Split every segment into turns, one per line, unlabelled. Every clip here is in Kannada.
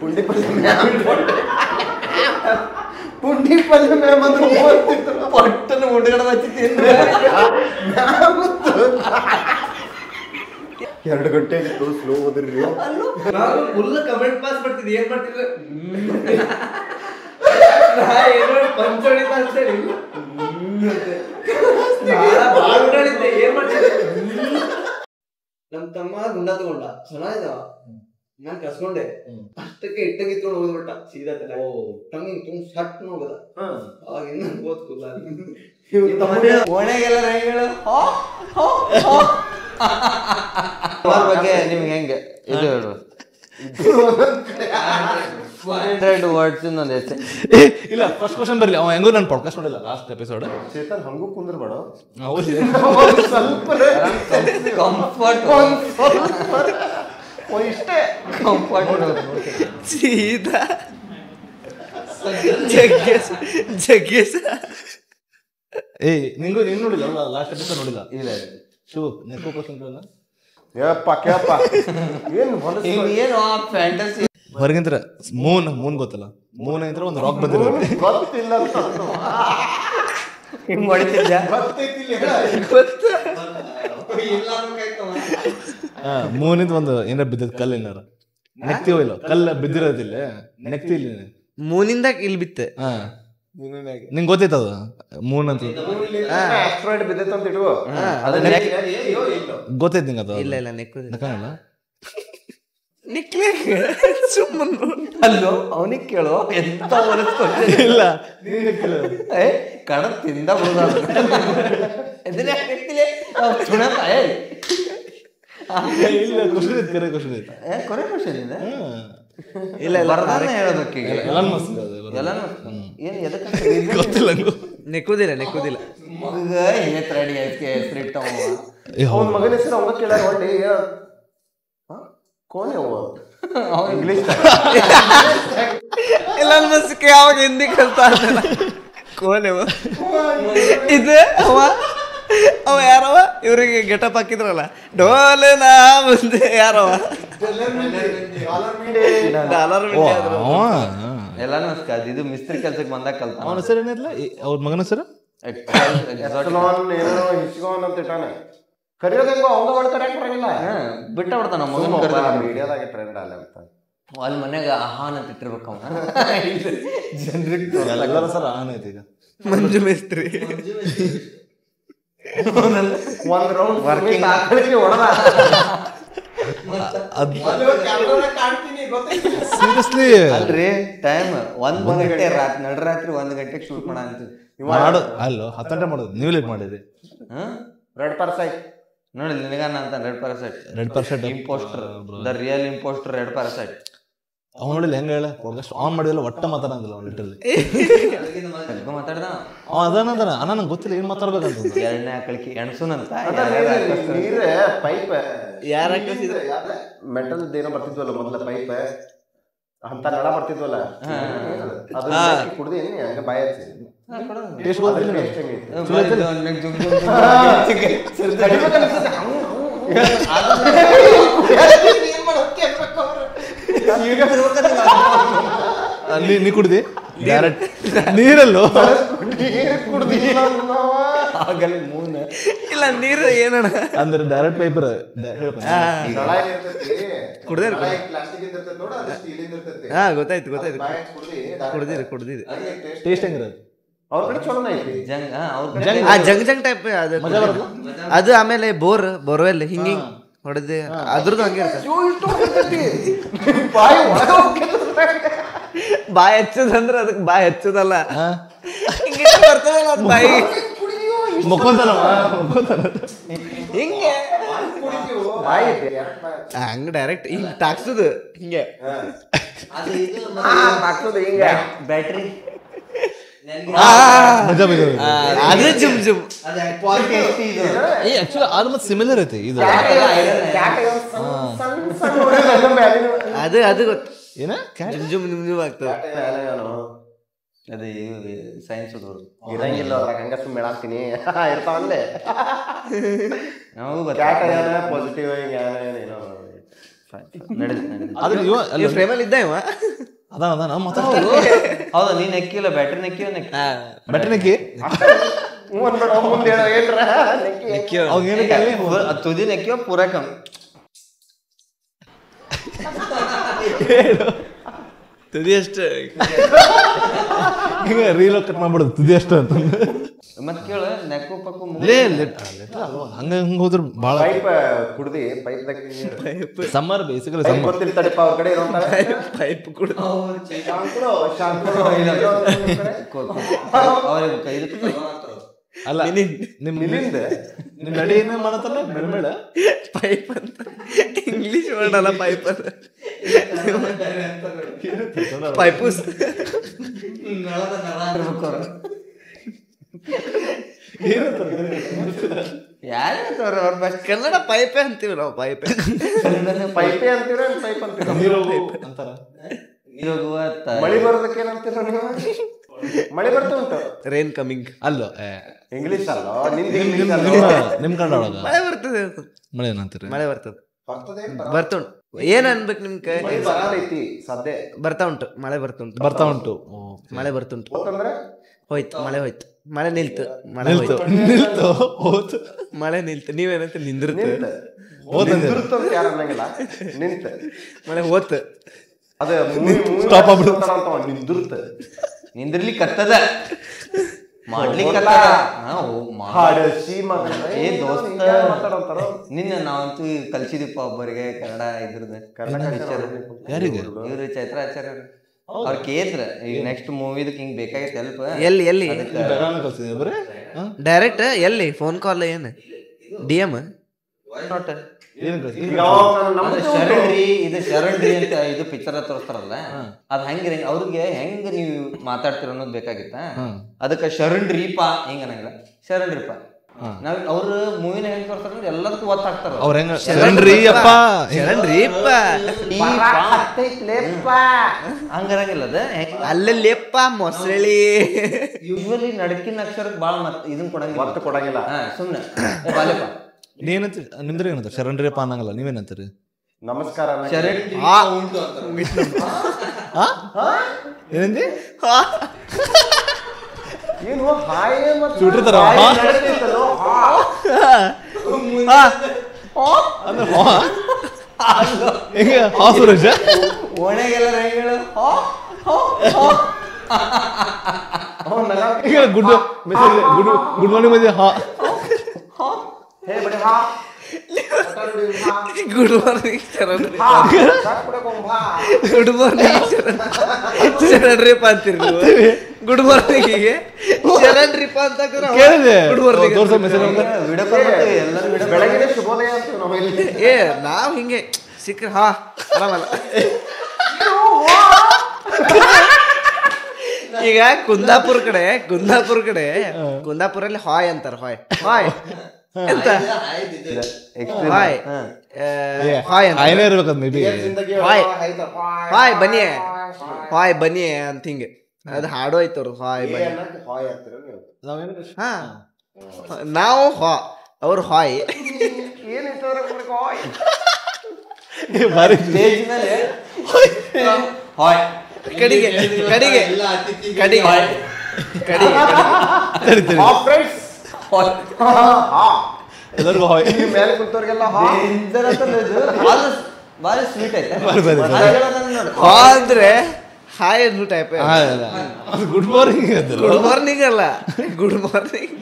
ಪುಂಡಿ ಪಲ್ಯ ಮ್ಯಾಮ್ ಪುಂಡಿ ಪಲ್ಯ ಮ್ಯಾಮ್ ಅಂದ್ರೆ ಓದ್ತಿದ್ರು.
ಪಟ್ಟನ ಮುಂಡ್ಗಡೆ ಹಚ್ಚಿದ್ದೀನಿ
ಎರಡು ಗಂಟೆ ಇತ್ತು ಸ್ಲೋ ಓದ್ರಿ
ನಾನು ಫುಲ್ ಕಮೆಂಟ್ ಪಾಸ್ ಮಾಡ್ತಿದ್ದೆ. ಏನ್ ಮಾಡ್ತಿದ್ರೆ ಪಂಚೋಳಿ ಪಂಚ ಹೊಡಿತ ಬಾಳ ಉಡಾಡಿದ್ದೆ ಏನ್ ಮಾಡ್ತಿದ್ದೆ? ನಮ್ ತಮ್ಮ ಗುಂಡ ತಗೊಂಡ. ಚೆನ್ನಾಗಿದವ. ನಾನ್ ಕಸ್ಕೊಂಡೆ ಅಷ್ಟಕ್ಕೆ ಇಟ್ಟಂಗೆ ಇತ್ಕೊಂಡು ಹೋಗ್ಬಿಟ್ಟ ಸೀದಾ ತಲೆ. ಟಂಗ್ ತುಂಬ ಸಟ್ ಹೋಗದ. ಅವಾಗ ಇನ್ನ ಓದ್ಕುಲ್ಲ
ಓಣೆಗೆಲ್ಲ ಅದ್ರ ಅವ್ರ ಬಗ್ಗೆ ನಿಮ್ಗೆ ಹೆಂಗೆ? ಇದು ಹೇಳು. ಹಂಡ್ರೆಡ್ ವರ್ಡ್ಸ್ ಇನ್ನೊಂದು
ಇಲ್ಲ ಫಸ್ಟ್ ಕ್ವಶನ್ ಬರಲಿ. ಅವ ಹೆಂಗೂ ನಾನು ಪಾಡ್ಕಾಸ್ಟ್ ಲಾಸ್ಟ್ ಎಪಿಸೋಡ್
ಚೇತನ್ ಹಂಗೂ ಕಂಫರ್ಟ್
ಕಂಫರ್ಟ್
ಇಷ್ಟೇ
ಸೀದಾ ಜಗ್ಗೇಶ್ ಜಗ್ಗೇಶ್
ಏ ನಿಂಗು ನೀನು ನೋಡಿಲ್ಲ? ಲಾಸ್ಟ್ ಎಪಿಸೋಡ್ ನೋಡಿಲ್ಲ.
ಇಲ್ಲ
ಶಿವ ನೆಕ್ಕು ಕ್ವಶನ್
ಯಪ್ಪ ಕೇಳಪ್ಪ. ಏನು ಏನು
ಏನು ಫ್ಯಾಂಟಸಿ
ಹೊರಗಿಂತ್ರ ಮೂನ್ ಮೂನ್ ಗೊತ್ತಲ್ಲ? ಮೂನ್ ಅಂದ್ರೆ ಒಂದು ರಾಕ್ ಬಂದಿರೋದು.
ಗೊತ್ತಿಲ್ಲ.
ಹಿಂಗ್ ಹೊಡಿತಿದ್ಯಾ?
ಮೂನಿಂದ ಒಂದು ಏನಾರ ಬಿದ್ದ ಕಲ್ಲು ಏನಾರ? ನೆಕ್ತಿವೋ ಇಲ್ಲ? ಕಲ್ಲ ಬಿದ್ದಿರೋದಿಲ್ಲ ನೆಕ್ತಿ ಇಲ್ಲ.
ಮೂನಿಂದ ಇಲ್ಲಿ ಬಿತ್ತೆ.
ಹಾ. ನಿಂಗೆ ಗೊತ್ತೈತ ಅದು? ಮೂನ್ ಅಂತ. ಗೊತ್ತೈತಿ ನಿಂಗೆ ಅದು?
ಇಲ್ಲ ಇಲ್ಲ ನೆಕ್ಕುದಿಲ್ಲ.
ನಕ್ಕಂಗಿಲ್ಲ
ನಿಕ್ಲೆ ಸುಮ್ಮನೆ.
ಅಲ್ಲೋ ಅವನಿಗೆ ಕೇಳೋ ಎಂತ
ಇಲ್ಲ.
ಏ ಕಣ ತಿಂದ.
ಇಲ್ಲ ಐತಿ ಕರೆ
ಕೊನೆ question ಇದೆ
ಇಲ್ಲ
ಬರ್ದಾನೆ ಹೇಳ್ಬೇಕು ಈಗ
ಮಸ್ಕ್
ಏನ್ ಎದಕ್ಕೆ
ಗೊತ್ತಿಲ್ಲ
ನೆಕ್ಕುದಿಲ್ಲ ನೆಕ್ಕುದಿಲ್ಲ.
ಮಗ ಏತ್ ರೆಡಿ ಐತಿ ಹೆಸರಿಟ್ಟವ
ಅವನ ಮಗನ ಹೆಸರು ಅವಂಗ ಕೇಳ ಒಳ್ಳೆ ಕೋನೆ ಅವ ಇಂಗ್ಲಿಷ್
ಇಲ್ಲ ಮಸ್ಕೆ ಅವಾಗ ಹಿಂದಿ ಕಲ್ತಾ ಇದ್ದಾನ ಕೋನೆ ಅವ. ಇದು ಅವ ಅವ ಯಾರವ ಇವರಿಗೆ ಗೆಟಪ್ ಹಾಕಿದ್ರಲ್ಲ. ನಾ ಮುಂದೆ ಯಾರವ ಡಾಲರ್
ನಮಸ್ಕಾರ ಅಷ್ಟೇ ಅದು ಇದು ಮಿಸ್ತ್ರಿ ಕೆಲ್ಸಕ್ಕೆ ಬಂದಾಗ ಕಲ್ತ
ಅವನ ಹೆಸರು ಏನಿಲ್ಲ ಅವ್ರ ಮಗನ ಹೆಸರು?
ಎಪ್ಸಲಾನ್ ಏನೋ ಹಿಚ್ಕೋನ್ ಅಂತ ಇಟ್ಟಾನೆ. ಕರಿಯೋದು ಹೆಂಗೋ ಅವಂಗ ಮಾಡ್ತಾರೆ ಯಾಕೆ ಬರಂಗಿಲ್ಲ?
ಬಿಟ್ಟ ಬಿಡ್ತಾನ ಮಗನ
ಮೀಡಿಯಾದಾಗೆ ಟ್ರೆಂಡ್ ಅಲ್ಲ ಅಂತ.
ಅಲ್ಲಿ ಮನ್ಯಾಗ ಆಹಾನ್ ಅಂತ ಇಟ್ಟಿರ್ಬೇಕು ಅವನ. ಜನರಿಗೆ
ಎಲ್ಲರ ಸರ್ ಆನ್ ಐತಿ ಈಗ.
ಮಂಜು ಮೇಸ್ತ್ರಿ.
ಒಂದ್ ರೌಂಡ್ ವರ್ಕಿಂಗ್ ಆಕಳಿಗೆ ಹೊಡೆದ.
ಸೀರಿಯಸ್ಲಿ
ಅಲ್ರಿ ಟೈಮ್ ಒಂದ್ ಒಂದ್ ಗಂಟೆ ರಾತ್ರಿ ನಡರಾತ್ರಿ ಒಂದ್ ಗಂಟೆಗೆ ಶೂಟ್ ಮಾಡ ಅಂತ
ಮಾಡು ಅಲ್ಲೋ ಹತ್ತು ಗಂಟೆ ಮಾಡೋದು ನೀವು ಲೇಟ್ ಮಾಡಿದ್ರಿ.
ಹ್ಮ್
ರೆಡ್ ಪರ್ಸೈಟ್
ನೋಡಿ ನಿನಗಾನ ಅಂತ red parasite
red percent
impostor the real impostor red parasite
ಅವ್ನು ನೋಡಿಲ್ಲ ಹೆಂಗ ಹೇಳ? ಪಾಡ್ಕಾಸ್ಟ್ ಆನ್ ಮಾಡಿಲ್ಲ ಒಟ್ಟ ಮಾತಾಡಂಗಿಲ್ಲ ಅವ್ನು ಲಿಟ್ರಲ್ಲಿ
ಮಾತಾಡ್ದ?
ಅವ ಅದಾನ ಅದಾನ. ಅಣ್ಣ ನಂಗೆ ಗೊತ್ತಿಲ್ಲ ಏನ್ ಮಾತಾಡ್ಬೇಕಂತ.
ಎರಡನೇ ಆಕಳಿಕೆ ಎಣಸುನಂತ
ನೀರ್ ಪೈಪ್
ಯಾರ
ಮೆಟಲ್ ಏನೋ ಬರ್ತಿದ್ವಲ್ಲ ಮೊದಲ ಪೈಪ್ ಅಂತ ನಳ ಬರ್ತಿದ್ವಲ್ಲ ಅದು ಕುಡ್ದಿ ಹಂಗ ಬಾಯ
ಅಲ್ಲಿ ನೀ ಕುಡ್ದಿ? ಡೈರೆಕ್ಟ್ ನೀರಲ್ಲೋ?
ಆಗಲಿ ಮೂನ್
ಇಲ್ಲ ನೀರು ಏನಣ್ಣ?
ಅಂದ್ರೆ ಡೈರೆಕ್ಟ್ ಪೇಪರ್
ನಳ ಏನಿರ್ತೈತಿ
ಕುಡ್ದೇ
ನಳ ಪ್ಲಾಸ್ಟಿಕ್ ಇರ್ತೈತಿ ನೋಡ ಅದು ಸ್ಟೀಲ್ ಇರ್ತೈತಿ
ಹಾ ಗೊತ್ತಾಯ್ತು ಗೊತ್ತಾಯ್ತು.
ಬಾಯ ಕುಡ್ದಿ
ಕುಡ್ದಿರಿ ಕುಡ್ದಿರಿ.
ಟೇಸ್ಟ್ ಹೆಂಗಿರೋದು
ಅವ್ರ ಕಡೆ ಚಲೋ ಐತಿ.
ಜಂಗ್
ಜಂಗ್ ಜಂಗ್ ಟೈಪ್ ಅದು ಅದು ಆಮೇಲೆ ಬೋರ್ ಬೋರ್ವೆಲ್ ಹಿಂಗ್ ಹಿಂಗ್ ಹೊಡೆದು ಅದ್ರದ್ದು ಹಂಗೆ ಇರುತ್ತೆ.
ಬಾಯಿ.
ಹಚ್ಚದಂದ್ರೆ ಅದಕ್ಕೆ ಬಾಯಿ ಹಚ್ಚದಲ್ಲ. ಹಿಂಗೆ ಬರ್ತದಲ್ಲ ಬಾಯಿ.
ಮುಕ್ಕೊಂತಾನವ ಮುಕ್ಕೊಂತಾನ
ಹಿಂಗೆ ಹಂಗ ಡೈರೆಕ್ಟ್ ಹಿಂಗ್. ತಾಕ್ಸುದು ಹಿಂಗೆ.
ಬ್ಯಾಟ್ರಿ
ಅದು ಜುಮ್ ಜುಮ್.
ಏ ಆಕ್ಚುಲಿ ಅದು ಮತ್ತೆ ಸಿಮಿಲರ್ ಐತಿ ಇದು.
ಅದು ಅದು ಗೊತ್ತು.
ಏನ?
ಜುಮ್ ಜುಮ್ ಜುಮ್ ಆಗ್ತದೆ.
ಅದು ಸೈನ್ಸ್ ಹುಡುಗರು
ಇರಂಗಿಲ್ಲ ಅದ್ರಾಗ ಹಂಗ ಸುಮ್ಮನೆ ಹೇಳಾಕ್ತೀನಿ ಇರ್ತಾವಲ್ಲೇ.
ನಮಗೂ
ಪಾಸಿಟಿವ್ ಏನೋ
ಇವ
ಫ್ರೇಮಲ್ಲಿ ಇದ್ದ ಇವ?
ಅದಾನ ಅದಾನ ಮಾತಾಡ
ಹೌದಾ ನೀನ್ ನೆಕ್ಕಿಲ್ಲ ಬ್ಯಾಟ್ರಿ ನೆಕ್ಕಿ
ನೆಕ್ಕಿ.
ಅಲ್ಲಿ
ಪು- ತುದಿ ನೆಕ್ಕಿಯೋ ಪೂರಕ ಕಮ್
ತುದಿ ಅಷ್ಟೇ
ಹಿಂಗ ರೀಲ್ ಕಟ್ ಮಾಡ್ಬಿಡುದು ತುದಿ ಅಷ್ಟೇ ಅಂತ.
ಮತ್ ಕೇಳು ನೆಕ್ಕು ಪಕ್ಕು ಲೇ
ಲೇ ಲೆಟ್ ಅಲ್ವಾ? ಹಂಗ ಹಂಗ ಹೋದ್ರ ಭಾಳ
pipe ಕುಡ್ದಿ pipe
summer basically
pipe.
Summer
ಗೊತ್ತಿಲ್ಲ ತಡಿಪ ಅವ್ರ ಕಡೆ ಇರೋಂತಾರೆ
ಪೈಪ್
ಕುಡ್ದು. ಅವ್ರಿಗೆ ಕೈ ಇದು
ಅಲ್ಲ ನಿಮ್
ನಿಮ್ಮ
ನಿಮ್ ನಡಿ ಏನೇ ಮಾಡತ್ತಲ್ಲ? ಬೆಳ್ಮೇಳ
ಪೈಪ್ ಅಂತ. ಇಂಗ್ಲಿಷ್ ಮಾಡಲ್ಲ ಪೈಪ್ ಅಂತ. ಪೈಪೂಸ್
ಯಾರು ಹೇಳ್ತಾವ್ರಿ ಅವ್ರ ಬಸ್
ಕನ್ನಡ ಪೈಪೆ ಅಂತೀವಿ ನಾವು ಪೈಪೆ
ಪೈಪೆ ಅಂತೀರ ಪೈಪ್ ಅಂತೀರ?
ನೀರು ಅಂತಾರ.
ಇರೋಗುವ
ಮಳಿ ಬರೋದಕ್ಕೆ ಏನಂತೀರ ನೀವು? ಮಳೆ ಬರ್ತಾ ಉಂಟು.
ರೇನ್ ಕಮಿಂಗ್
ಅಲ್ಲೋ
ಇಂಗ್ಲಿಷ್ ಅಲ್ಲ ನಿಂದ
ನಿಮ್ ನಿಮ್ಮ ನಿಮ್ ಕನ್ನಡ
ಮಳೆ ಬರ್ತದೆ
ಮಳೆ ಏನಂತಾರೆ?
ಮಳೆ ಬರ್ತದೆ. ಬರ್ತಾ ಉಂಟು. ಏನ್ ಅನ್ಬೇಕು ನಿಮ್ ಕೈ
ಮಳೆ ಬರತೈತಿ ಸದ್ಯ.
ಬರ್ತಾ ಉಂಟು. ಮಳೆ ಬರ್ತುಂಟು
ಬರ್ತಾ ಉಂಟು. ಓ,
ಮಳೆ ಬರ್ತುಂಟು ಹೋಯ್ತು ಮಳೆ ಹೋಯ್ತು. ಮಳೆ ನಿಲ್ತು. ಮಳೆ
ನಿಲ್ತು.
ಹೋಯ್ತು.
ನಿಲ್ತು. ಹೋತು.
ಮಳೆ ನಿಲ್ತು. ನೀವೇನಂತ ನಿಂದಿರುತ್ತೆ?
ನಿಂತ
ಹೋತಂದ್ರೆ?
ನಿಂದಿರ್ತ ಯಾರು ಅನ್ನಂಗಿಲ್ಲ. ನಿಂತ
ಮಳೆ ಹೋತ್.
ಅದೇ
ಸ್ಟಾಪ್ ಆಗ್ಬಿಡುತ್ತೆ.
ಅಂತ ನಿಂದಿರ್ತ
ನಿಂದಿರ್ಲಿಕ್ಕತ್ತದ ಮಾಡ್ಲಿಕ್ಕೆ ಹಾ, ಓ, ಮಾ-
ಹಾಡಸಿ
ಏ ದೋಸ್ತ. ನಿನ್ನ ನಾವಂತೂ ಕಲ್ಸಿದಿಪ್ಪ ಒಬ್ಬರಿಗೆ ಕನ್ನಡ ಇದ್ರದ್ದು.
ಕನ್ನಡ
ಯಾರಿಗೆ?
ಇವ್ರು. ಚೈತ್ರ ಆಚಾರ್ಯ. ಅವ್ರ ಕೇಳಿದ್ರ ಈಗ ನೆಕ್ಸ್ಟ್ ಮೂವಿದಕ್ಕೆ ಹಿಂಗ್ ಬೇಕಾಗಿತ್ತು ಹೆಲ್ಪ್
ಎಲ್ಲಿ ಎಲ್ಲಿ? ಡೈರೆಕ್ಟ್ ಎಲ್ಲಿ? ಫೋನ್ ಕಾಲ್ ಏನು? ಡಿ
ಎಂ ಇದು ಶರಣ್ರಿ ಅಂತ ಇದು ಪಿಕ್ಚರ್ ತೋರಿಸ್ತಾರಲ್ಲ ಅದ್ ಹೆಂಗ್ರಿ ಅವ್ರಿಗೆ ಹೆಂಗ್ ನೀವು ಮಾತಾಡ್ತೀರ ಅನ್ನೋದು ಬೇಕಾಗಿತ್ತ? ಅದಕ್ಕ ಶರಣ್ರೀಪ ಹಿಂಗ ಅನ್ನಂಗಿಲ್ಲ. ಶರಣ್ರಿಪ. ನಾವ್ ಅವ್ರ ಮೂವಿನ ಹೆಂಗ್ ತೋರಿಸ್ತಾರ ಎಲ್ಲದಕ್ಕೂ ಒತ್ತ ಹಾಕ್ತಾರ
ಅವ್ರ ಹೆಂಗ ಶರಣ್ರಿ ಅಪ್ಪ
ಶರಣ್ರೀಪ್ಪ
ಹಂಗರಂಗಿಲ್ಲ ಅದ
ಅಲ್ಲಲ್ಲಿಪ್ಪ ಮೊಸಳಿ.
ಯೂಶ್ವಲಿ ನಡಕಿನ ಅಕ್ಷರಕ್ಕೆ ಬಾಳ ಮತ್ ಇದನ್ನ ಕೊಡಂಗಿಲ್ಲ.
ಒತ್ತು ಕೊಡಂಗಿಲ್ಲ.
ಹಾ ಸುಮ್ನೆ. ಬಾಲೆಪ್ಪ.
ನೀನಂತ ನಿಮ್ದ್ರ ಏನಂತ? ಶರಣ್ರಿ ಅಪ್ಪ ಅನ್ನಂಗಲ್ಲ ನೀವೇನಂತೀರಿ?
ನಮಸ್ಕಾರ
ಏನಂದಿ?
ಏನು ಹಾಯ್
ಹಾ? ಅಂದ್ರೆ ಹೆಂಗ? ಸುರೇಶ?
ಓಣೆಗೆಲ್ಲ
ಗುಡ್ ಗುಡ್ ಗುಡ್ ಮಾರ್ನಿಂಗ್ ಮಧ್ಯೆ ಹಾ
ಹೇ ಮಾರ್ನಿಂಗ್ ಹಾ.
Good morning
Charan. ಸಾಕ್ ಅಂತೀರಿ
ಗುಡ್ ಮಾರ್ನಿಂಗ್ ಅಂತೀರಿ ನೀವು. ಗುಡ್ ಮಾರ್ನಿಂಗಿಗೆ ಶರಣ್ರೀಪ ಅಂತ
ಕೇಳಿದೆ.
ಗುಡ್ ಮಾರ್ನಿಂಗ್
ತೋರ್ಸೋ ಮೆಸೇಜ್
ಎಲ್ಲರೂ
ಶುಭೋದಯ ಅಂತೀವಿ ನಾವು ಇಲ್ಲಿ.
ಏ ನಾವ್ ಹಿಂಗೆ ಸಿಕ್ಕ್ರೆ ಹಾ ಆರಾಮಲ್ಲ. ಈಗ ಕುಂದಾಪುರ ಕಡೆ ಕುಂದಾಪುರ ಕಡೆ ಕುಂದಾಪುರಲ್ಲಿ ಹಾಯ್ ಅಂತಾರೆ ಹಾಯ್. ಹಾಯ್. ಎಂತ? ಹಾಯ್. ಹಾಯ್
ಆಯ್ನೇ ಇರ್ಬೇಕದ್
may
be
hi. Hi.
Hi ಬನ್ನಿ. ಹಾಯ್ ಬನ್ನಿ ಅಂತ ಹಿಂಗೆ. ಅದು ಹಾಡು ಐತೆ ಅವ್ರು. ಹಾಯ್ ಬನ್ನಿ. ಹಾ. ನಾವು ಹಾ ಅವ್ರು ಹಾಯ್.
ಹಾಯ್.
ಕಡಿಗೆ ಕಡಿಗೆ. ಕಡಿಗೆ. ಕಡಿಗೆ
ಎಲ್ಲರಿಗೂ ಹಾಯ್.
ಮೇಲೆ ಕುಂತವ್ರಿಗೆಲ್ಲ ಹಾ.
ಡೇಂಜರ್ ಅಂತ ಇದು. ಭಾಳ ಭಾಳ ಸ್ವೀಟ್ ಐತೆ.
ಬಾರಿ ಬಾರಿ.
ಅದ್ ಹೇಳೋದನ್ನ ನೋಡು.
ಹಾ. ಅಂದ್ರೆ ಹಾಯ್ ಅನ್ನೋ type
good morning
good morning ಅಲ್ಲ. ಗುಡ್ ಮಾರ್ನಿಂಗ್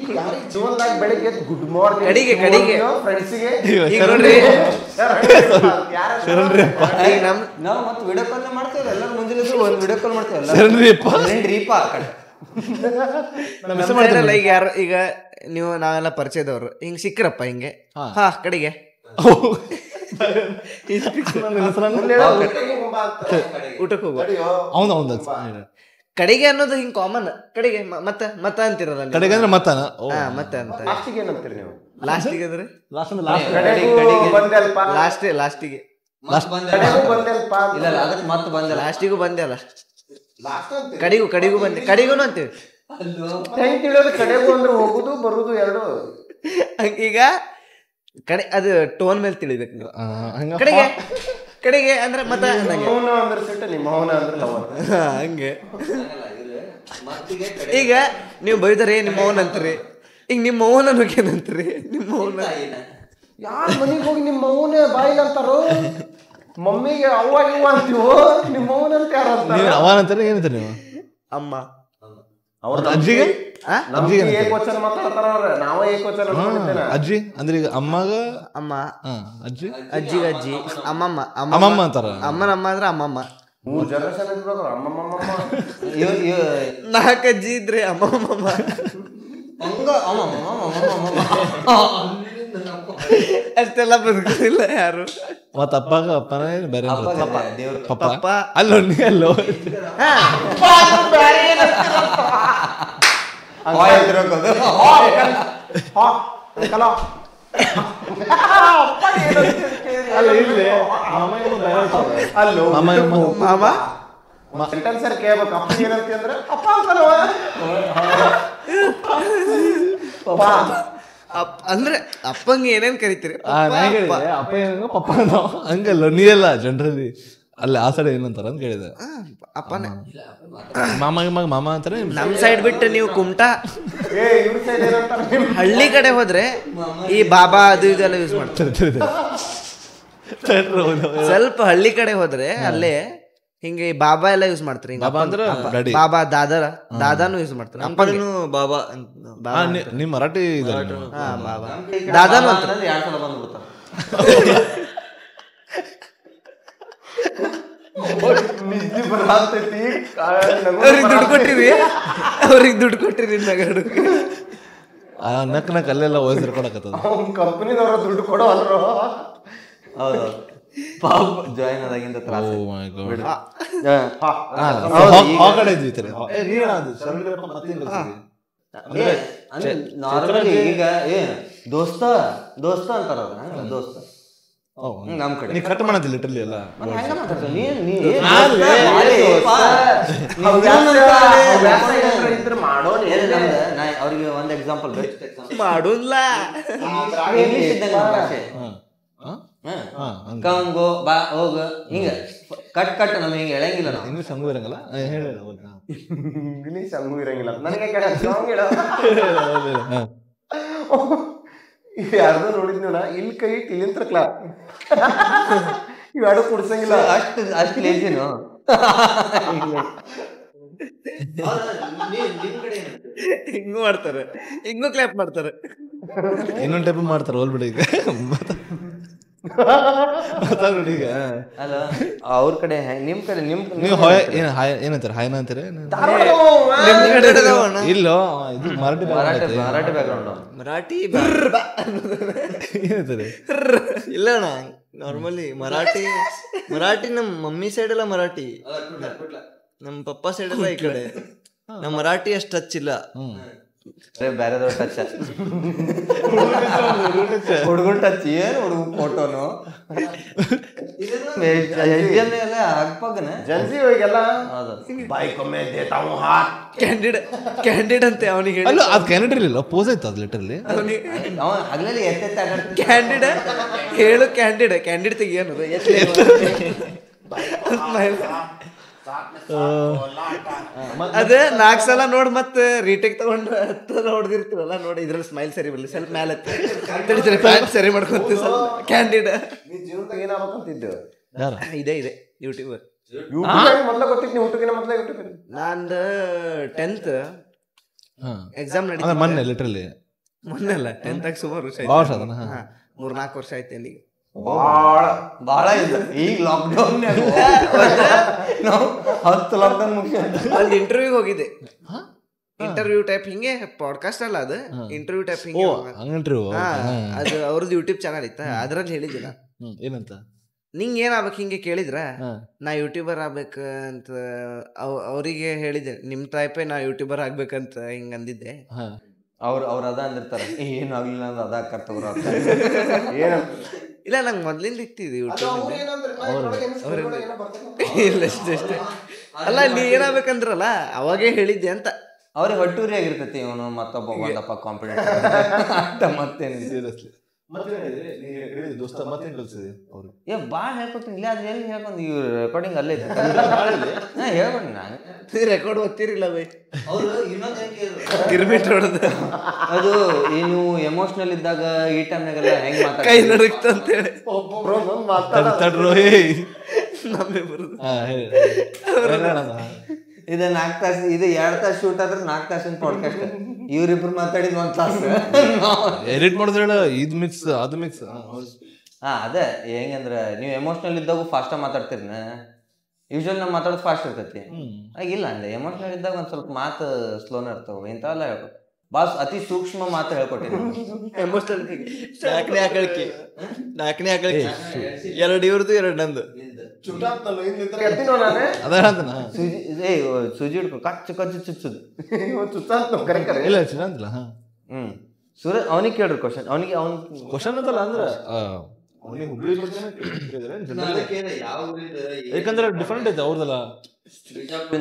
ಜೀವನದಾಗ ಬೆಳಿಗ್ಗೆ ಗುಡ್ ಮಾರ್ನಿಂಗ್
ಕಡಿಗೆ, ಕಡಿಗೆ.
ಫ್ರೆಂಡ್ಸಿಗೆ
ಈಗ ನೋಡ್ರಿ.
ಶರಣ್ರಿ ಅಪ್ಪ
ಈಗ ನಮ್
ನಾವು ಮತ್ತೆ ವಿಡಿಯೋ ಕಾಲ್ ಮಾಡ್ತೇವೆ ಎಲ್ಲರೂ ಮುಂಜಾನೆ ಒಂದು ವಿಡಿಯೋ ಕಾಲ್ ಮಾಡ್ತೇವೆ
ಶರಣ್ರಿ ಅಪ್ಪ
ಶರಣ್ರೀಪ ಆ ಕಡೆ?
ಈಗ ಯಾರು ಈಗ ನೀವು ನಾವೆಲ್ಲ ಪರಿಚಯದವ್ರು. ಹಿಂಗ್ ಸಿಕ್ಕ್ರಪ್ಪ ಹಿಂಗೆ?
ಹಾ.
ಕಡೆಗೆ. ಊಟಕ್ಕೆ ಹೋಗುವ.
ಅವನು ಅವನು
ಕಡೆಗೆ ಅನ್ನೋದು ಹಿಂಗ್ ಕಾಮನ್ ಕಡೆಗೆ ಮತ್ತ ಮತ್ತ ಅಂತಿರಲ್ಲ.
ಕಡೆಗೆ ಅಂದ್ರೆ
ಹಾ ಮತ್ತೆ ಅಂತ.
ಲಾಸ್ಟಿಗೆ ಏನಂತೀರಿ ನೀವು?
ಲಾಸ್ಟಿಗೆ ಅಂದ್ರೆ?
ಲಾಸ್ಟ್ ಅಂದ್ರೆ ಲಾಸ್ಟ್
ಕಡೆಗೂ ಬಂದೆಲ್ಪ
ಲಾಸ್ಟ್ ಲಾಸ್ಟಿಗೆ
ಬಂದೆಲ್ಪ
ಇಲ್ಲ ಅದಕ್ಕೆ ಮತ್ತೆ ಬಂದಿಲ್ಲ
ಲಾಸ್ಟಿಗೂ ಬಂದೆ ಅಲ್ಲ. ಕಡಿಗೂ ಕಡಿಗೂ ಬಂದೆ ಕಡಿಗೂನು ಅಂತೀವಿ.
ಹೆಂಗ್ ತಿಳಿಯೋದು ಕಡೆಗೂ ಅಂದ್ರೆ ಹೋಗುದು ಬರುದು ಎರಡು.
ಈಗ ಕಡೆ ಅದು ಟೋನ್ ಮೇಲೆ ತಿಳಿಬೇಕು ಕಡೆಗೆ ಕಡೆಗೆ ಅಂದ್ರೆ ಮತ್ತೆ
ಮೌನ ಅಂದ್ರೆ ಮೌನ ಅಂದ್ರೆ
ಹಂಗೆ. ಈಗ ನೀವು ಬೈದರೆ ನಿಮ್ಮ ಮೌನ ಅಂತೀರಿ. ಈಗ ನಿಮ್ಮ ಮೌನ ಏನಂತೀರಿ? ನಿಮ್ಮ ಮೌನ.
ಯಾರ ಮನೆಗೆ ಹೋಗಿ ನಿಮ್ಮ ಮೌನ ಬಾಯಿಲ್ ಅಂತಾರೋ? ಮಮ್ಮಿಗೆ ಅವ್ವ ಇವ್ವ ಅಂತೀವೋ? ನಿಮ್ಮ ಅವನಂತ ಅಂತ ಯಾರು ಅಂತಾರ?
ನೀವು ಅವನ ಅಂತಾರೆ ಏನಂತಾರೆ ನೀವು?
ಅಮ್ಮ.
ಅವ್ರ
ಮತ್ತೆ ಅಜ್ಜಿಗೆ?
ಏಕವಚನ ಮಾತಾಡ್ತಾರ ಅವ್ರ ನಾವೇ ಏಕವಚನ ಅನ್ಕೊಂಡಿದ್ದೇನೆ
ಅಜ್ಜಿ ಅಂದ್ರೆ ಈಗ ಅಮ್ಮಗ?
ಅಮ್ಮ.
ಅಜ್ಜಿ?
ಅಜ್ಜಿಗೆ ಅಜ್ಜಿ. ಅಮ್ಮಮ್ಮ
ಅಮ್ಮಮ್ಮ. ಅಂತಾರ?
ಅಮ್ಮನ ಅಮ್ಮ ಅಂದ್ರೆ ಅಮ್ಮಮ್ಮ.
ಮೂರು ಜನರೇಷನ್ ಇದ್ರು ಅಮ್ಮಮ್ಮಮ್ಮ
ನಾಲ್ಕು ಅಜ್ಜಿ ಇದ್ರೆ ಅಮ್ಮಮ್ಮಮ್ಮ
ಹಂಗ ಅಮ್ಮ ಅಮ್ಮಮ್ಮ ಅಮ್ಮ ಅಮ್ಮ ಅಮ್ಮ.
ಅಷ್ಟೆಲ್ಲ ಬದುಕೋದಿಲ್ಲ ಯಾರು
ಮತ್ತ ಅಪ್ಪಗ ಅಪ್ಪನೇ ಬೇರೆ
ಅಪ್ಪಗೆ ದೇವ್ರ
ಪಪ್ಪ
ಪಪ್ಪ.
ಅಲ್ಲೋ ನೀ ಅಲ್ಲೋ
ಆಯಿಲ್ ತಿರ್ಗೋದು.
ಅಲ್ಲ ಇಲ್ಲಿ
ಅಲ್ಲೋ
ಮಾಮ
ಮಾಮ
ಸೆಂಟೆನ್ಸ್ ಸರ್ ಕೇಳ್ಬೇಕು ಅಪ್ಪ ಏನಂತ ಅಂದ್ರೆ ಅಪ್ಪ ಅಂತಾನವ
ಅಪ್ ಅಂದ್ರೆ ಅಪ್ಪಂಗೆ ಏನೇನ್ ಕರಿತೀರಿ?
ಅಪ್ಪ. ಪಪ್ಪ ಅನ್ನೋ ಹಂಗಲ್ಲ ನೀ ಜನರಲ್ಲಿ. ಜನರಲಿ ಅಲ್ಲಿ ಆ ಸೈಡ್ ಏನಂತಾರ ಅಂತ ಕೇಳಿದೆ.
ಅಪ್ಪನೇ.
ಮಾಮ ಮಗ ಮಾಮ ಅಂತಾರೆ.
ನಮ್ ಸೈಡ್ ಬಿಟ್ಟು ನೀವು ಕುಮಟಾ.
ಏ ಇವ್ರ ಸೈಡ್ ಏನಂತಾರ?
ಹಳ್ಳಿ ಕಡೆ ಹೋದ್ರೆ ಈ ಬಾಬಾ ಅದು ಇದೆಲ್ಲ ಯೂಸ್ ಮಾಡ್ತಾರೆ. ಸ್ವಲ್ಪ ಹಳ್ಳಿ ಕಡೆ ಹೋದ್ರೆ ಅಲ್ಲೇ ಹಿಂಗೆ ಈ ಬಾಬಾ ಎಲ್ಲ ಯೂಸ್ ಮಾಡ್ತಾರೆ. ಹಿಂಗೆ
ಬಾಬಾ ಅಂದ್ರೆ
ಬಾಬಾ ದಾದರ ದಾದಾನು ಯೂಸ್ ಮಾಡ್ತಾರೆ.
ಅಪ್ಪನೂ ಬಾಬಾ ಅಂತ
ಆ,
ಬಾಬಾ
ನೀ- ನೀವ್ ಮರಾಠಿ
ಬಾಬಾ.
ದಾದಾನು ಅಂತಂದ್ರೆ ಎರಡ್ ಸಲ ಬಂದ್ಬಿಡ್ತಾರ?
ಅವ್ರಿಗೆ ದುಡ್ಡು ಕೊಟ್ಟಿರಿ ಅವ್ರಿಗೆ ದುಡ್ಡು ಕೊಟ್ಟಿರಿ ನಗಡು
ಆ ನಕ್ ನಕ್ ಅಲ್ಲೆಲ್ಲ ವಯಸ್ಸು ಕೊಡಕತ್ತದ
ಅವ್ನ ಕಂಪನಿದವ್ರ ದುಡ್ಡು ಕೊಡೋ ಅಲ್ರೋ?
ಹೌದು. ಪಾಪ ಜಾಯಿನ್ ಆದಾಗಿಂದ ತ್ರಾಸ
ಓ ಮೈ ಗಾಡ್
ಹಾ ಹಾ
ಆ ಕಡೆ ಇದ್ವಿ ತಾರೆ. ಏ, ನೀನ್ ಅದು ಸರಳ ಮತ್ತೆ ಹಿಂಗ್ ಕಲ್ಸಿದ್ವಿ.
ಏ, ಅಂದ್ರೆ ನಾರ್ಮಲಿ ಈಗ ಏ ದೋಸ್ತ ದೋಸ್ತ ಅಂತಾರ ಅವ್ರು, ದೋಸ್ತ ನಮ್ ಕಡೆ
ನೀ ಕಟ್ ಮಾಡೋದಿಲ್ಲ ಲಿಟರ್ಲಿ ಎಲ್ಲ
ಅವ್ರಿಗೆ ಒಂದ್ ಎಕ್ಸಾಂಪಲ್ ಬೆಸ್ಟ್
ಮಾಡುಲ್ಲ
ಇಂಗ್ಲಿಷ್ ಇದ್ದಂಗೆ ನಮ್ಮ ಭಾಷೆ
ಹಾ. ಹಾ?
ಹ್ಮ್.
ಹಾ ಹಂಗ.
ಕಮ್ ಗೋ ಬಾ ಹೋಗ. ಹಿಂಗ. ಕಟ್ ಕಟ್ ನಮಗೆ ಹಿಂಗ ಹೇಳಂಗಿಲ್ಲ ನಾವು.
ಇಂಗ್ಲೀಷ್ ಹಂಗೂ ಇರಂಗಿಲ್ಲ? ಹೇಳಿಲ್ಲ
ಇಂಗ್ಲೀಷ್ ಹಂಗೂ ಇರಂಗಿಲ್ಲ. ನನಗೆ. ಯಾರ್ದು ನೋಡಿದ್ನೋಣ ಇಲ್ಲಿ ಕೈ ಇಟ್ಟು ಇಲ್ಲಿಂತ್ರ ಕ್ಲಾ. ಇವೆರಡು ಕುಡ್ಸಂಗಿಲ್ಲ.
ಅಷ್ಟು ಅಷ್ಟು ಲೇಜಿನೋ
ಹಿಂಗೂ ಮಾಡ್ತಾರೆ. ಹಿಂಗೂ ಕ್ಲಾಪ್ ಮಾಡ್ತಾರೆ.
ಇನ್ನೊಂದು ಟೈಪ್ ಮಾಡ್ತಾರೆ ಹೋಲ್ಬಿಡಿ ಈಗ. ಈಗ.
ಅಲ್ಲ ಅವ್ರ ಕಡೆ ನಿಮ್ ಕಡೆ ನಿಮ್
ನೀವು ಹಾಯ್ ಏನ್ ಹಾಯ್ ಏನಂತಾರೆ? ಹಾಯ್ನ ಅಂತೀರ? ಏನ್?
ನಿಮ್
ಇಲ್ಲೋ? ಇದು ಮರಾಠಿ
ಮರಾಠಿ ಮರಾಠಿ ಬ್ಯಾಕ್ಗ್ರೌಂಡ್
ಮರಾಠಿ
ಏನಂತಾರೆ
ಇಲ್ಲ ಅಣ್ಣ. ನಾರ್ಮಲಿ ಮರಾಠಿ ಮರಾಠಿ ನಮ್ಮ ಮಮ್ಮಿ ಸೈಡ್ ಎಲ್ಲ ಮರಾಠಿ. ನಮ್ ಪಪ್ಪ ಸೈಡ್ ಎಲ್ಲ ಈ ಕಡೆ. ನಮ್ಮ ಮರಾಠಿ ಅಷ್ಟು ಟಚ್ ಇಲ್ಲ
ಬೇರೆದವ್ರ ಟಚ್ ಹುಡುಗನ್ ಟಚ್ ಏನ್ ಹುಡುಗ ಫೋಟೋನು
ಹೋಗಿಲ್ಲ ದೇತಾವು ಹಾಟ್
ಕ್ಯಾಂಡಿಡ್ ಕ್ಯಾಂಡಿಡ್ ಅಂತೆ ಅವನಿಗೆ ಹೇಳಿ.
ಅಲ್ಲ ಅದು ಕ್ಯಾನೆಡರ್ ಇಲ್ಲ ಪೋಸ್ ಆಯ್ತು ಅದು ಲಿಟರ್ಲಿ
ಅವ ಹಗಲಲ್ಲಿ ಎತ್ತೆತ್ತ ಆಟಾಡ್ತಿದ್ದ.
ಕ್ಯಾಂಡಿಡ್ ಹೇಳು ಕ್ಯಾಂಡಿಡ್ ಕ್ಯಾಂಡಿಡ್ ತೆಗಿಯೋದು ಅದೇ ನಾಲ್ಕು ಸಲ ನೋಡ್ ಮತ್ತೆ ರೀಟೇಕ್ ತಗೊಂಡು ಹತ್ತದ ಹೊಡೆದಿರ್ತೀವಲ್ಲ ನೋಡಿ ಇದ್ರಲ್ಲಿ ಸ್ಮೈಲ್ ಸರಿ ಬರ್ಲಿ. ಸ್ವಲ್ಪ ಮೇಲೆ ತಿಳಿತೀರಿ ಪ್ಯಾಂಟ್ ಸರಿ ಮಾಡ್ಕೊಂತೀವಿ ಸ್ವಲ್ಪ. ಕ್ಯಾಂಡಿಡ್
ನೀ ಜೀವನದಾಗ ಏನಾಗ್ಬೇಕಂತಿದ್ದು
ಇದೆ ಇದೆ. ಯೂಟ್ಯೂಬರ್
ಯೂಟ್ಯೂಬ್ ಮೊದ್ಲ ಗೊತ್ತಿತ್ತು ನೀವು ಹುಟ್ಟುಗಿನ ಮೊದ್ಲ ಯೂಟ್ಯೂಬ್
ನಂದು ಟೆಂತ್
ಹಾ.
ಎಕ್ಸಾಮ್
ಅಂದ್ರೆ
ನಡೀತು
ಮೊನ್ನೆ ಲಿಟರ್ಲಿ
ಮೊನ್ನೆ ಅಲ್ಲ ಟೆಂತ್ ಆಗಿ ಸುಮಾರು ವರ್ಷ
ಆಯ್ತು.
ಮೂರ್ನಾಲ್ಕು ವರ್ಷ ಆಯ್ತು ಅಲ್ಲಿಗೆ
ಭಾಳ
ಬಾಳ ಇದೆ. ಈಗ ಲಾಕ್ಡೌನ್ ನಾವು ಹತ್ತು ಲಾಕ್ಡೌನ್ ಮುಗಿಸಿ
ಅಲ್ಲಿ ಇಂಟರ್ವ್ಯೂಗೆ ಹೋಗಿದ್ದೆ. ಇಂಟರ್ವ್ಯೂ ಟೈಪ್ ಹಿಂಗೆ ಪಾಡ್ಕಾಸ್ಟ್ ಅಲ್ಲ ಅದು. ಇಂಟರ್ವ್ಯೂ ಟೈಪ್ ಹಿಂಗೆ ಇಂಟರ್ವ್ಯೂ ಅದು ಅವ್ರದ್ದು ಯೂಟ್ಯೂಬ್ ಚಾನಲ್ ಇತ್ತ? ಅದ್ರಲ್ಲಿ ಹೇಳಿದ್ದಿಲ್ಲ
ಏನಂತ?
ನಿಂಗೆ ಏನಾಗ್ಬೇಕು ಹಿಂಗೆ ಕೇಳಿದ್ರ. ನಾ ಯೂಟ್ಯೂಬರ್ ಆಗ್ಬೇಕು ಅಂತ ಅವ್- ಅವ್ರಿಗೆ ಹೇಳಿದ್ದೆ. ನಿಮ್ ಟೈಪೇ ನಾ ಯೂಟ್ಯೂಬರ್ ಆಗ್ಬೇಕಂತ ಹಿಂಗ ಅಂದಿದ್ದೆ.
ಅವ್ರ ಅವ್ರು ಅದ ಅಂದಿರ್ತಾರೆ. ಏನು ಆಗ್ಲಿಲ್ಲ ಅಂದ್ರೆ ಅದ ಕರ್ತವ್ರ
ಏನಂತ
ಇಲ್ಲ ನಂಗೆ ಮೊದ್ಲಿಂದ ಇತ್ತಿದೆ ಯೂಟ್ಯೂಬ್ ಇಲ್ಲ ಅಷ್ಟೇ ಅಷ್ಟೇ. ಅಲ್ಲ ನೀ ಏನಾಗ್ಬೇಕಂದ್ರಲ್ಲ ಅವಾಗೇ ಹೇಳಿದ್ದೆ ಅಂತ.
ಅವ್ರಿಗೆ ಹೊಟ್ಟೂರಿ ಆಗಿರ್ತೈತಿ ಇವನು ಮತ್ತೊಬ್ಬ ಒಂದಪ್ಪ ಕಾಂಪಿಟೇಟ್ ಅಂತ ಮತ್ತೇನಿಲ್ಲ.
ಸೀರಿಯಸ್ಲಿ
ಏ ಭಾಳ ಹೇಳ್ಕೊತೀನಿ. ಇಲ್ಲ ಅದು ಎಲ್ಲಿ ಹೇಳ್ಕೊಂಡು ಇವ್ ರೆಕಾರ್ಡಿಂಗ್ ಅಲ್ಲೇ ಇದೆ ಹಾಂ ಹೇಳ್ಕೊಂಡು ನಾನು.
ರೆಕಾರ್ಡ್ ಓದ್ತಿರಿಲ್ಲ ಬೈ.
ಅವರು ಇನ್ನೊಂದು
ಗಿರ್ಮಿಟ್ ಹೊಡೆದ.
ಅದು ಏನು ಎಮೋಷನಲ್ ಇದ್ದಾಗ ಈ ಟೈಮ್ನಾಗೆಲ್ಲ ಹೆಂಗ್
ಕೈ
ಮಾತಾಡ್ತೀವಿ
ನಡುಕ್ತ ಅಂತೇಳಿ
ಒಬ್ಬೊಬ್ರು ಒಂದೊಂದು ಮಾತಾಡ
ತಡ್ರೋ ಏ
ನಮ್ಮೇ ಬರುದು
ಹಾ ಹೇಳಿ
ಇದು ನಾಲ್ಕು ತಾಸು ಇದು ಎರಡು ತಾಸು ಶೂಟ್ ಆದ್ರೆ ನಾಲ್ಕು ತಾಸಿನ ಪಾಡ್ಕಾಸ್ಟ್ ಇವ್ರಿಬ್ರು ಮಾತಾಡಿದ್ ಒಂದು ತಾಸು.
ಎಡಿಟ್ ಮಾಡಿದ್ರೆ ಇದು ಮಿಕ್ಸ್ ಅದು ಮಿಕ್ಸ್
ಹಾ ಅದೇ ಹೆಂಗಂದ್ರೆ ನೀವು ಎಮೋಷ್ನಲ್ ಇದ್ದಾಗ ಫಾಸ್ಟ್ ಮಾತಾಡ್ತೀರಿ ಯೂಶಲ್ ನಾವು ಮಾತಾಡೋದು ಫಾಸ್ಟ್ ಇರ್ತೈತಿ. ಆಗ ಇಲ್ಲ ಅಂದ್ರೆ ಎಮೋಷ್ನಲ್ ಇದ್ದಾಗ ಒಂದ್ ಸ್ವಲ್ಪ ಮಾತು ಸ್ಲೋನ ಇರ್ತಾವ. ಇಂಥವೆಲ್ಲ ಹೇಳ್ಬೋದು ಬಾಸ್ ಅತಿ ಸೂಕ್ಷ್ಮ ಮಾತು ಹೇಳ್ಕೊಟ್ಟಿನಿ
ಎಮೋಷನಲ್ ನಾಲ್ಕನೇ ಆಕಳಿಕೆ. ನಾಲ್ಕನೇ ಆಕಳಿಕೆ. ಎರಡು ಇವ್ರದ್ದು ಎರಡು ನಂದು.
ಸುಜಿ ಹಿಡ್ಕೊ ಕಚ್ಚು ಕಚ್ಚು ಚುಚ್ಚುದು
ಚುಚ್ಚಾಂತ ನಾವು ಕರೆ ಕರೆ.
ಇಲ್ಲ ಚೆನ್ನಾಗಿಲ್ಲ ಹಾ.
ಹ್ಮ್. ಸುರ ಅವನಿಗೆ ಕೇಳ್ರಿ ಕ್ವಶನ್ ಅವನಿಗೆ ಅವ್ನ
ಕ್ವಶನ್ ಅಂತಲ್ಲ ಅಂದ್ರೆ ಯಾಕಂದ್ರೆ ಡಿಫ್ರೆಂಟ್ ಐತೆ ಅವ್ರದಲ್ಲ.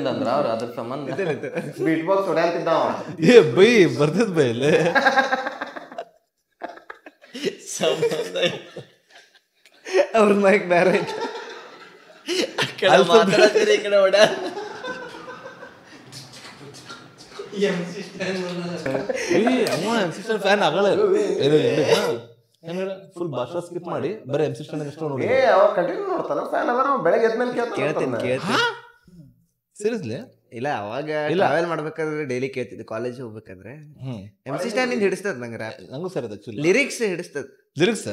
ಅಂದ್ರ ಅವ್ರು ಅದ್ರ ಸಂಬಂಧ.
ಬೀಟ್ ಬಾಕ್ಸ್ ಹೊಡ್ಯಾಂತಿದ್ದಾವ
ಏ ಬೈ ಬರ್ತದ ಬೈ ಅಲ್ಲೇ
ಸಂಬಂಧ ಅವ್ರ ಮೈಕ್ ಬೇರೆ ಐತೆ. ಮಾತಾಡತ್ತೀರಿ, ಈ ಕಡೆ
ಸಿಸ್ಟರ್ ಫ್ಯಾನ್ ಆಗಲ್ಲ ಫುಲ್ ಭಾಷಾ ಸ್ಕಿಪ್ ಮಾಡಿ ಬರೀ ಎಂ ಸಿಸ್ಟರ್ ಎಷ್ಟು ನೋಡಿ.
ಏ ಅವ ಕಂಟಿನ್ಯೂ ನೋಡ್ತಾನ ಫ್ಯಾನ್ ಅದ ನಾವು ಬೆಳಗ್ಗೆ ಎದ್ಮೇಲೆ
ಕೇಳ್ತೀನಿ
ಕೇಳ್ತಾನೆ.
ಸೀರಿಯಸ್ಲಿ
ಇಲ್ಲ ಅವಾಗ
ಇಲ್ಲ.
ಟ್ರಾವೆಲ್ ಮಾಡ್ಬೇಕಾದ್ರೆ ಡೈಲಿ ಕೇಳ್ತಿದ್ದೆ ಕಾಲೇಜ್ ಹೋಗ್ಬೇಕಾದ್ರೆ. ಎಂ ಸಿ ಸ್ಟ್ಯಾಂಡ್ ಹಿಡಿಸ್ತದ ನಂಗೆ
ನಂಗೂ ಸರ್ ಅದು ಆಕ್ಚುಲಿ
ಲಿರಿಕ್ಸ್ ಹಿಡಿಸ್ತದ.
ಲಿರಿಕ್ಸ್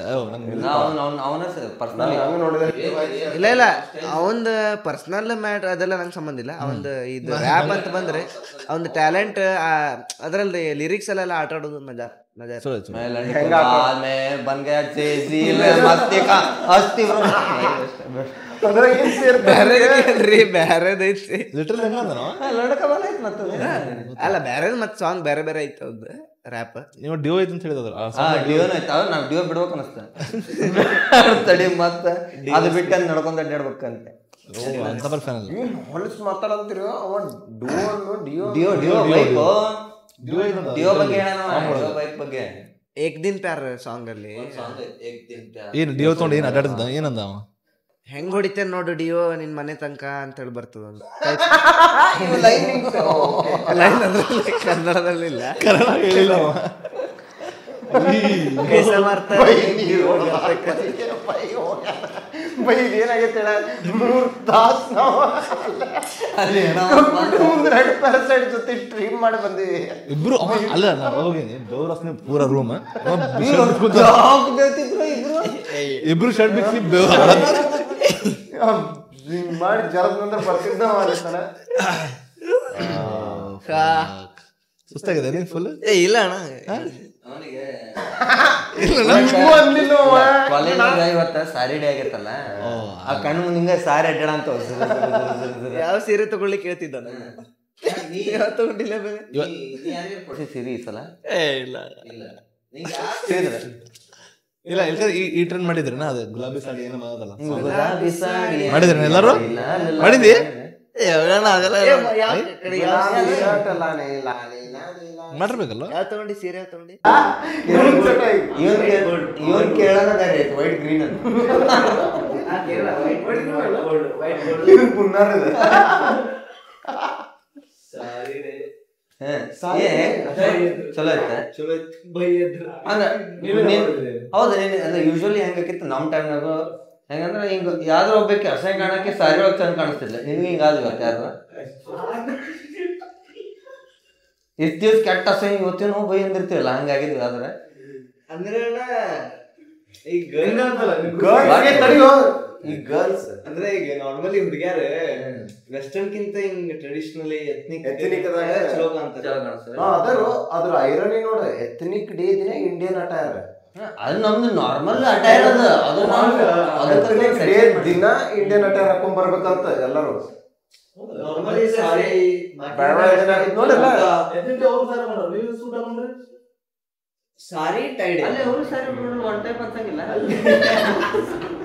ಇಲ್ಲ ಇಲ್ಲ ಅವಂದ ಪರ್ಸನಲ್ ಮ್ಯಾಟ್ರ್ ಅದೆಲ್ಲ ನಂಗೆ ಸಂಬಂಧ ಇಲ್ಲ ಅವಂದು ಇದು ರ್ಯಾಪ್ ಅಂತ ಬಂದ್ರೆ ಅವಂದ ಟ್ಯಾಲೆಂಟ್ ಅದರಲ್ಲಿ ಲಿರಿಕ್ಸ್ ಎಲ್ಲ ಆಟ ಆಡೋದು ಮಜಾ ಅಲ್ಲ ಬ್ಯಾರೇದ್ ಮತ್ ಸಾಂಗ್ ಬೇರೆ ಬೇರೆ ಐತೆ ಅವ್ದು ರ್ಯಾಪ್
ನೀವು ಡಿಯೋ ಐತೆ ಅಂತ ಹೇಳಿದ್ರ
ಡಿಯೋನ ಐತೆ ಅವ್ರು ನಾವ್ ಡಿಯೋ ಬಿಡ್ಬೇಕು ಅನಸ್ತ ತಡಿ ಮತ್ತೆ ಅದು ಬಿಟ್ಟು ನಡ್ಕೊಂಡ್ ಅಡ್ಡಾಡ್ಬೇಕಂತೆ
ಅಂತ ನಡ್ಕೊಂಡು ಫ್ಯಾನ್ ಅಲ್ಲ.
ಏನ್ ಹೊಲಸ್ ಮಾತಾಡಂತೀರಿ ಅವ
Dio Dio Dio
Dio bike
Dio ಬಗ್ಗೆ ಹೇಳೋಣ ಡಿಯೋ ಬೈಕ್ ಬಗ್ಗೆ.
ಏಕ್ ದಿನ್ ಪ್ಯಾರ್ ಸಾಂಗ್ ಅಲ್ಲಿ.
ಏನ್ ಡಿಯೋ ತಗೊಂಡು ಏನ್ ಅಡ್ಡಾಡ್ತಿದ್ದ ಏನಂದ ಅವ?
ಹೆಂಗ್ ಹೊಡಿತೇನೆ ನೋಡು ಡಿಯೋ ನಿನ್ ಮನೆ ತನಕ ಅಂತ ಹೇಳಿ ಬರ್ತದ ಲೈನ್ ಇಲ್ಲ.
ಕನ್ನಡ ಹೇಳಿಲ್ಲ
ಜೊತೆ ಸ್ಟ್ರೀಮ್ ಮಾಡಿ ಬಂದಿವಿ
ಇಬ್ರು ಅಲ್ಲ ಹೋಗಿನಿ ದೇವ್ರಸ್ನೇ ಪೂರ ರೂಮ್
ಇಬ್ರು.
ಇಬ್ರು ಶರ್ಟ್ ಬಿಚ್ಚಿ
ಹಿಂಗ್ ಮಾಡಿ ಜರದ ನಂತರ ಬರ್ತಿದ್ದ ಅನಿಸ್ತಾನ
ಸುಸ್ತಾಗಿದೆ ನೀನ್ ಫುಲ್
ಏ ಇಲ್ಲ ಅಣ್ಣ.
ಸಾರಿ ಡೇ ಆಗಿತ್ತಲ್ಲ. ಆ ಕಣ್ಣು ಮುಂದೆ ಹಿಂಗ ಸಾರಿ ಅಡ್ಡಾಡ ಅಂತ
ಯಾವ ಸೀರೆ ತಗೊಳ್ಳಿ ಕೇಳ್ತಿದ್ದ ತಗೊಂಡಿಲ್ಲ
ಸೀರೆ ಈ ಸಲ
ಏ ಇಲ್ಲ
ಸೀರೆ.
ಇಲ್ಲ ಇಲ್ಲ ಈ ಈ ಟ್ರೆಂಡ್ ಮಾಡಿದ್ರಿ ನಾ ಅದು ಗುಲಾಬಿ ಸಾಡಿ ಏನೋ ಮಾಡೋದಲ್ಲ
ಗುಲಾಬಿ ಸಾಡಿ
ಮಾಡಿದ್ರಿ ಎಲ್ಲರೂ
ಇಲ್ಲ, ಇಲ್ಲ.
ಮಾಡಿದಿ
ಏ ಅಣ್ಣ ಅದೆಲ್ಲ
ಲಾಲಿ ಲಾಟ ಲಾಲಿ ಲಾಲಿ ಲಾಲಿ ಲಾಲಿ.
ಮಾಡಿರ್ಬೇಕಲ್ಲ
ಯಾವ ತಗೊಂಡಿ ಸೀರೆ ಯಾವ ತಗೊಂಡಿ
ಇವ್ನ್ ಚಟ ಐತಿ.
ಇವನ್ ಕೇಳ- ಇವನ್ ಕೇಳೋಣ ಬೇರೆ ಐತೆ ವೈಟ್ ಗ್ರೀನ್ ಅಂತ
ಇವ್ನ್ ಪುನ್ನಾರ್ ಇದೆ.
ಚಲೋ ಐತೆ. ಅಂದ್ರ ಹೌದು ಅಂದ್ರೆ ಯೂಶಲಿ ಹೆಂಗಾಕಿತ್ತು ನಮ್ಮ ಟೈಮ್ನಾಗ ಹೆಂಗಂದ್ರೆ ಹಿಂಗ ಯಾವ್ದೋ ಒಬ್ಬಕ್ಕೆ ಅಸಹ್ಯ ಕಾಣಕ್ಕೆ ಸಾರಿ ಒಳಗೆ ಚಂದ ಕಾಣಿಸ್ತಿಲ್ಲ ನಿನ್ಗೆ ಹಿಂಗ ಆದ್ ಯಾರ ಇಷ್ಟ್ ದಿವ್ಸ ಕೆಟ್ಟ ಅಸಹ್ಯ ಇವತ್ತೇನೋ ಬೈ ಅಂದಿರ್ತೀವಲ್ಲ ಹಂಗಾಗಿದ್ವಿ ಆದ್ರೆ.
ಅಂದ್ರೆ ಈಗ
ತಡಿಯೋ. ಈ ಗರ್ಲ್ಸ್
ಅಂದ್ರೆ ಈಗ ನಾರ್ಮಲಿ ಹುಡುಗ್ಯಾರ ವೆಸ್ಟರ್ನ್ ಕಿಂತ ಹಿಂಗ್ ಟ್ರೆಡಿಷನಲಿ ಎಥ್ನಿಕ್
ಎಥ್ನಿಕ್ ಅದಾಗ
ಚಲೋ ಕಾಣ್ತಾರೆ
ಅದರ ಕಾಣಿಸ್ತದೆ.
ಅದರು ಅದ್ರ ಐರನಿ ನೋಡ ಎಥ್ನಿಕ್ ಡೇ ದಿನ ಇಂಡಿಯನ್ ಅಟೈರ್
ಅದು ನಮ್ದು ನಾರ್ಮಲ್ ಅಟೈರ್ ಅದ. ಅದು ನಾವು ಅದಕ್ಕೆ
ಡೇ ದಿನ ಇಂಡಿಯನ್ ಅಟೈರ್ ಹಾಕೊಂಡ್ ಬರ್ಬೇಕಂತ ಎಲ್ಲರೂ.
ನಾರ್ಮಲಿ ಸಾರಿ
ಬೇಡ ಏನಾಗಿತ್ತು ನೋಡಿಲ್ಲ.
ಸಾರಿ ಟೈಡ್
ಅಲ್ಲಿ ಅವರು ಸಾರಿ ಒನ್ ಟೈಪ್
ಅಂತಂಗಿಲ್ಲ. ಸಾರಿ
ಸಾರಿ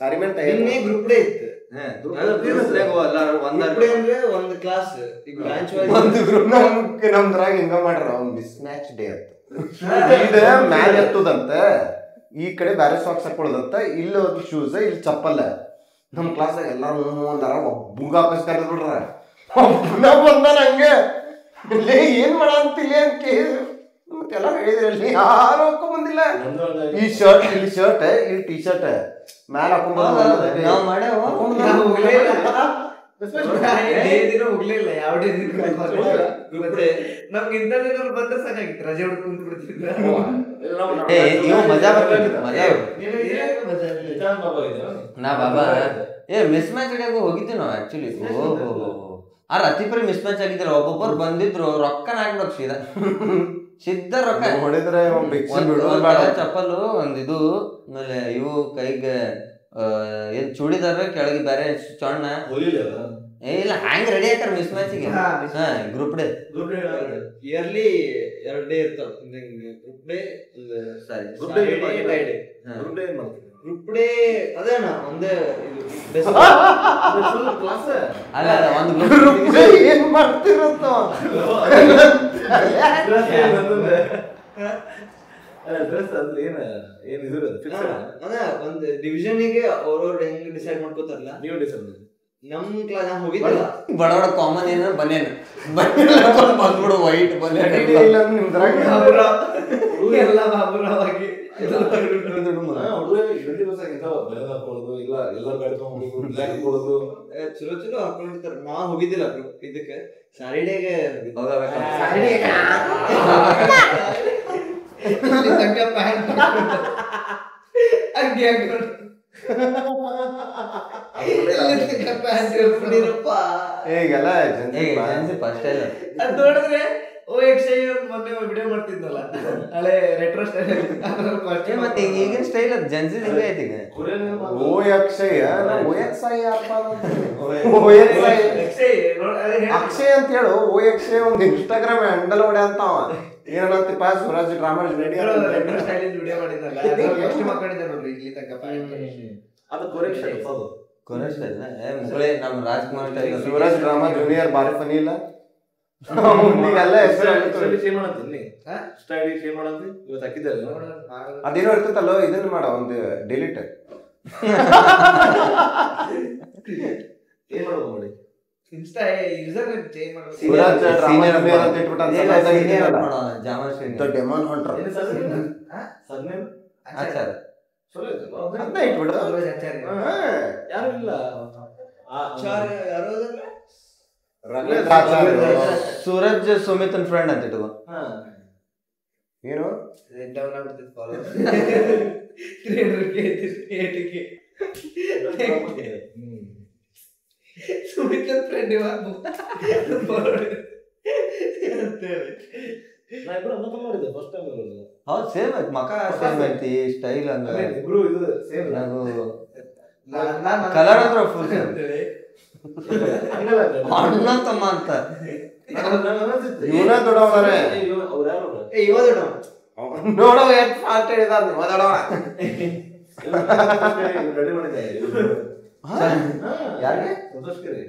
ಸಾರಿ ಮೇಲೆ
ನಿನ್ನೆ ಗ್ರೂಪ್ ಡೇ ಇತ್ತು.
ಒಂದ
ಗ್ರೂಪ್ ಡೇ ಅಂದ್ರೆ ಒಂದ್ ಕ್ಲಾಸ್
ಒಂದು ಗ್ರೂಪ್ ನಮ್ ನಮ್ದ್ರಾಗ ಹಿಂಗ ಮಾಡ್ರ ಅವ್ನ್ ಡೇ ಅಂತ ಇದು ಮ್ಯಾಲ್ ಎತ್ತುದಂತ ಈ ಕಡೆ ಬ್ಯಾರೆ ಸಾಕ್ಸ್ ಹಾಕೊಳ್ಳೋದಂತ ಇಲ್ಲಿ ಶೂಸ್ ಇಲ್ಲಿ ಚಪ್ಪಲ್. ನಮ್ ಕ್ಲಾಸ್ ಎಲ್ಲಾರು ಒಬ್ಬ ಕರೆದ್ ಬಿಡ್ರ ಒಬ್ಬನ ಬಂದಾನ ಹಂಗೆ ಲೇ ಏನ್ ಮಾಡ ಅಂತಿಲ್ಲ ಅಂತ ಕೇಳಿದ್ರು. ಮತ್ತೆಲ್ಲ ಹೇಳಿದ್ರಲ್ಲಿ ಯಾರು ಹಾಕೊಂಡ್ ಬಂದಿಲ್ಲ. ಈ ಶರ್ಟ್ ಇಲ್ಲಿ ಶರ್ಟ್ ಇಲ್ಲಿ ಟಿ ಶರ್ಟ್ ಮ್ಯಾಲ ಹಾಕೊಂಡ್ ಬಂದ
ನಾವ್ ಮಾಡ್ಯಾವ
ನಾವು ಹೋಗ್ಲೇ ಇಲ್ಲ. ಡೇ ದಿನ ಹೋಗ್ಲೇ ಇಲ್ಲ. ಯಾವ ನಮ್ಗೆ ಬಂದ್ರೆ ಸಾಕಾಗಿತ್ತು ರಜೆ ಕುಂತು ಬಿಡ್ತಿದ್ದ.
ಮಜಾ ಬರ್ತಿತ್ತು ಮಜಾ. ನಾ ಬಾಬಾ ಏ ಮಿಸ್ ಮ್ಯಾಚ್ ಹೋಗಿದ್ದೆ ನಾವು ಆಕ್ಚುಲಿ ಆ ರತಿಪರಿ ಮಿಸ್ ಮ್ಯಾಚ್ ಆಗಿದ್ರು ಒಬ್ಬೊಬ್ಬರು ಬಂದಿದ್ರು ರೊಕ್ಕನ ಹಾಕ್ಬೇಕು ಸೀದಾ. ಸಿದ್ಧ ರೊಕ್ಕ. ಹೊಡೆದ್ರೆ ಚಪ್ಪಲು ಒಂದಿದು ಇದು ಆಮೇಲೆ ಇವು ಕೈಗೆ ಏನ್ ಚೂಡಿದಾರ ಕೆಳಗೆ ಬೇರೆ ಚಣ್ಣ. ಏ ಇಲ್ಲ ಹ್ಯಾಂಗ್ ರೆಡಿ ಆಯ್ತಾರ ಮಿಸ್ ಮ್ಯಾಚಿಗೆ
group
day group day
yearly ಎರಡು ಡೇ ಇರ್ತಾವ. Group day
sari
group day group?
Day
ಹಾ.
ಗ್ರೂಪ್ ಅದೇನ ಒಂದೇ ಇದು.
ಅಲ್ಲ ಅಲ್ಲ ಒಂದು ಗ್ರೂಪ್
ಏನ್ ಮಾಡ್ತಿರತ್ತ?
ಅದ ಒಂದ್ ಡಿವಿಷನ್ಗೆ ಅವ್ರವ್ರ ಹೆಂಗ್ ಡಿಸೈಡ್ ಮಾಡ್ಕೋತಾರಲ್ಲ? ನಮ್ ಕ್ಲಾಸ್ ನಾ ಹೋಗಿದ್ದಿಲ್ಲ
ಬಡ ಬಡ ಕಾಮನ್ ಏನ ಬನೇನ್ ಬನೇನ್ ಬಂದ್ಬಿಡು ವೈಟ್ ಬನೇನ್
ಇಲ್ಲ ನಿಮ್ದ್ರಾಗ.
ಎಲ್ಲ ಬಾಬುರವಾಗಿ. ಏ, ಚಲೋ ಚಲೋ ಹಾಕೊಂಡಿರ್ತಾರ ನಾ ಹೋಗಿದ್ದಿಲ್ಲ group ಇದಕ್ಕೆ ಸ್ಯಾಟರ್ಡೇಗೆ ತನಕ ಪ್ಯಾಂಟ್ ಹಂಗೆ ಹಾಕೊಂಡು ಇಲ್ಲಿ ತನಕ ಪ್ಯಾಂಟ್ ಹಿಡ್ಕೊಂಡಿರಪ್ಪ
ಈಗೆಲ್ಲ
ಫಸ್ಟ್ ಇಲ್ಲ
ಅದ್ ನೋಡಿದ್ರೆ ಓ ವಿಡಿಯೋ ಮಾಡ್ತಿದ್ನಲ್ಲ. ಹಳೆ ರೆಟ್ರೋ ಸ್ಟೈಲ್
ಏ, ಮತ್ತೆ ಈಗಿನ ಸ್ಟೈಲ್ ಅದು ಹಿಂಗೆ ಐತಿ ಈಗ.
ಓ ಅಕ್ಷಯ ಓ ಅಕ್ಷಯ ಓ ಅಂತ ಹೇಳು ಓ ಅಕ್ಷಯ್ ಒಂದು ಇನ್ಸ್ಟಾಗ್ರಾಮ್ ಹ್ಯಾಂಡಲ್ ಹೊಡೆ ಅಂತಾವ ಏನಂತಿಪ್ಪ Swaraj drama
retro style video ಮಾಡಿದ್ನಲ್ಲ ಎಷ್ಟು ಮಕ್ಕಳಿದ್ದೆ ನೋಡ್ರಿ ಇಲ್ಲಿ ತನಕ ಪ್ಯಾಂಟ್
ಕೊನೆ ಸ್ಟೈಲ್ ಏ ಮುಗಳೇ ನಮ್ಮ Rajkumar style
Shivraj drama junior ಬಾರಿ ಫನಿ ಇಲ್ಲ? ಅದೇನೋ ಇರ್ತೈತಲ್ಲೋ ಇದನ್ನ ಮಾಡ ಒಂದು ಡಿಲೀಟ್
ಇನ್ಸ್ಟಾ ಯೂಸರ್ ಚೇಂಜ್ ಮಾಡೋದು
ಅಂತ ಇಟ್ಬಿಟ್ಟ ದ ಡೆಮಾನ್ ಹಂಟರ್
ಆಚಾರ
ಅಂತ ಇಟ್ಬಿಡು.
ಯಾರು ಇಲ್ಲ?
ಆಚಾರ ಯಾರು ಅದಲ್ಲ.
ಸೂರಜ್ ಸುಮಿತನ್ ಫ್ರೆಂಡ್ ಅಂತ ಇಟ್ಕೋ.
ಏನು?
ಡೌನ್ ಆಗ್ಬಿಡ್ತೈತೆ ಫಾಲೋ ತ್ರೀ ಹಂಡ್ರೆಡ್ ಕೆ ಏಟಿಗೆ ಸುಮಿತ್ ಫ್ರೆಂಡ್ ಇವಾಗ
ಹೌದು ಸೇಮ್ ಐತಿ ಮಕ ಸೇಮ್ ಐತಿ ಸ್ಟೈಲ್ ಹಂಗ.
ಕಲರ್ ಸೇಮ್
ಅಂದ್ರೆ ಫುಲ್ same. ಅಣ್ಣ ತಮ್ಮ ಅಂತ.
ಇವನ ದೊಡ್ಡವನೇ
ಇವ ದೊಡ್ಡವ
ನೋಡವ ಎಷ್ಟು ಫಾಸ್ಟ್ ಹೇಳಿದಾರ ಇವ ದೊಡ್ಡವ
ರೆಡಿ ಮಾಡಿದ್ದೆ
ಯಾರಿಗೆ
ಸಂತೋಷ್ಕರಿ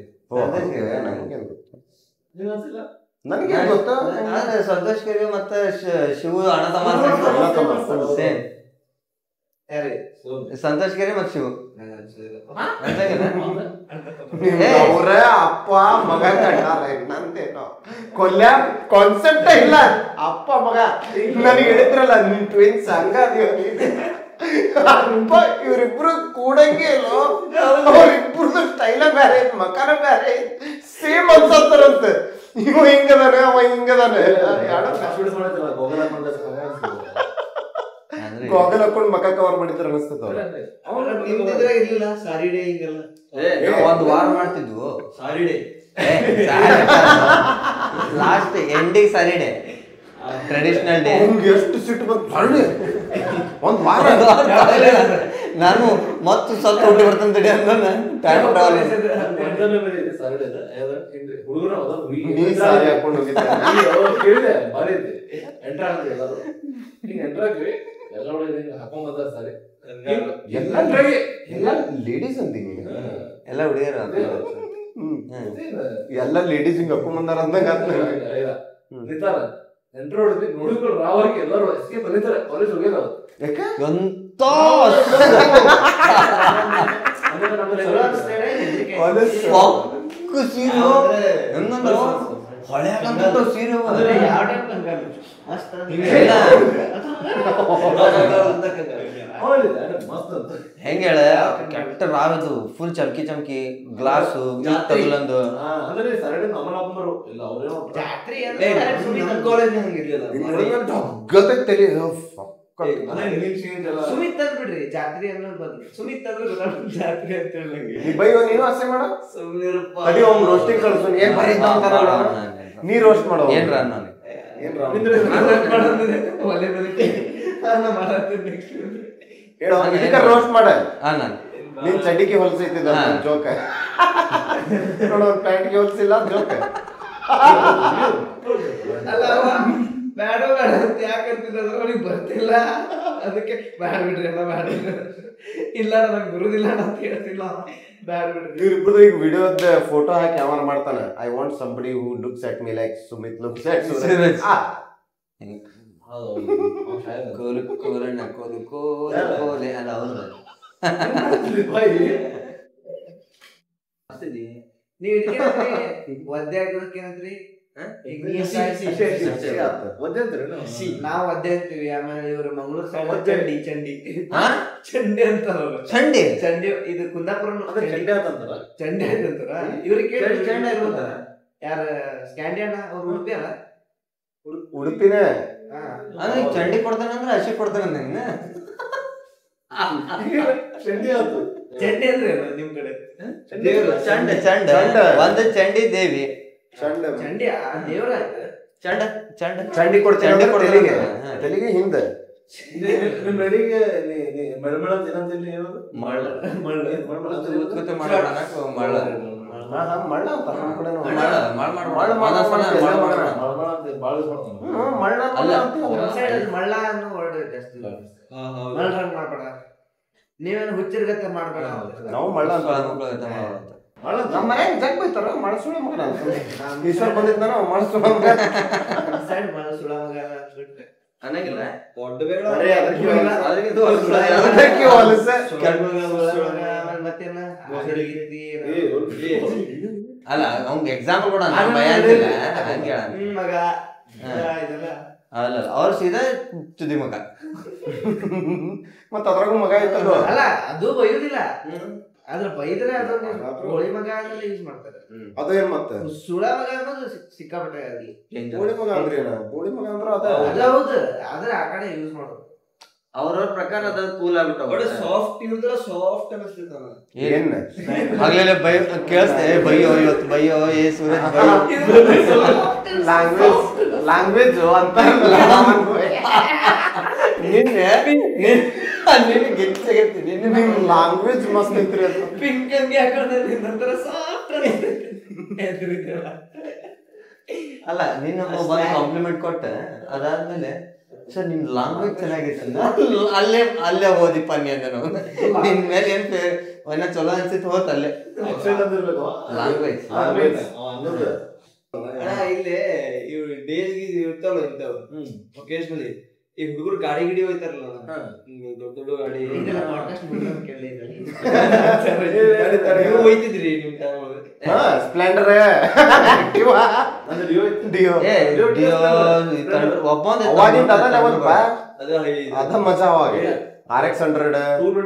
ನನಗೇನು ಗೊತ್ತು.
ಸಂತೋಷ್ ಕೇರಿ ಮತ್ತೆ ಶಿವ ಶಿವು ಅಣ್ಣ ತಮ್ಮ ಸಂತೋಷ್ ಕೆರೆ ಮತ್ತೆ ಶಿವು?
ಅವ್ರ ಅಪ್ಪ ಮಗ ಕಂಡಾರ ನಂದೇನೋ ಕೊಲ್ಲ ಕಾನ್ಸೆಪ್ಟ್ ಇಲ್ಲ ಅಪ್ಪ ಮಗ ನನಗೆ ಹೇಳಿದ್ರಲ್ಲ ನಿನ್ ಟ್ವಿನ್ಸ್ ಹಂಗ ಅಪ್ಪ ಇವ್ರಿಬ್ರು ಕೂಡಂಗೆ ಇಲ್ಲೋ ಅವ್ರಿಬ್ರದ್ದು ಸ್ಟೈಲ ಬೇರೆ ಐತ್ ಮಕನ ಬೇರೆ ಐತ್ ಸೇಮ್ ಅನ್ಸತ್ತಾರಂತ ಇವ ಹಿಂಗದಾನೆ ಅವ ಹಿಂಗದಾನೆ
ಕಾನ್ಫಿಡೆನ್ಸ್ ಮಾಡಿದ್ರಲ್ಲ ಗೋಗಲ
ಹಾಕೊಂಡ್ ಮಕ ಕವರ್ ಮಾಡಿದ್ರ ಅನಿಸ್ತದ
ಇರ್ಲಿಲ್ಲ? ಸಾರಿ ಡೇ ಹಿಂಗೆಲ್ಲ?
ಒಂದ್ ವಾರ ಮಾಡ್ತಿದ್ವು.
Sari
day. Last ending sari day. Traditional
day ಎಷ್ಟು ಸಿಟ್ಟು ಬಂತು ಬರ್ಲಿ ಒಂದ್ ವಾರ.
ನಾನು ಮತ್ತು ಸ್ವಲ್ಪ ಹುಟ್ಟಿ ಬರ್ತಂತ ಟೈಮ್ ಟ್ರಾವೆಲ್
ಹುಡುಗರ ಎಲ್ಲ
ಲೇಡೀಸ್ ಅಂತೀನಿ
ಎಲ್ಲ ಹುಡುಗಿಯರ
ಹ್ಮ್. ಎಲ್ಲ ಲೇಡೀಸ್ ಹಿಂಗ್ ಅಪ್ಪ ಬಂದಾರ ಅಂದಂಗ
ಎಂತ? ಸೀರೆ.
ಕಂಗಾಲು? ಮಸ್ತ್
ಹೆಂಗ ಹೇಳ ಕೆಟ್ಟ ರಾವಿದು ಫುಲ್ ಚಮಕಿ ಚಮಕಿ ಗ್ಲಾಸ್ ತಗಲಂದು.
ತಲೆ
ಸುಮಿತ್ ಅಂದ್ ಬಿಡ್ರಿ ಜಾತ್ರೆ ಅನ್ನೋದು ಬಂದ್ರಿ ಸುಮಿತ್ ಅಂದ್ರೆ ಗೊತ್ತಾಗ್ತದೆ ಜಾತ್ರೆ ಅಂತ ಹೇಳಿ
ನೀ ಬೈ ನೀನು ಅಷ್ಟೇ ಮಾಡ?
ಸುಮ್ನಿರಪ್ಪ.
ರೋಸ್ಟಿಂಗ್ ಕಳ್ಸು. ಏನ್ ಬರೀ ನೀ ರೋಸ್ಟ್ ಮಾಡೋ.
ಏನ್ರ ನಾನು
ಏನ್ ರೋಸ್ಟ್ ಮಾಡ.
ನಾನು.
ಚಡ್ಡಿಗೆ ಹೊಲಸೈತಿದ. ಜೋಕ ನೋಡೋ ಪ್ಯಾಂಟ್ಗೆ ಹೊಲ್ಸಿಲ್ಲ ಜೋಕ
ಬೇಡ ಬೇಡ ಅಂತ ಯಾಕಂತಿದ್ದ ಅವ್ರಿಗೆ ಬರ್ತಿಲ್ಲ. ಅದಕ್ಕೆ ಬ್ಯಾಡ ಬಿಡ್ರಿ ಎಲ್ಲ ಬೇಡ ಇಲ್ಲ ನನಗೆ ಬರುದಿಲ್ಲ ಅಂತ ಹೇಳ್ತಿಲ್ಲ. ಬ್ಯಾಡ ಬಿಡ್ರಿ.
ಇವ್ರಿಬ್ರು ಈಗ ವಿಡಿಯೋದ ಫೋಟೋ ಹಾಕಿ ಯಾವನ ಮಾಡ್ತಾನೆ? I want somebody who looks at me
like
Sumit looks at ಅದು.
ಕೋಲು ಕೋಲಣ್ಣ ಕೋಲು ಕೋಲು ಕೋಲೆ. ಅಲ್ಲ ಹೌದು.
ನೀವು ಆಗಿರೋದಕ್ಕೇನಂದ್ರಿ ಈಗ ನೀವ್.
ಒದ್ದೆ
ಇರ್ತೀವಿ ಆಮೇಲೆ ಇವ್ರು ಮಂಗಳೂರು ಸೈಡ್ ಚಂಡಿ ಚಂಡಿ.
ಹಾ?
ಚಂಡಿ ಅಂತಾರ ಅವ್ರು.
ಚಂಡಿ?
ಚಂಡಿ ಇದು ಕುಂದಾಪುರ
ಚಂಡಿ. ಚಂಡೆ ಅಂತ ಅಂತಾರ?
ಚಂಡಿ ಅಂತಂದ್ರ ಇವ್ರಿಗೆ ಕೇಳಿ
ಚಂಡ ಇರ್ಬೋದಾ?
ಯಾರ ಸ್ಕ್ಯಾಂಡಿ ಅಣ್ಣ ಅವ್ರು ಉಡುಪಿ ಅಲ್ಲ
ಉಡುಪಿನೇ?
ಹಾ.
ಅಂದ್ರೆ ಕೊಡ್ತಾನ ಚಂಡಿ ಕೊಡ್ತಾನಂದ್ರೆ ಹಸಿ ಕೊಡ್ತಾನ ನಿನ್ನ.
ಚಂಡಿ ಆತು.
ಚಂಡಿ ಅಂದ್ರೆ ನಿಮ್ ಕಡೆ?
ಚಂಡ. ಚಂಡ. ಒಂದು ಚಂಡಿ ದೇವಿ.
ಚಂಡ.
ಚಂಡಿ ದೇವ್ರ
ಚಂಡ ಚಂಡ.
ಚಂಡಿ ಕೊಡ್ತೀನಿ
ಚಂಡಿ
ತಲೆಗೆ. ತೆಲಿಗೆ. ಹಿಂದೆ.
ಮಳಮಳ ಏನಂತಿಲ್ಲ
ಮಳ್ಳ.
ಮಳ್ಳ. ಮಳಮಳ?
ಮಳ್ಳ
ಮಳ್ಳ ಅಂತ. ನಮ್ಮ
ಮಳ್ಳ ಮಳ್ಳ.
ಮಳ್ಳ
ಮಳ್ಳ
ಭಾಳ
ಅಲ್ಲ.
ಅನ್ನೋ ವರ್ಡ್ ಜಾಸ್ತಿ ಮಾಡ್ಬೇಡ. ನೀವೇನು ಹುಚ್ಚಿರ್ಗತ್ತೆ ಮಾಡ್ಬೇಡ. ಅಂತ.
ನಾವು ಮಳ್ಳ ಅಂತ ನಮ್ಮ ಮನ್ಯಾಗ ಜಗ್ ಬೈತಾರ ಮಳಸುಳ ಮಗನ ಅಂತ ಈಶ್ವರ್ ಬಂದಿದ್ದಾನ ಮಳಸುಳ ಮಗ.
ಅನ್ನಂಗಿಲ್ಲ.
ದೊಡ್ಡ ಬೇಡ.
ಅದಕ್ಕೆ ಹೊಲಸ.
ಮತ್ತೇನ?
ಅಲ್ಲ ಅವ್ನ್ ಎಕ್ಸಾಂಪಲ್ ಕೊಡ ಭಯ ಅಂತಿಲ್ಲ. ಹಂಗೆ
ಮಗ.
ಹಾ.
ಇದೆಲ್ಲ.
ಅಲ್ಲ ಅವ್ರು ಸೀದಾ ತುದಿ ಮಗ.
ಮತ್ತ ಅದ್ರಾಗೂ ಮಗ ಇತ್ತಲ್ಲ
ಅಲ್ಲ ಅದು ಬೈಯುದಿಲ್ಲ. ಆದ್ರೆ ಬೈದ್ರೆ ಅದನ್ನ ಗೋಳಿ ಮಗ ಆದ್ರೆ ಯೂಸ್ ಮಾಡ್ತಾರೆ.
ಅದು ಏನ್ ಮತ್ತೆ
ಸುಳ ಮಗ ಅನ್ನೋದು ಸಿಕ್- ಸಿಕ್ಕಾಪಟ್ಟೆ ಆಗಲಿ.
ಗೋಳಿ ಮಗ ಅಂದ್ರೆ ಏನ ಗೋಳಿ ಮಗ ಅಂದ್ರ ಅದ.
ಅದು ಹೌದು. ಆದ್ರೆ ಆ ಕಡೆ ಯೂಸ್ ಮಾಡೋದು.
ಅವ್ರವ್ರ ಪ್ರಕಾರ ಅದ ಕೂಲ್
ಬಟ್ ಸಾಫ್ಟ್ ಇರುದ್ರ ಸಾಫ್ಟ್ ಅನಿಸ್ತೈತೆ ಅವ್ನು.
ಏನ್?
ಆಗ್ಲೇ ಬೈ ಕೇಳಿಸ್ತೆ ಬೈಯೋ ಇವತ್ತು ಬೈಯೋ ಏ ಸೂರಜ್ ಬೈಯೋ.
ಲ್ಯಾಂಗ್ವೇಜ್ ಲ್ಯಾಂಗ್ವೇಜ್ ಅಂತ
ನಿನ್ನೆ ನಿನ್- ನಿನ್ನೆ ಗಿಚ್ಚಗೈತಿ ನಿನ್ನೆ
ನಿಮ್ ಲ್ಯಾಂಗ್ವೇಜ್ ಮಸ್ತ್ ಐತ್ರಿ ಅದು
ಪಿಂಕ್ ಅಂಗಿ ಹಾಕೊಂಡ್ರೆ ನಂತರ ಸಾಫ್ಟ್
ಅಲ್ಲ ನಿನ್ನ ಬಂದು ಕಾಂಪ್ಲಿಮೆಂಟ್ ಕೊಟ್ಟೆ. ಅದಾದ್ಮೇಲೆ ಸರ್ ನಿನ್ ಲಾಂಗ್ವೇಜ್ ಚೆನ್ನಾಗಿತ್ತು. ಅಲ್ಲೇ ಅಲ್ಲೇ ಓದಿಪ್ಪ ನೀ ಅಂದೆ ನಾವು ನಿನ್ ಮೇಲೆ ಏನ್ ಒನ್ನ ಚಲೋ ಅನ್ಸಿತ್ತು ಹೋತ್ ಅಲ್ಲೇ.
ಲ್ಯಾಂಗ್ವೇಜ್
ಲ್ಯಾಂಗ್ವೇಜ್ ಇಲ್ಲಿ ಇವ್ ಡೇಸ್ ಗೀಸ್ ಇರ್ತಾವಲ್ಲ ಹ್ಮ್. ಒಕೇಶನಲಿ ಈ ಹುಡುಗರು ಗಾಡಿ ಗಿಡಿ ಹೋಯ್ತಾರಲ್ಲ ದೊಡ್ಡ ದೊಡ್ಡ ಗಾಡಿ. ನೀವು ಹೋಯ್ತಿದ್ರಿ ನಿಮ್
ಸ್ಪ್ಲೆಂಡರ್ ಅದ ಲೆವೆಲ್ ಬಾ
ಅದು ಹೈ
ಅದ ಮಜಾ ಅವಾಗ. ಆರ್ ಎಕ್ಸ್ ಹಂಡ್ರೆಡ್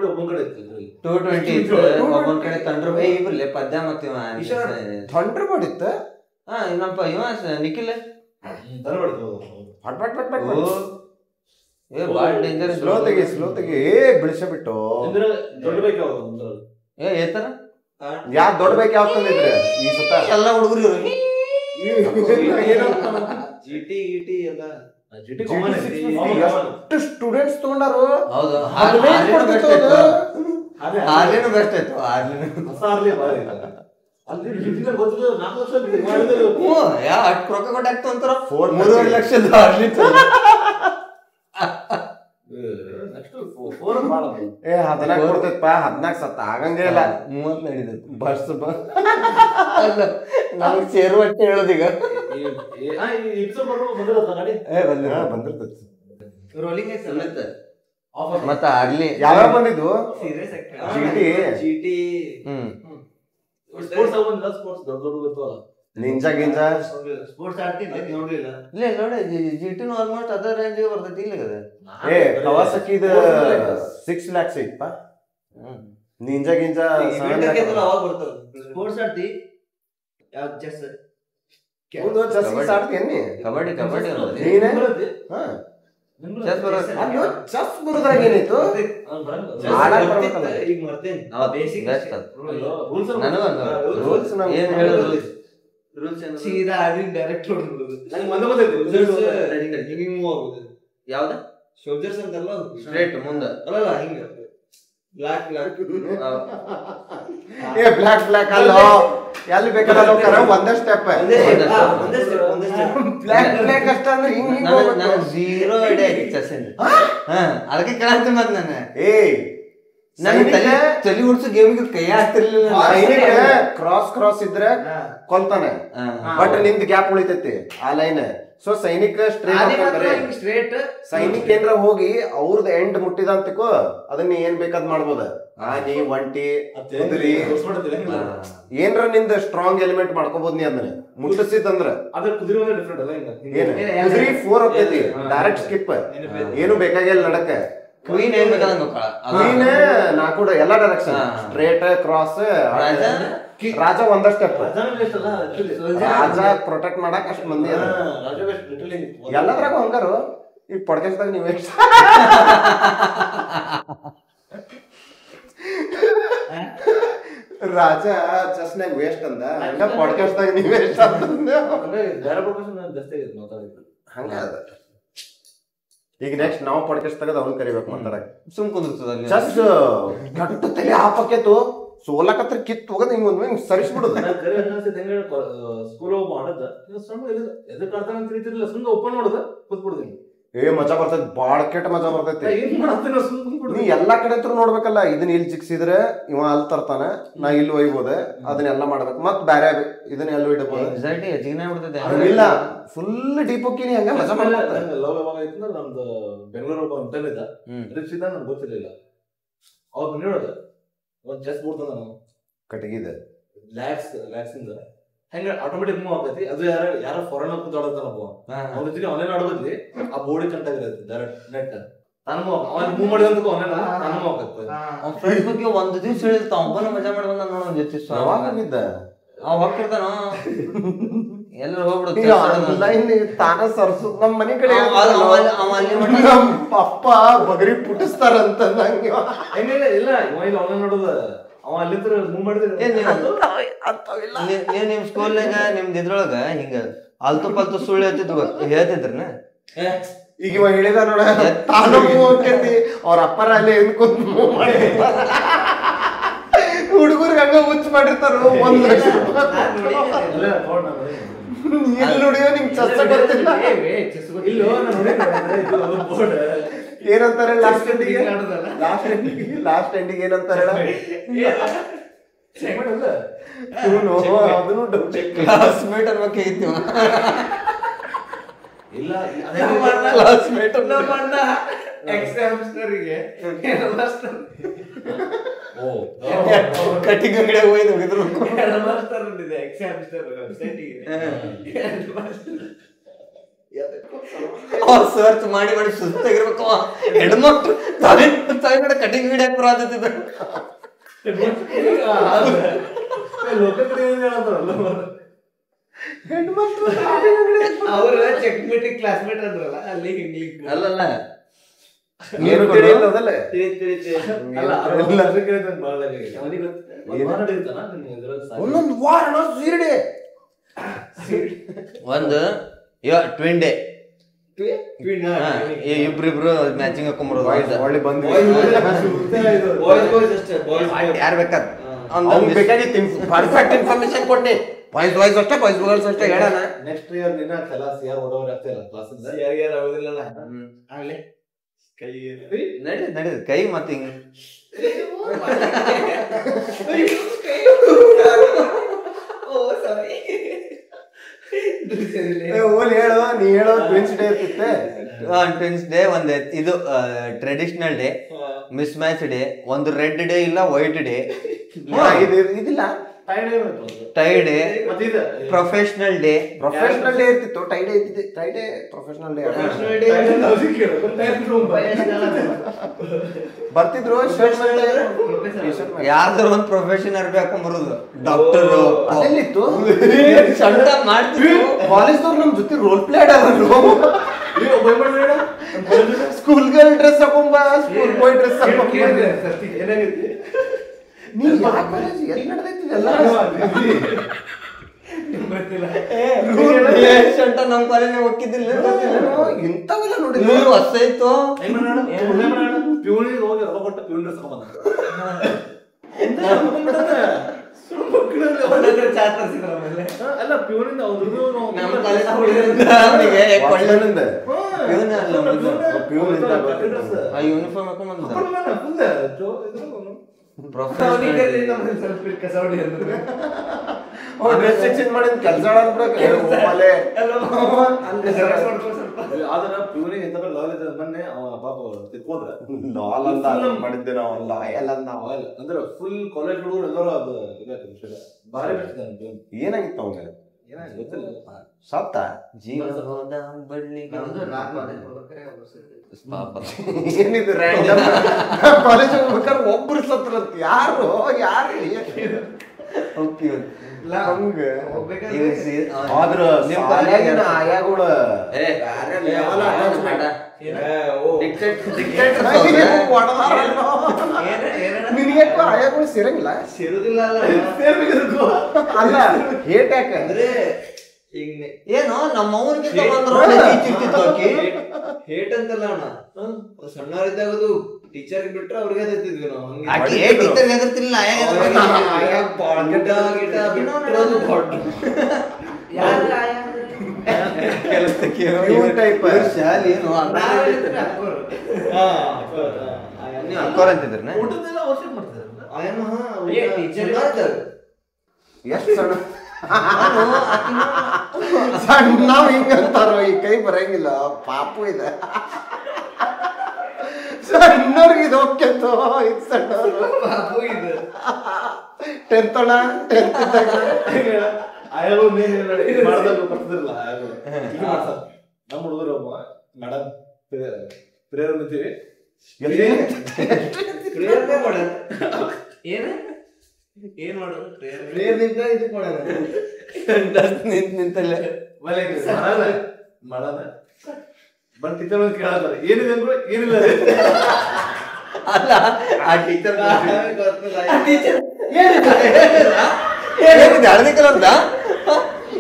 ಒಬ್ಬನ್ ಕಡೆ
ಟೂ ಟ್ವೆಂಟಿ ಒಬ್ಬನ್ ಕಡೆ ತಂಡ್ರು ಬೈ ಇವ್ರಲ್ಲೇ ಪದ್ಯ ಮತ್ತೆ
ಥಂಡ್ರ್
ಹಾ ಇನ್ನೊಬ್ಬ ಇವ ನಿಖಿಲ್.
ಪಟ್ ಪಟ್ ಪಟ್ ಪಟ್
ಓ ಏ ಡೇಂಜರ್
ಸ್ಲೋ ತೆಗಿ ಸ್ಲೋ ತೆಗಿ. ಏ ಬಿಡಿಸ ಬಿಟ್ಟು
ಅಂದ್ರೆ. ದೊಡ್ಡ ಬೈಕ್ ಯಾವ್ದು ಒಂದ್ರಲ್ಲಿ?
ಏ ಏತರ
ದೊಡ್ಡ ಬೇಕು ಯಾವ ತಂದಿದ್ರಿ ಈ ಸತ
ಎಲ್ಲ ಹುಡುಗರು
ಜಿಟಿ ಗಿಟಿ ಎಲ್ಲ.
ಆ GT common ಐತಿ. Common.
ಎಷ್ಟು ಸ್ಟೂಡೆಂಟ್ಸ್ ತಗೊಂಡಾರು?
ಹೌದು ಬೆಸ್ಟ್ ಆಯ್ತು
ಹೊಸ ಭಾರಿ
ಮೂರುವರೆ ಲಕ್ಷದ
ಏ,
ಹದಿನಾಲ್ಕು ಕೊಡ್ತೈತಪ್ಪ ಹದಿನಾಲ್ಕು ಸತ್ತ ಆಗಂಗೇ ಇಲ್ಲ
ಮೂವತ್ತು ನಡೀತೈತಿ.
ಬಸ್ ಬಸ್
ಅಲ್ಲ ನಮ್ಗೆ ಸೇರುವ ಅಂತ ಹೇಳೋದೀಗ.
ಎಪಿಸೋಡ್ ಬರೋ ಬಂದಿರತ್ತ ಗಾಡಿ?
ಏ ಬಂದಿರ
ಬಂದಿರ್ತೈತಿ.
ರೋಲಿಂಗ್
ಮತ್ತ ಆಗ್ಲಿ.
ಯಾವ್ಯಾವ ಬಂದಿದ್ದು.
ಜಿಟಿ
ಹ್ಮ್.
ಸ್ಪೋರ್ಟ್ಸ್ ಸ್ಪೋರ್ಟ್ಸ್ ದೊಡ್ಡ ದೊಡ್ಡ ಗೊತ್ತಲ್ಲ
ನಿಂಜಾ ಗಿಂಜಾ?
ಸ್ಪೋರ್ಟ್ಸ್ ಆಡ್ತೀನಿ ನೋಡ್ಲಿಲ್ಲ?
ಇಲ್ಲ ನೋಡಿ ಜಿ ಟಿ ಆಲ್ಮೋಸ್ಟ್ ಅದ ರೇಂಜ್ ಬರ್ತೈತಿ ಇಲ್ಲ ಅದ.
ಏ ಕವಾಸಕಿದ ಸಿಕ್ಸ್ ಲ್ಯಾಕ್ಸ್ ಐತಪ್ಪ ನಿಂಜಾ ಗಿಂಜಾ
ಅವಾಗ ಬರ್ತದ. ಸ್ಪೋರ್ಟ್ಸ್ ಆಡ್ತಿ? ಯಾವ ಚೆಸ್
ಕಬಡ್ಡಿ. ಕಬಡ್ಡಿ ಚೆಸ್
ಬರೋದ್ರಾಗ
ಬೇಸಿಕ್
ರೂಲ್ಸ್
ಏನ್ ಹೇಳೋದು?
ಸೀದಾ ಆಡಿನ ಡೈರೆಕ್ಟ್ ಹೊಡೆದ್ಬಿಡುದು.
ನಂಗೆ ಮಂದ ಗೊತ್ತೈತಿ
ಹಿಂಗ್ ಮೂವ್ ಆಗುದು.
ಯಾವ್ದ?
ಅಂತಲ್ಲ
ಸ್ಟ್ರೇಟ್ ಮುಂದ.
ಅಲ್ಲಲ್ಲ ಹಿಂಗ. ಬ್ಲಾಕ್ ಬ್ಲಾಕ್
ಏ ಬ್ಲಾಕ್ ಬ್ಲಾಕ್ ಅಲ್ಲ. ಎಲ್ಲಿ ಹೋಗ್ತಾರ ಒಂದೇ ಸ್ಟೆಪ್. ಬ್ಲಾಕ್ ಬ್ಲಾಕ್ ಅಷ್ಟ ಅಂದ್ರೆ ಹಿಂಗ್ ಹಿಂಗ್
ನನಗೆ
ಹೋಗ್ಬೇಕು.
ಝೀರೋ ಐಡಿಯಾ ಹಾ? ಅದಕ್ಕೆ ಕೇಳತ್ತಿ ಮತ್ ನಾನು.
ಏ
ತಲೆ ಗೇಮಿಗೆ ಕೈ ಹಾಕ್ತಿರ್ಲಿಲ್ಲ
ಕ್ರಾಸ್ ಕ್ರಾಸ್ ಇದ್ರೆ. ಕೊಲ್ತಾನೆ ಬಟ್ ನಿಂದ್ ಗ್ಯಾಪ್ ಉಳಿತೈತಿ ಆ ಲೈನ್ ಸೊ ಸೈನಿಕ ಸ್ಟ್ರೇಟ್ ಸೈನಿಕ ಏನ್ರ ಹೋಗಿ ಅವ್ರದ್ದು ಎಂಡ್ ಮುಟ್ಟಿದ ಅಂತಿಕೋ ಅದನ್ನ ಏನ್ ಬೇಕಾದ್ ಮಾಡ್ಬೋದ ಆನಿ ಒಂಟಿ ಕುದುರಿ ಏನ್ರ ನಿಂದ ಸ್ಟ್ರಾಂಗ್ ಎಲಿಮೆಂಟ್ ಮಾಡ್ಕೋಬಹುದು ನೀ ಅದನ್ನ ಮುಟ್ಟಿಸಿದಂದ್ರ
ಕುದುರಿ
ಫೋರ್ ಹೋಗ್ತೈತಿ ಡೈರೆಕ್ಟ್ ಸ್ಕಿಪ್ ಏನು ಬೇಕಾಗಿಲ್ಲ ನಡಕ
ಕ್ವೀನ್ ಏನ್ ಬೇಕಾದಂಗ
ಕ್ವೀನ್ ನಾಲ್ಕು ಎಲ್ಲಾ ಡೈರೆಕ್ಷನ್. ಸ್ಟ್ರೇಟ್ ಕ್ರಾಸ್
ರಾಜ?
ರಾಜ ಒಂದ ಸ್ಟೆಪ್ ರಾಜ ಪ್ರೊಟೆಕ್ಟ್ ಮಾಡಕ್ ಅಷ್ಟ್ ಮಂದಿ. ಎಲ್ಲದ್ರಾಗ ಹಂಗಾರು. ಈ ಪಡ್ಕೆಸ್ದಾಗ ನೀವ್ ಎಷ್ಟು ರಾಜ ಚೆಸ್ನಾಗ ವೇಸ್ಟ್ ಅಂದ. ಹಂಗ ಪಾಡ್ಕಾಸ್ಟ್ದಾಗ ನೀವ್ ವೇಸ್ಟ್ ಅಂತಂದ
ಅಂದ್ರೆ ಬೇರೆ profession ಜಾಸ್ತಿ ಆಗೈತೆ ಮಾತಾಡೋದು.
ಹಂಗ ಅದ. ಈಗ ನೆಕ್ಸ್ಟ್ ನಾವು ಪಾಡ್ಕಾಸ್ಟ್ ತೆಗೆದು ಅವ್ನು ಕರಿಬೇಕು ಮಾತಾಡಕ್.
ಸುಮ್ ಕುಂದಿರ್ತದ ಅಲ್ಲಿ.
ಚೆಸ್ ಕೆಟ್ಟ ತಲೆ ಹಾಪಕ್ಕೆತು ಸೋಲಕತ್ರ ಕಿತ್ತು ಹೋಗದ್ ಹಿಂಗ್ ಒಂದ್ ಹಿಂಗ್ ಸರಿಸ್ಬಿಡುದು.
ಕರೆ ಹೆಂಗ ಸ್ಕೂಲ್ ಹೋಗಿ ಮಾಡದ ಸಣ್ಣ ಎದಕ್ ಆಡ್ತಾನ ಅಂತ ತಿಳಿತಿರ್ಲಿಲ್ಲ ಸುಮ್ಮನೆ ಓಪನ್ ಮಾಡೋದ ಕೂತ್ಬಿಡುದು.
ಏ ಮಜಾ ಬರ್ತೈತಿ ಬಾಳ ಕೆಟ್ಟ ಮಜಾ ಬರ್ತೈತಿ.
ಏನ್ ಮಾಡತ್ತೇನ ಸುಮ್ಮನೆ
ನೀ ಎಲ್ಲಾ ಕಡೆ ಹತ್ರ ನೋಡ್ಬೇಕಲ್ಲ ಇದನ್ನ ಇಲ್ಲಿ ಚಿಕ್ಸಿದ್ರೆ ಇವ ಅಲ್ಲಿ ತರ್ತಾನೆ ನಾ ಇಲ್ಲಿ ಒಯ್ಬೋದೆ ಅದನ್ನೆಲ್ಲ ಮಾಡ್ಬೇಕು. ಮತ್ ಬ್ಯಾರೆ ಇದನ್ನ ಎಲ್ಲ ಇಡಬಹುದು. ಇಲ್ಲ ಫುಲ್ ಡೀಪ್ ಹೋಗಿನಿ ಹಂಗ ಮಜಾ ಮಾಡ್ಬೇಕು
ಲವ್ ಯಾವಾಗ ಐತಂದ್ರೆ ಅಂದ್ರೆ ನಮ್ದು ಬೆಂಗಳೂರು ಒಬ್ಬ ಇಂಟರ್ನ್ ಇದ್ದ. ರಿಚ್ ಇದ್ದ ನನ್ಗೆ ಗೊತ್ತಿರ್ಲಿಲ್ಲ. ಅವ್ರು ಹೇಳೋದು ಒಂದ್ ಚೆಸ್ ಬೋರ್ಡ್ ತಂದ ನಾವು
ಕಟಗಿದ
ಲ್ಯಾಕ್ಸ್ ಲ್ಯಾಕ್ಸ್ ಇಂದ. ಹೆಂಗ ಆಟೋಮೆಟಿಕ್ ಮೂವ್ ಆಗ್ತೈತಿ ಅದು ಯಾರ ಯಾರ ಫಾರಿನ್ ಕೂತಾಡತ್ತಾನ ಒಬ್ಬ
ಅವ್ರ.
ಅವ್ನ ಜೊತೆಗೆ ಆನ್ಲೈನ್ ಆಡೋದ್ಲಿ ಆ ಬೋರ್ಡ್ ಕಂಟಾಗ ಆಗಿರತ್ತೆ ಡೈರೆಕ್ಟ್ ನೆಟ್ ತಾನು ಅವನ್ ಅವ್ನು ಮೂವ್ ಆಗ್ತೈತಿ
ಅವ್ನ್ ಬಗ್ಗೆ ಒಂದ್ ದಿವ್ಸ ಹೇಳಿರ್ತಾವ ಮಜಾ ಮಾಡಿ ಬಂದ ನೋಡ ಒಂದ್ ಜೊತೆ ಅವ್ ಹೋಗ್ತಿರ್ತಾನ ಎಲ್ಲರೂ
ತಾನ ಸರ್ಸು ನಮ್ ಮನೆ ಕಡೆ ಪಪ್ಪ ಬಗರಿ ಪುಟ್ಟಿಸ್ತಾರಂತ ನಂಗೆ
ಇಲ್ಲ ಇಲ್ಲ ಆನ್ಲೈನ್ ನೋಡೋದ ಅವ ಅಲ್ಲಿಂದ ಮೂವ್ ಮಾಡಿದ್ರೆ
ಏನ್ ನೀವ್ ನಿಮ್ ಸ್ಕೂಲ್ನಾಗ ನಿಮ್ದು ಇದ್ರೊಳಗ ಹಿಂಗ ಅಲ್ತು ಪಲ್ತು ಸುಳ್ಳು ಹೇಳ್ತಿದ್ರು ಹೇಳ್ತಿದ್ರನ?
ಈಗ ಇವ ಹೇಳಿದ ನೋಡ ತಾನು ಹೋಗ್ತೈತಿ ಅವ್ರ ಅಪ್ಪರ ಅಲ್ಲಿ ಮೂವ್ ಮಾಡಿರ್ತಾರ ಹುಡುಗರಿಗೆ ಹಂಗ ಹುಚ್ಚ ಮಾಡಿರ್ತಾರ ಒಂದ್ ಲಕ್ಷ ಎಲ್ಲಿ ನೋಡಿಯೋ ನಿಂಗ್ ಚರ್ಚೆ ಗೊತ್ತಿಲ್ಲ ಏನಂತಾರೆ ಲಾಸ್ಟ್ ಎಂಡಿಗೆ? ಲಾಸ್ಟ್ ಎಂಡಿಗೆ ಲಾಸ್ಟ್ ಎಂಡಿಗೆ ಏನಂತಾರೆ?
ಕ್ಲಾಸ್ಮೇಟ್ ಅನ್ಬೇಕಾಗಿತ್ತು
ಇಲ್ಲ ಅದೇ
ನಮ್ಮ ಅಣ್ಣ-
Classmate ಅಂತ.
ನಮ್ಮ ಅಣ್ಣ ಎಕ್ಸಾಮ್ಸ್ನರಿಗೆ
ಓ
ಸರ್ಚ್ ಮಾಡಿ ಮಾಡಿ ಸುಸ್ತಾಗಿರ್ಬೇಕು ಹೆಣ್ಮಕ್ಳು ತಾವೇ ತಾಯಿ ಕಟಿಂಗ್ ವಿಡಿಯೋ
ಏನ್ ಹೇಳತ್ತಾರಲ್ಲ
ಅವ್ರ ಚೆಕ್ಮೇಟ್ ಕ್ಲಾಸ್ಮೇಟ್ ಅಂದ್ರಲ್ಲ ಅಲ್ಲಿ ಇಂಗ್ಲಿಷ್
ಅಲ್ಲಲ್ಲ.
ಒಂದೊಂದು ವಾರ ಸೀರಡೆ
ಒಂದು ಟ್ವಿನ್ ಡೇ ಇಬ್ರಿಬ್ರು ಮ್ಯಾಚಿಂಗ್ ಹಾಕೊಂಬರೋದು
ಒಳ್ಳೆ
ಬಂದು
ಯಾರು ಬೇಕಾದ
ಪರ್ಫೆಕ್ಟ್ ಇನ್ಫಾರ್ಮೇಶನ್ ಕೊಡ್ನಿ ಬಾಯ್ಸ್ ಬಾಯ್ಸ್ ಅಷ್ಟೇ ಬಾಯ್ಸ್ ಗರ್ಲ್ಸ್ ಅಷ್ಟೇ ಹೇಳೋಣ
ನೆಕ್ಸ್ಟ್ ಇಯರ್ ನಿನ್ನ ಓಡೋರ್
ಆಗ್ಲಿ ಕೈ
ನಡಿ ನಡಿ ಕೈ ಮತ್ತೆ ಹಿಂಗ್
ಓ ಸಾರಿ
ಏ, ಓಲ್ ಹೇಳು ನೀ ಹೇಳೋ ಟ್ವಿನ್ಸ್ ಡೇ ಇರ್ತಿತ್ತೆ?
ಟ್ವಿನ್ಸ್ ಡೇ ಒಂದ್ ಇದು traditional day miss match day ಒಂದು ರೆಡ್ ಡೇ ಇಲ್ಲ ವೈಟ್ ಡೇ
ಇದು- ಇದಿಲ್ಲ.
ಟೈ ಡೇ
ಮತ್ತೆ ಇದು?
ಪ್ರೊಫೆಷನಲ್ ಡೇ
ಪ್ರೊಫೆಷನಲ್ ಡೇ ಇರ್ತಿತ್ತು. ಟೈ ಡೇ ಇದ್ದಿದ್ದು. ಟೈ ಡೇ ಪ್ರೊಫೆಷನಲ್ ಡೇ ಬರ್ತಿದ್ರು.
ಯಾರ್ದಾರು ಒಂದ್ ಪ್ರೊಫೆಷನ್ ಅರ್ಬಿ ಹಾಕೊಂಡ್ಬರುದು ಡಾಕ್ಟರ್
ಅದೆಲ್ಲಿತ್ತು?
ಚಂದ ಮಾಡ್ತಿದ್ರು?
ಕಾಲೇಜ್ದವ್ರು ನಮ್ ಜೊತೆ ರೋಲ್ ಪ್ಲೇ ಆಡೋರು. ಸ್ಕೂಲ್ ಗರ್ಲ್ ಡ್ರೆಸ್ ಹಾಕೊಂಬ ಸ್ಕೂಲ್ ಬಾಯ್ ಡ್ರೆಸ್ ಹಾಕೊಂಬ ನೀ ಯಾವ ಕಾಲೇಜ್ ಎಲ್ಲಿ ನಡೆದೈತಿ ಎಲ್ಲ
ಶಂಟ ನಮ್ ಕಾಲೇಜ್ ಹೋಗಿದ್ದಿಲ್ಲ
ಇಂಥವೆಲ್ಲ ನೋಡಿದ್ರು
ನೀವು ಹೊಸ ಇತ್ತು
ಪ್ಯೂನಿಗೆ ಹೋಗಿ ರೊಕ್ಕ ಕೊಟ್ಟು ಪ್ಯೂನ್ ಡ್ರೆಸ್ ತಗೊಂಬಂದ ಅಲ್ಲ ಪ್ಯೂನಿಂದ ಅವ್ರದ್ದು
ನಮ್ಮ ಕಾಲೇಜ್ ಅಲ್ಲ ಮೊದ್ಲು.
ಪ್ಯೂನ್
ಆ ಯೂನಿಫಾರ್ಮ್ ಹಾಕೊಂಡ್ ಬಂದ
ಆದ್ರೆ ಪ್ಯೂರಿ ಎಂತ ಲಾಲ್ ಇದೆ ಮೊನ್ನೆ ಅವ ಪಾಪ ತಿಳ್ಕೊಂಡ್ರೆ.
ಲಾಲ್ ಅಂತ ಮಾಡಿದ್ದೆ ನಾವು ಲಾಯಲ್ ಅಂತ
ಅಂದ್ರೆ ಫುಲ್ ಕಾಲೇಜ್ ಹುಡುಗರು ಎಲ್ಲರೂ ಅದು ಭಾರಿ
ಏನಾಗಿತ್ತು
ಏನಾಯ್ತು ಗೊತ್ತಿಲ್ಲ.
ಸತ್ತ?
ಜೀವ ಹೋದ ಬಳ್ಳಿಗೆ ರ್ಯಾಂಡಮ್
ಏನಿದು ಕಾಲೇಜ್ ಹೋಗ್ಬೇಕಾದ್ರೆ ಒಬ್ರು ಸತ್ರಂತ ಯಾರು? ಯಾರು? ಸಿರಂಗಿಲ್ಲ?
ಸಿರುದಿಲ್ಲ ಅಲ್ಲ.
ಹೇಟ್ ಯಾಕೆ
ಅಂದ್ರೆ ಈಗ
ಏನು ನಮ್ಮ ಅವ್ರಿಗೆ
ಹೇಟ್ ಅಂತಲ್ಲ ಅಣ್ಣ. ಅವ್ರು ಸಣ್ಣವರಿದ್ದಾಗ ಅದು ಟೀಚರ್ ಬಿಟ್ರೆ ಅವ್ರಿಗೆ ನಾವು. ಹಂಗೆ
ಟೀಚರ್
ಗಿಡ ಗಿಡ ದೊಡ್ಡ.
ಕೆಲಸಕ್ಕೆ. ಏನು ಅಕ್ಕೋರ್.
ಊಟದೆಲ್ಲ
teacher
ಎಷ್ಟು ಸಣ್ಣ ಸಣ್ಣ ನಾವ್ ಹಿಂಗಂತಾರೋ ಈ ಕೈ ಬರಂಗಿಲ್ಲ ಪಾಪು ಇದೆ. ಸಣ್ಣವ್ರಿಗೆ ಇದು ಹೋಗ್ಯತ್ತು ಇದು ಸಣ್ಣವ್ರು.
ಪಾಪು ಇದು.
ಟೆಂತ್ ಅಣ್ಣ ಟೆಂತ್ ಇದ್ದಾಗ.
ನೀನ್ ಮಾಡಿದಾಗ ಮಾಡ್ತಾರೆ ನಮ್ಮ ಹುಡುಗರು ಒಬ್ಬ ಮೇಡಮ್ ಪ್ರೇಯರ್
ಅಂತೀವಿ.
ಏನ? ಏನ್ ಮಾಡು
ಪ್ರೇಯರ್ ನಿಂತ ಇದಕ್ ಮಾಡೋಣ
ನಿಂತ ನಿಂತಲ್ಲೇ.
ಮನೆ ಮಾಡಲ್ಲ ಮಾಡಲ್ಲ ಬಂದ್ ಟೀಚರ್ ಬಂದು ಕೇಳಲ್ಲ ಏನಿದೆ ಅಂದ್ರು ಏನಿಲ್ಲ
ಅಲ್ಲ ಆ ಟೀಚರ್
ಟೀಚರ್
ಏನಿದೆ? ಹಳದಿ ಕಲರ್ದ?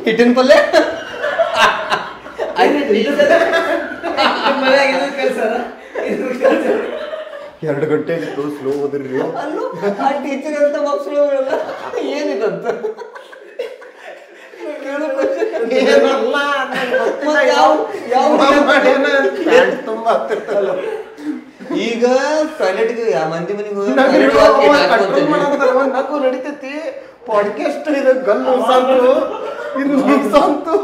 ಹಿಟ್ಟಿನ ಪಲ್ಲೆ?
ಮನ್ಯಾಗ ಇದು ಕೆಲಸ ಇದು ಕೆಲ್ಸ
ಎರಡು ಗಂಟೆ ಇತ್ತು ಸ್ಲೋ ಓದ್ರಿ
ಅಲ್ಲೂ ಆ ಟೀಚರ್ ಅಂತ ಏನಿದಂತ? ಯಾವ
ತುಂಬಾ ಹತ್ತಿರ್ತಲ್ಲ
ಈಗ ಟಾಯ್ಲೆಟ್ಗೆ ಮಂದಿ ಮನೆಗೆ
ನಗು ನಡಿತೈತಿ. ಪಾಡ್ಕಾಸ್ಟ್ ಇದು ಗಲ್ಲು ಸಂತು. ಇದು ಸಂತು.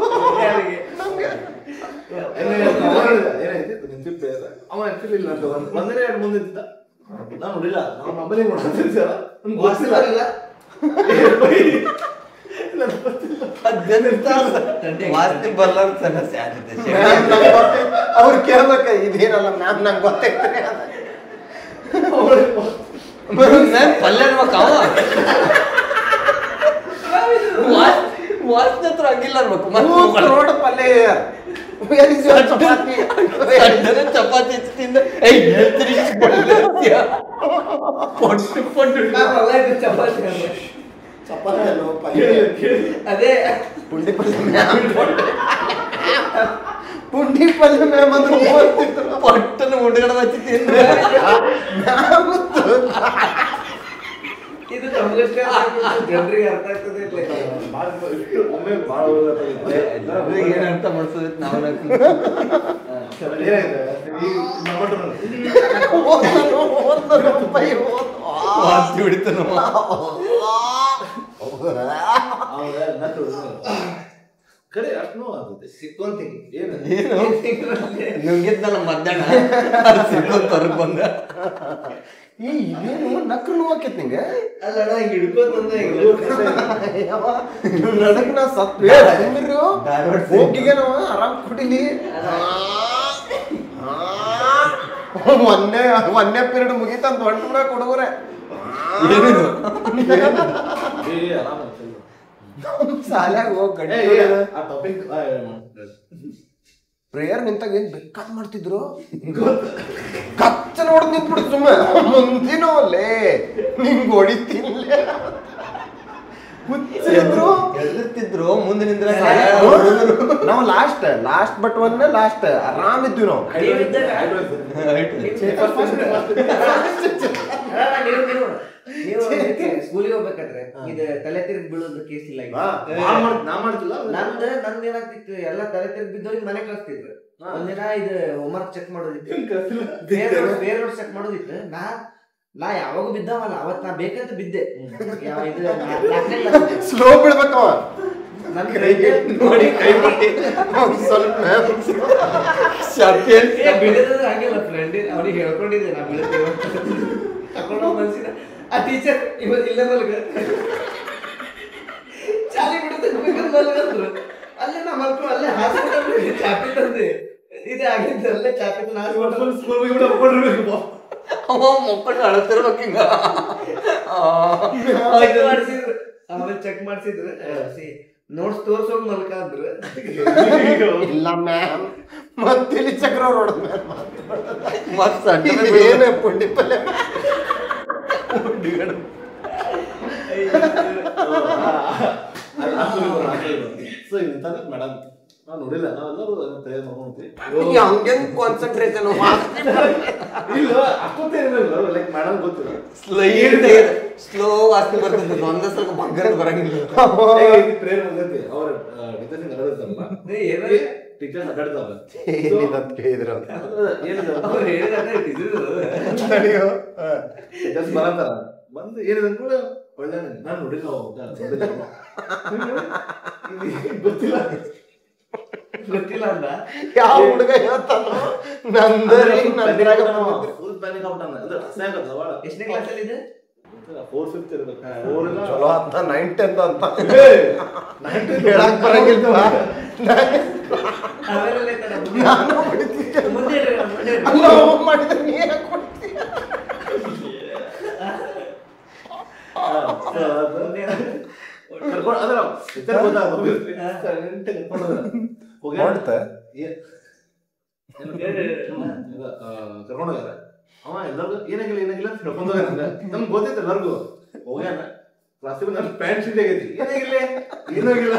ನಮ್ಗೆ
ಪ್ರೇಯರ್ ಅವ ಆಕ್ಚುಲಿ ಇಲ್ಲ ಅಂತ ಒಂದು ಒಂದನೇ ಎರಡು ಮುಂದೆ ಇದ್ದ. ನಾನು ನೋಡಿಲ್ಲ. ನಾವು ಗೊತ್ತಿಲ್ಲ.
ಸಮಸ್ಯೆ ಆಗಿದೆ
ಮ್ಯಾಮ್ ನಂಗೆ ಗೊತ್ತೈತಿ ಅವ್ರು ಕೇಳ್ಬೇಕ ಇದೇನಲ್ಲ ಮ್ಯಾಮ್ ನಂಗೆ ಗೊತ್ತೈತಿ
ಮ್ಯಾಮ್ ಪಲ್ಯ ಅನ್ಬೇಕ ಅವ ವಾಸ್ತಿ ಹತ್ರ ಆಗಿಲ್ಲ ಅನ್ಬೇಕು.
ಪಲ್ಯ. Where is your chapati
ಸಣ್ಣನೆ chapati ಹೆಚ್ಚು ತಿಂದು ಏಯ್ ಹೇಳ್ತೀರಿ ಪೊಟ್ಟು ಪೊಟ್ಟು
ನಾವೆಲ್ಲ ಇದು ಚಪಾತಿ ಅಂದ್ರೆ.
ಚಪಾತಿ ಅಲ್ಲೋ ಪಲ್ಯ
ಅದೇ
ಪುಂಡಿ ಪಲ್ಯ ಮ್ಯಾಮ್ ಪುಂಡಿ ಪಲ್ಯ ಮ್ಯಾಮ್ ಅಂದ್ರೆ ಓದ್ತಿದ್ರು
ಪೊಟ್ಟನ್ನು ಮುಂಡ್ಗಡೆ ಹಚ್ಚಿ ತಿಂದು
ಮ್ಯಾಮ್
ಇದು ತಮಗಷ್ಟೇ ಅರ್ಥ ಜನರಿಗೆ ಅರ್ಥ ಆಗ್ತದೆ ಇಲ್ಲ.
ಒಮ್ಮೆ ಭಾಳ ನಟ್ಟು ಕರೆ ಅಷ್ಟು ನೋವು ಆಗ್ತದೆ
ಸಿಕ್ಕೊಂತೀನಿ.
ಏನು?
ಏನು? ಮಧ್ಯಾಹ್ನ. ಸಿಕ್ಕೊಂತ ಹೊರಗೆ ಬಂದ
ಈ ಇದೇನು ನಕ್ರು ನೋವಾಕೈತಿ ನಿಂಗೆ?
ಅಲ್ಲ ನಾ ಹಿಂಗ್ ಹಿಡ್ಕೊಂಡ್
ನಡಕ್ ನಾ ಸತ್ ಹೋಗಿಗೆ ನಾವು ಆರಾಮ್ ಕುಡಿಲಿ. ಮೊನ್ನೆ ಮೊನ್ನೆ ಪೀರಿಯಡ್ ಹುಡುಗರೆ.
ಏನಿದು
ಏ ಆರಾಮ ಆಗ್ತದೆ.
ಸಾಲ್ಯಾಗ ಹೋಗಿ
ಟಾಪಿಕ್
ಪ್ರೇಯರ್ ನಿಂತಾಗ ಏನ್ ಬೇಕಾದ್ ಮಾಡ್ತಿದ್ರು? ಕಚ್ಚ ನೋಡ್ ನಿಂತ್ಬಿಡು ಸುಮ್ಮನೆ ಮುಂದಿನೋ ಅಲ್ಲೇ. ನಿಂಗ್ ಹೊಡಿತಿಲ್ಲ. ಹುಚ್ಚಿದ್ರು.
ಎದುರ್ತಿದ್ರು ಮುಂದೆ ನಿಂದ್ರ
ನಾವು last last but one last ಆರಾಮ್ ಇದ್ವಿ ನೀವು.
ಸ್ಕೂಲಿಗೆ ಹೋಗ್ಬೇಕಾದ್ರೆ ಇದು ತಲೆ ತಿರುಗಿ ಬೀಳೋದು ಕೇಸ್ ಇಲ್ಲ.
ನಾ ಮಾಡ್ತಿಲ್ಲ
ನಂದು ನಂದು ಏನಾಗ್ತಿತ್ತು ಎಲ್ಲ ತಲೆ ತಿರುಗಿ ಬಿದ್ದೋಗಿ ಮನೆ ಕಳಿಸ್ತಿದ್ರು. ಒಂದಿನ ಇದು ಹೋಮ್ವರ್ಕ್ ಚೆಕ್ ಮಾಡೋದಿತ್ತು. ಬೇರೆ ಚೆಕ್ ಮಾಡೋದಿತ್ತು. ನಾ ನಾ ಯಾವಾಗ ಬಿದ್ದಾವಲ್ಲ ಅವತ್ ನಾ ಬೇಕಂತ ಬಿದ್ದೆ.
ಸ್ಲೋ ಬಿಡ್ಬೇಕವ
ಬೀಳೋದು ಹಂಗಿಲ್ಲ ಫ್ರೆಂಡ್ ಅವ್ನಿಗೆ ಹೇಳ್ಕೊಂಡಿದ್ದೆ ನಾ ಬೀಳ್ತೀವಿ ತಗೊಂಡು ಮನ್ಸಿನ. ಆ ಟೀಚರ್ ಇವತ್ತು ಇಲ್ಲ ಮಲ್ಗ. ಚಾಲಿ ಬಿಡುತ್ತೆ ಮಲ್ಗಂದ್ರು ಅಲ್ಲೇ ನಾ ಮಲ್ಕೊ ಅಲ್ಲೇ ಹಾಸ್ಪಿಟಲ್ ಚಾಪಿ ತಂದೆ. ಇದೇ ಆಗಿದ್ದು ಅಲ್ಲೇ ಚಾಪಿ ತಂದು. ಹಾಸ್ಪಿಟಲ್
ಸ್ಕೂಲ್ ಬಿಟ್ಟು ಒಪ್ಕೊಂಡಿರ್ಬೇಕು.
ಅವ ಮಕ್ಕಳು ಅಳತಿರ್ಬೇಕು ಹಿಂಗ.
ಚೆಕ್ ಮಾಡಿಸಿದ್ರು. ಆಮೇಲೆ ಚೆಕ್ ಮಾಡಿಸಿದ್ರು. ನೋಟ್ಸ್ ತೋರ್ಸೋಂಗ್ ಮಲ್ಕ ಅಂದ್ರು.
ಇಲ್ಲ ಮ್ಯಾಮ್ ಮತ್ತಿಲ್ಲಿ ಚಕ್ರ ಹೊಡೆದ ಮ್ಯಾಮ್
ಮತ್ತೆ
ಏನೇ ಪುಂಡಿ ಪಲ್ಯ.
ああ、そういうの、そうい、だ、ನಾವು ನೋಡಿಲ್ಲ
ಹಂಗೆಂಗ್ ಕಾನ್ಸಂಟ್ರೇಷನ್
ಇಲ್ಲ ಲೈಕ್ ಮೇಡಮ್ ಗೊತ್ತಿಲ್ಲ.
ಸ್ಲೋ ವಾಸನೆ ಬರ್ತದೆ. ಒಂದೇ ಸ್ವಲ್ಪ ಬಂಗಾರ ಬರಂಗಿಲ್ಲ.
ಪ್ರೇಯರ್ ಬಂದೈತಿ. ಅವ್ರ ಟೀಚರ್ಸ್
ಏನೋ?
ಟೀಚರ್ಸ್ ಅಡ್ಡಾಡ್ತಾರಲ್ಲ.
ಏನಿದಂತ ಕೇಳಿದ್ರು
ಏನಿದೆ
ಅವ್ರು ಹೇಳಿದ್ರೆ ಇದ್ರು
ತಡಿಯೋ
ಟೀಚರ್ಸ್ ಬರತ್ತಾರ. ಬಂದು ಏನಿದೆ ಕೂಡ ಒಳ್ಳೆ ನಾನು ನೋಡಿಲ್ಲ ಗೊತ್ತಿಲ್ಲ.
ಗೊತ್ತಿಲ್ಲ ಅಂದ.
ಯಾವ ಹುಡುಗ ಹೇಳ್ತಾನೋ ನಂದರಿ ನಂದ್ರಾಗ
ಫುಲ್ ಪ್ಯಾನಿಕ್ ಆಗ್ಬಿಟ್ಟಾನ ಅಂದ್ರೆ ಅಸಹ್ಯ ಆಗತ್ತೆ ಭಾಳ.
ಎಷ್ಟನೇ ಕ್ಲಾಸಲ್ಲಿ ಇದೆ?
ಫೋರ್ ಫಿಫ್ತ್ ಇರಬೇಕು. ಫೋರ್
ಚಲೋ ಅಂತ ನೈನ್ ಟೆಂತ್ ಅಂತ.
ನೈನ್
ಹೇಳಕ್ ಬರಂಗಿಲ್ವಾ? ನಾನು ಹೊಡಿತಿದ್ದೆ. ಅಲ್ಲ ಮಾಡಿದ್ರೆ ನೀ ಯಾಕ್ ಕೊಡ್ತೀಯ?
ಮುಂದೆ ಇರ್ರಿ.
ಕರ್ಕೊಂಡು ಅದ್ರ ಟೀಚರ್ ಗೊತ್ತಾಗ
ನೋಡ್ತಾ?
ಕರ್ಕೊಂಡು ಹೋಗ್ಯಾರ ಅವ ಎಲ್ಲರಿಗೂ ಏನಾಗಿಲ್ಲ ಏನಾಗಿಲ್ಲ ಅಂತ ಹಿಡ್ಕೊಂಡು ಹೋಗ್ಯಾನ ನಮ್ಗೆ ಗೊತ್ತೈತೆ ಎಲ್ಲರಿಗೂ ಹೋಗ್ಯಾನ ಕ್ಲಾಸಿಗೆ ನನ್ನ ಪ್ಯಾಂಟ್ ಶೀಟ್ ಆಗೈತಿ ಏನಾಗಿಲ್ಲ ಏನಾಗಿಲ್ಲ.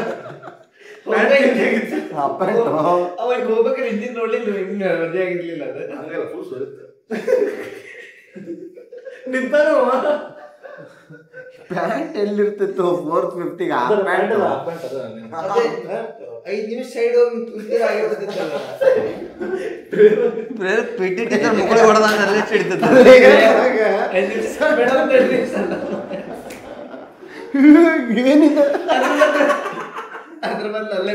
ಅವಾಗ ಹೋಗ್ಬೇಕಾದ್ರೆ ಇಂಜಿನ್ ನೋಡ್ಲಿಲ್ಲ ಹಿಂಗ ರಜೆ ಆಗಿರ್ಲಿಲ್ಲ ಅದು
ಹಂಗೆಲ್ಲ ಫುಲ್ ಅವ.
ಪ್ಯಾಂಟ್ ಎಲ್ಲಿರ್ತಿತ್ತು ಫೋರ್ತ್ ಫಿಫ್ಟಿಗೆ ಆ
ಅದರ
ಪ್ಯಾಂಟ್
ಐದ್ ನಿಮಿಷ ಸೈಡ್
ಟೀಚರ್ ಹೊಡೆದಂಗ ಅಲ್ಲೇ.
ಏನಿದೆ?
ಅದ್ರ ಬದಲು ಅಲ್ಲೇ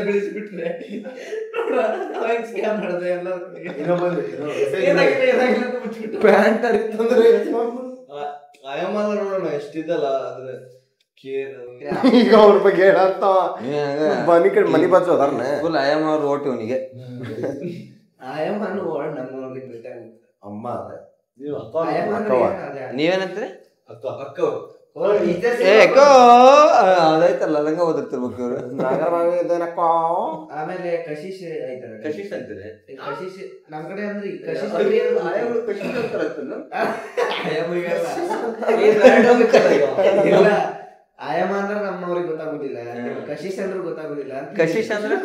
ಅವಾಗ ಸ್ಕ್ಯಾನ್ ಮಾಡಿದೆ ಎಲ್ಲ ಏನಾಗಿಲ್ಲ ಏನಾಗಿಲ್ಲ
ಪ್ಯಾಂಟ್ ಅರಿತಂದ್ರೆ
ಆಯಮ್ಮಲ್ಲ ನೋಡೋಣ ಎಷ್ಟಿದ್ದಲ್ಲ ಆದ್ರೆ ಕೇರ್
ಈಗ ಅವ್ರ ಬಗ್ಗೆ ಹೇಳತ್ತ ಮನಿ ಕಡೆ ಮನಿ ಬಾಜು ಅದಾರನೆ
ಫುಲ್ ಆಯಾಮ ಅವ್ರು ಓಟಿ ಅವನಿಗೆ.
ಆಯಮ್ಮನು ವರ್ಡ್ ನಮ್ಮ
ಅಮ್ಮ ಅದೇ.
ನೀವೇನಂತೀರಿ?
ಅಕ್ಕ
ಅಕ್ಕ
ಓ, teachers
ಏ ಯಾಕೋ ಅದೈತಲ್ಲ ಅದಂಗ ಓದಿರ್ತಿರ್ಬೇಕು ಇವ್ರು
ಆಮೇಲೆ ಕಶಿಶ್ ಐತಲ್ಲ
ಕಶಿಶ್ ಅಂತೀರಿ
ಕಶಿಶ್ ನಮ್ ಕಡೆ ಅಂದ್ರೆ ಈ ಕಶಿಶ್?
ಆಯಾಗಳು ಕಶಿಶ್ ಅಂತಾರ
ಇಲ್ಲ. ಆಯಮ ಅಂದ್ರೆ ನಮ್ಮವ್ರಿಗೆ ಗೊತ್ತಾಗುದಿಲ್ಲ ಕಶಿಶ್ ಅಂದ್ರೆ ಗೊತ್ತಾಗುದಿಲ್ಲ
ಕಶಿಶ್ ಅಂದ್ರೆ?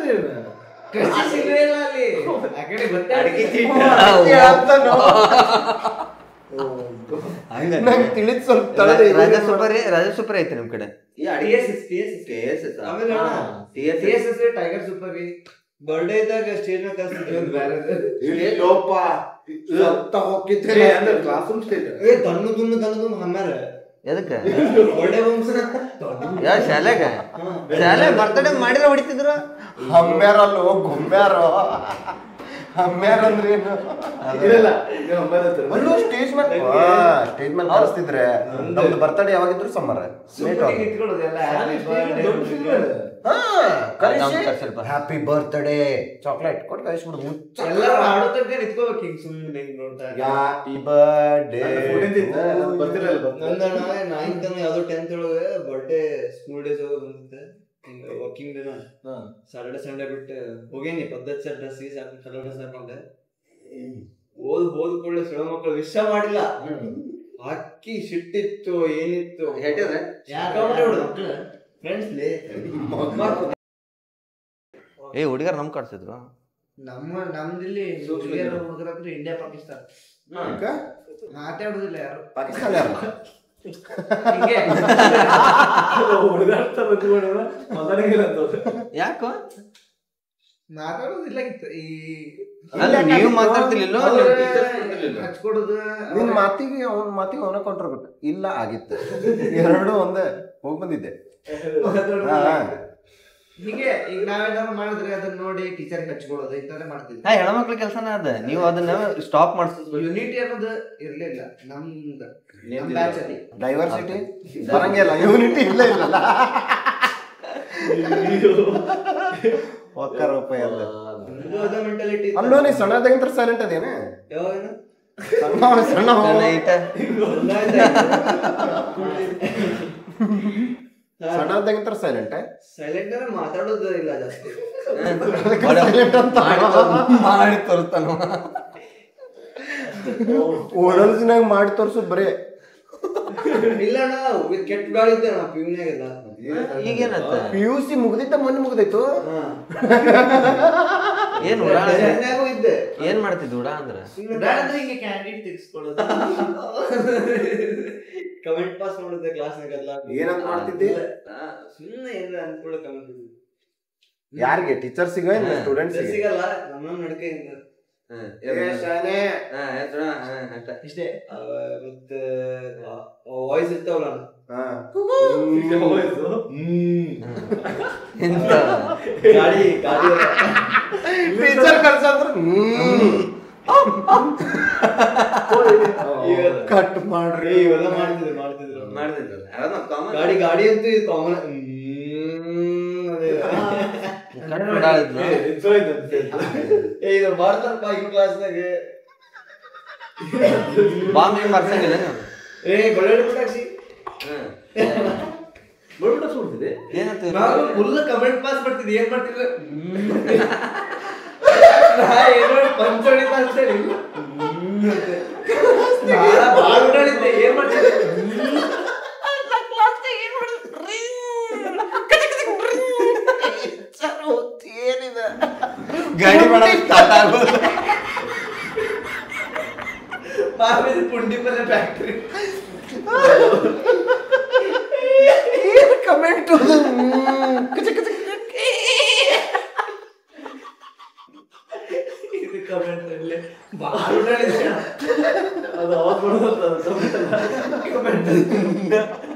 ಕಶಿಶ್ ಇಲ್ವೇ ಇಲ್ಲ ಅಲ್ಲಿ? ಆ ಕಡೆ ಗೊತ್ತೇ
ಅಡಿಗೆ ಚೀಟ್.
ಹಂಗ
ನಂಗೆ ತಿಳಿದ್ ಸ್ವಲ್ಪ
ರಾಜ ಸೂಪರ್ ರಾಜ ಸೂಪರ್ ಐತೆ ನಿಮ್ ಕಡೆ.
ಟೈಗರ್ ಸೂಪರ್ ರೀ ಬರ್ಡೇ ಇದ್ದಾಗ ಸ್ಟೇಜ್ ಮೇಲೆ ಕಳ್ಸಿದ್ವಿ ಒಂದು ಬೇರೆ
ಲೋಪ. ಸತ್ತ ಹೋಗಿದ್ದೆ
ಕ್ಲಾಸ್ ರೂಮ್ ಸ್ಟೇಜ್
ಏ ದುಣ್ಣು ತಣ್ಣು ದುಣ್ಣು ಹಮ್ಮಾರ
ಎದಕ್ಕೆ?
ಬರ್ಡೇ
ಯಾ ಶಾಲೆಗ? ಶಾಲೆ ಬರ್ತಡೇ ಮಾಡಿದ್ರೆ ಹೊಡಿತಿದ್ರು?
ಹಮ್ಮ್ಯಾರಲ್ಲೋ ಗುಮ್ಮ್ಯಾರೋ? ಹಮ್ಮ್ಯಾರ ಅಂದ್ರೆ ಏನು. ಅಲ್ಲೂ ಸ್ಟೇಜ್ ಮೇಲೆ ಸ್ಟೇಜ್ ಮೇಲೆ ಕಳಿಸ್ತಿದ್ರೆ ನಮ್ದು ಬರ್ತಡೇ ಯಾವಾಗಿದ್ರು ಸಮ್ಮರ್. ಹ್ಯಾಪಿ ಬರ್ತ್ಡೇ ಚಾಕ್ಲೇಟ್ ಕೊಟ್ಟು
ನೋಡ್ತಾ
ಹ್ಯಾಪಿ ಬರ್ಡೇ
ಅದು 14th ಇತ್ತು, ಅದು ಬರ್ತಿರಲ್ಲ ಬರ್ತಿರಲ್ಲ.
ನಂದಣ್ಣ ನೈನ್ತ್ ಯಾವ್ದೋ ಟೆಂತ್ ಒಳಗೆ ಬರ್ಡೇ ಸ್ಕೂಲ್ ಡೇಸ್ ಒಳಗೆ ಬಂದಿದ್ದೆ ಹಿಂಗ ವರ್ಕಿಂಗ್ ದಿನ
ಹಾ.
ಸಾಟರ್ಡೆ ಸಂಡೇ ಬಿಟ್ಟು ಹೋಗೇನಿ. ಪದ್ಧತಿ ಸರ್ ಡ್ರೆಸ್ ಕಲರ್ ಡ್ರೆಸ್ ಹಾಕೊಂಡೆ ಓದ್ ಓದ್ ಕೂಡಲೇ ಸಣ್ಣ ಮಕ್ಕಳು ವಿಷ ಮಾಡಿಲ್ಲ. ಅಕ್ಕಿ ಸಿಟ್ಟಿತ್ತು ಏನಿತ್ತು? ಫ್ರೆಂಡ್ಸ್
ಏ ಹುಡುಗರು ನಮ್ ಕಾಡ್ಸಿದ್ರು
ನಮ್ಮ ನಮ್ದಿಲ್ಲಿ ಹುಡುಗರ ಇಂಡಿಯಾ ಪಾಕಿಸ್ತಾನ ಮಾತಾಡುದಿಲ್ಲ ಯಾರು?
ಪಾಕಿಸ್ತಾನ ಯಾರು?
ಹುಡುಗಾಡ್ತಾ ಅಂತ ಅವ್ರು.
ಯಾಕೋ
ಮಾತಾಡುದಿಲ್ಲ ಇತ್ತು. ಈ
ನೀವು ಮಾತಾಡ್ತಿರ್ಲಿಲ್ಲ
ಹಚ್ಕೊಡುದು
ನಿನ್ ಮಾತಿಗೆ ಅವನ ಮಾತಿಗೆ ಅವನ ಕೊಂಡ್ರ ಇಲ್ಲ ಆಗಿತ್ತು ಎರಡು ಒಂದೇ ಹೋಗ್ ಬಂದಿದ್ದೆ.
ಹೀಗೆ ಈಗ ನಾವೇನಾದ್ರು ಮಾಡಿದ್ರೆ ಅದನ್ನ ನೋಡಿ ಟೀಚರ್ ಹಚ್ಕೊಳ್ಳೋದು ಇಂಥದ್ದೇ ಮಾಡ್ತಿದ್ವಿ.
ಹಾ ಹೆಣ್ಮಕ್ಳ ಕೆಲಸನ ಅದ. ನೀವು ಅದನ್ನ ಸ್ಟಾಪ್ ಮಾಡಿಸ್ಬೇಕು
ಯೂನಿಟಿ ಅನ್ನೋದು ಇರ್ಲಿಲ್ಲ ನಮ್ದು ನಮ್ ಬ್ಯಾಚ್ ಅಲ್ಲಿ.
ಡೈವರ್ಸಿಟಿ ಬರಂಗಿಲ್ಲ ಯೂನಿಟಿ ಇಲ್ಲ ಇಲ್ಲಲ್ಲ ಒಕ್ಕರ ರೂಪಾಯಿ ಅಲ್ಲ
ಅದ ಮೆಂಟಾಲಿಟಿ
ಅಲ್ಲೋ ನೀ ಸಣ್ಣದಾಗಿಂತ ಸೈಲೆಂಟ್ ಅದೇನೆ?
ಯಾವಾಗ
ಸಣ್ಣ ಸಣ್ಣ
ನೈಟ್
ಸೈಲೆಂಟ್
ಸೈಲೆಂಟ್ ಅಂದ್ರೆ ಮಾತಾಡೋದು ಇಲ್ಲ ಜಾಸ್ತಿ.
ಮಾಡಿ ತೋರಿಸ್ತಾನ
ಓಡಲ್ಸ್ನಾಗ ಮಾಡಿ ತೋರ್ಸುದ್ ಬರೀ.
ಇಲ್ಲ ಅಣ್ಣ ಕೆಟ್ಟ ಗಾಳಿ ಇದ್ದೆ ಅಣ್ಣ ಪಿವ್ನಾಗೆಲ್ಲ
ಈಗೇನತ್ತ?
ಪಿ ಯು ಸಿ ಮುಗ್ದಿತ್ತ ಮೊನ್ನೆ ಮುಗ್ದೈತು.
ಏನ್ ಉಡಾಳ
ಚೆನ್ನಾಗೂ ಇದ್ದೆ.
ಏನ್ ಮಾಡ್ತಿದ್ ಉಡಾ ಅಂದ್ರ?
ಅಂದ್ರೆ ಹಿಂಗೆ ಕ್ಯಾಂಡಿಡೇಟ್ ತೆಗಿಸ್ಕೊಳ್ಳೋದು.
ಕಮೆಂಟ್ ಪಾಸ್ ಮಾಡಿದ್ದೆ ಕ್ಲಾಸ್ನಾಗೆಲ್ಲ
ಏನಂತ ಮಾಡ್ತಿದ್ದೆ?
ಸುಮ್ಮನೆ ಏನಾರ ಅನ್ಕೊಳ್ಳೋ ಕಮೆಂಟ್
ಯಾರಿಗೆ? ಟೀಚರ್ಸಿಗ ಸ್ಟೂಡೆಂಟ್ಸ್
ಸಿಗಲ್ಲ ನಮ್ಮ ನಡಕೆಯಿಂದ
ಇಷ್ಟೇ
ಮತ್ತೆ ವಾಯ್ಸ್ ಇರ್ತಾವಲ್ಲ.
ಈಗ ಹೋಯ್ತು.
ಎಂತ?
ಗಾಡಿ ಗಾಡಿ
ಟೀಚರ್ ಕಳ್ಸಂದ್ರ ಕಟ್ ಮಾಡ್ರಿ.
ಇವೆಲ್ಲ ಮಾಡ್ತಿದ್ರು ಮಾಡ್ತಿದ್ರು.
ಮಾಡ್ತಿದ್ರು. ಕಾಮನ್
ಗಾಡಿ ಗಾಡಿ ಅಂತೂ ಇದು ಕಾಮನ್ ಇದು ಮಾಡ್ತಾರಪ್ಪ ಈ ಕ್ಲಾಸ್ನಾಗೆ
ಬಾಂಬ್ ನೀವು
ಏ ಬಳ್ಳಾರಿ ಬಿಟ್ಟಾಕ್ಷಿ
ನೋಡ್ಬಿಟ್ಟು ಸುಡ್ತಿದೆ.
ಏನಂತ
ನಾವು ಫುಲ್ ಕಮೆಂಟ್ ಪಾಸ್ ಮಾಡ್ತಿದ್ವಿ ಏನ್ ಮಾಡ್ತಿದ್ರು ನಾ ಏನೋ ಪಂಚ ಹೊಡಿತ ಬಾಳ್ ಓಡಾಡಿದ್ದೆ ಏನ್ ಮಾಡ್ತಿದ್ದೆ?
ಗಾಡಿ ಮಾಡಕ್ ಸ್ಟಾರ್ಟ್
ಮಾವಿನ ಪುಂಡಿ ಪಲ್ಲೆ ಫ್ಯಾಕ್ಟ್ರಿ
ಕಮೆಂಟ್
ಇದು ಕಮೆಂಟ್ ಅಲ್ಲಿ ಬಾಳ್ ಓಡಾಡಿದ್ದೆ
ಅದು ಅವಾಗ್ ಬರೋದಂತ ಅದು comment ಅಲ್ಲ.
ಕಮೆಂಟ್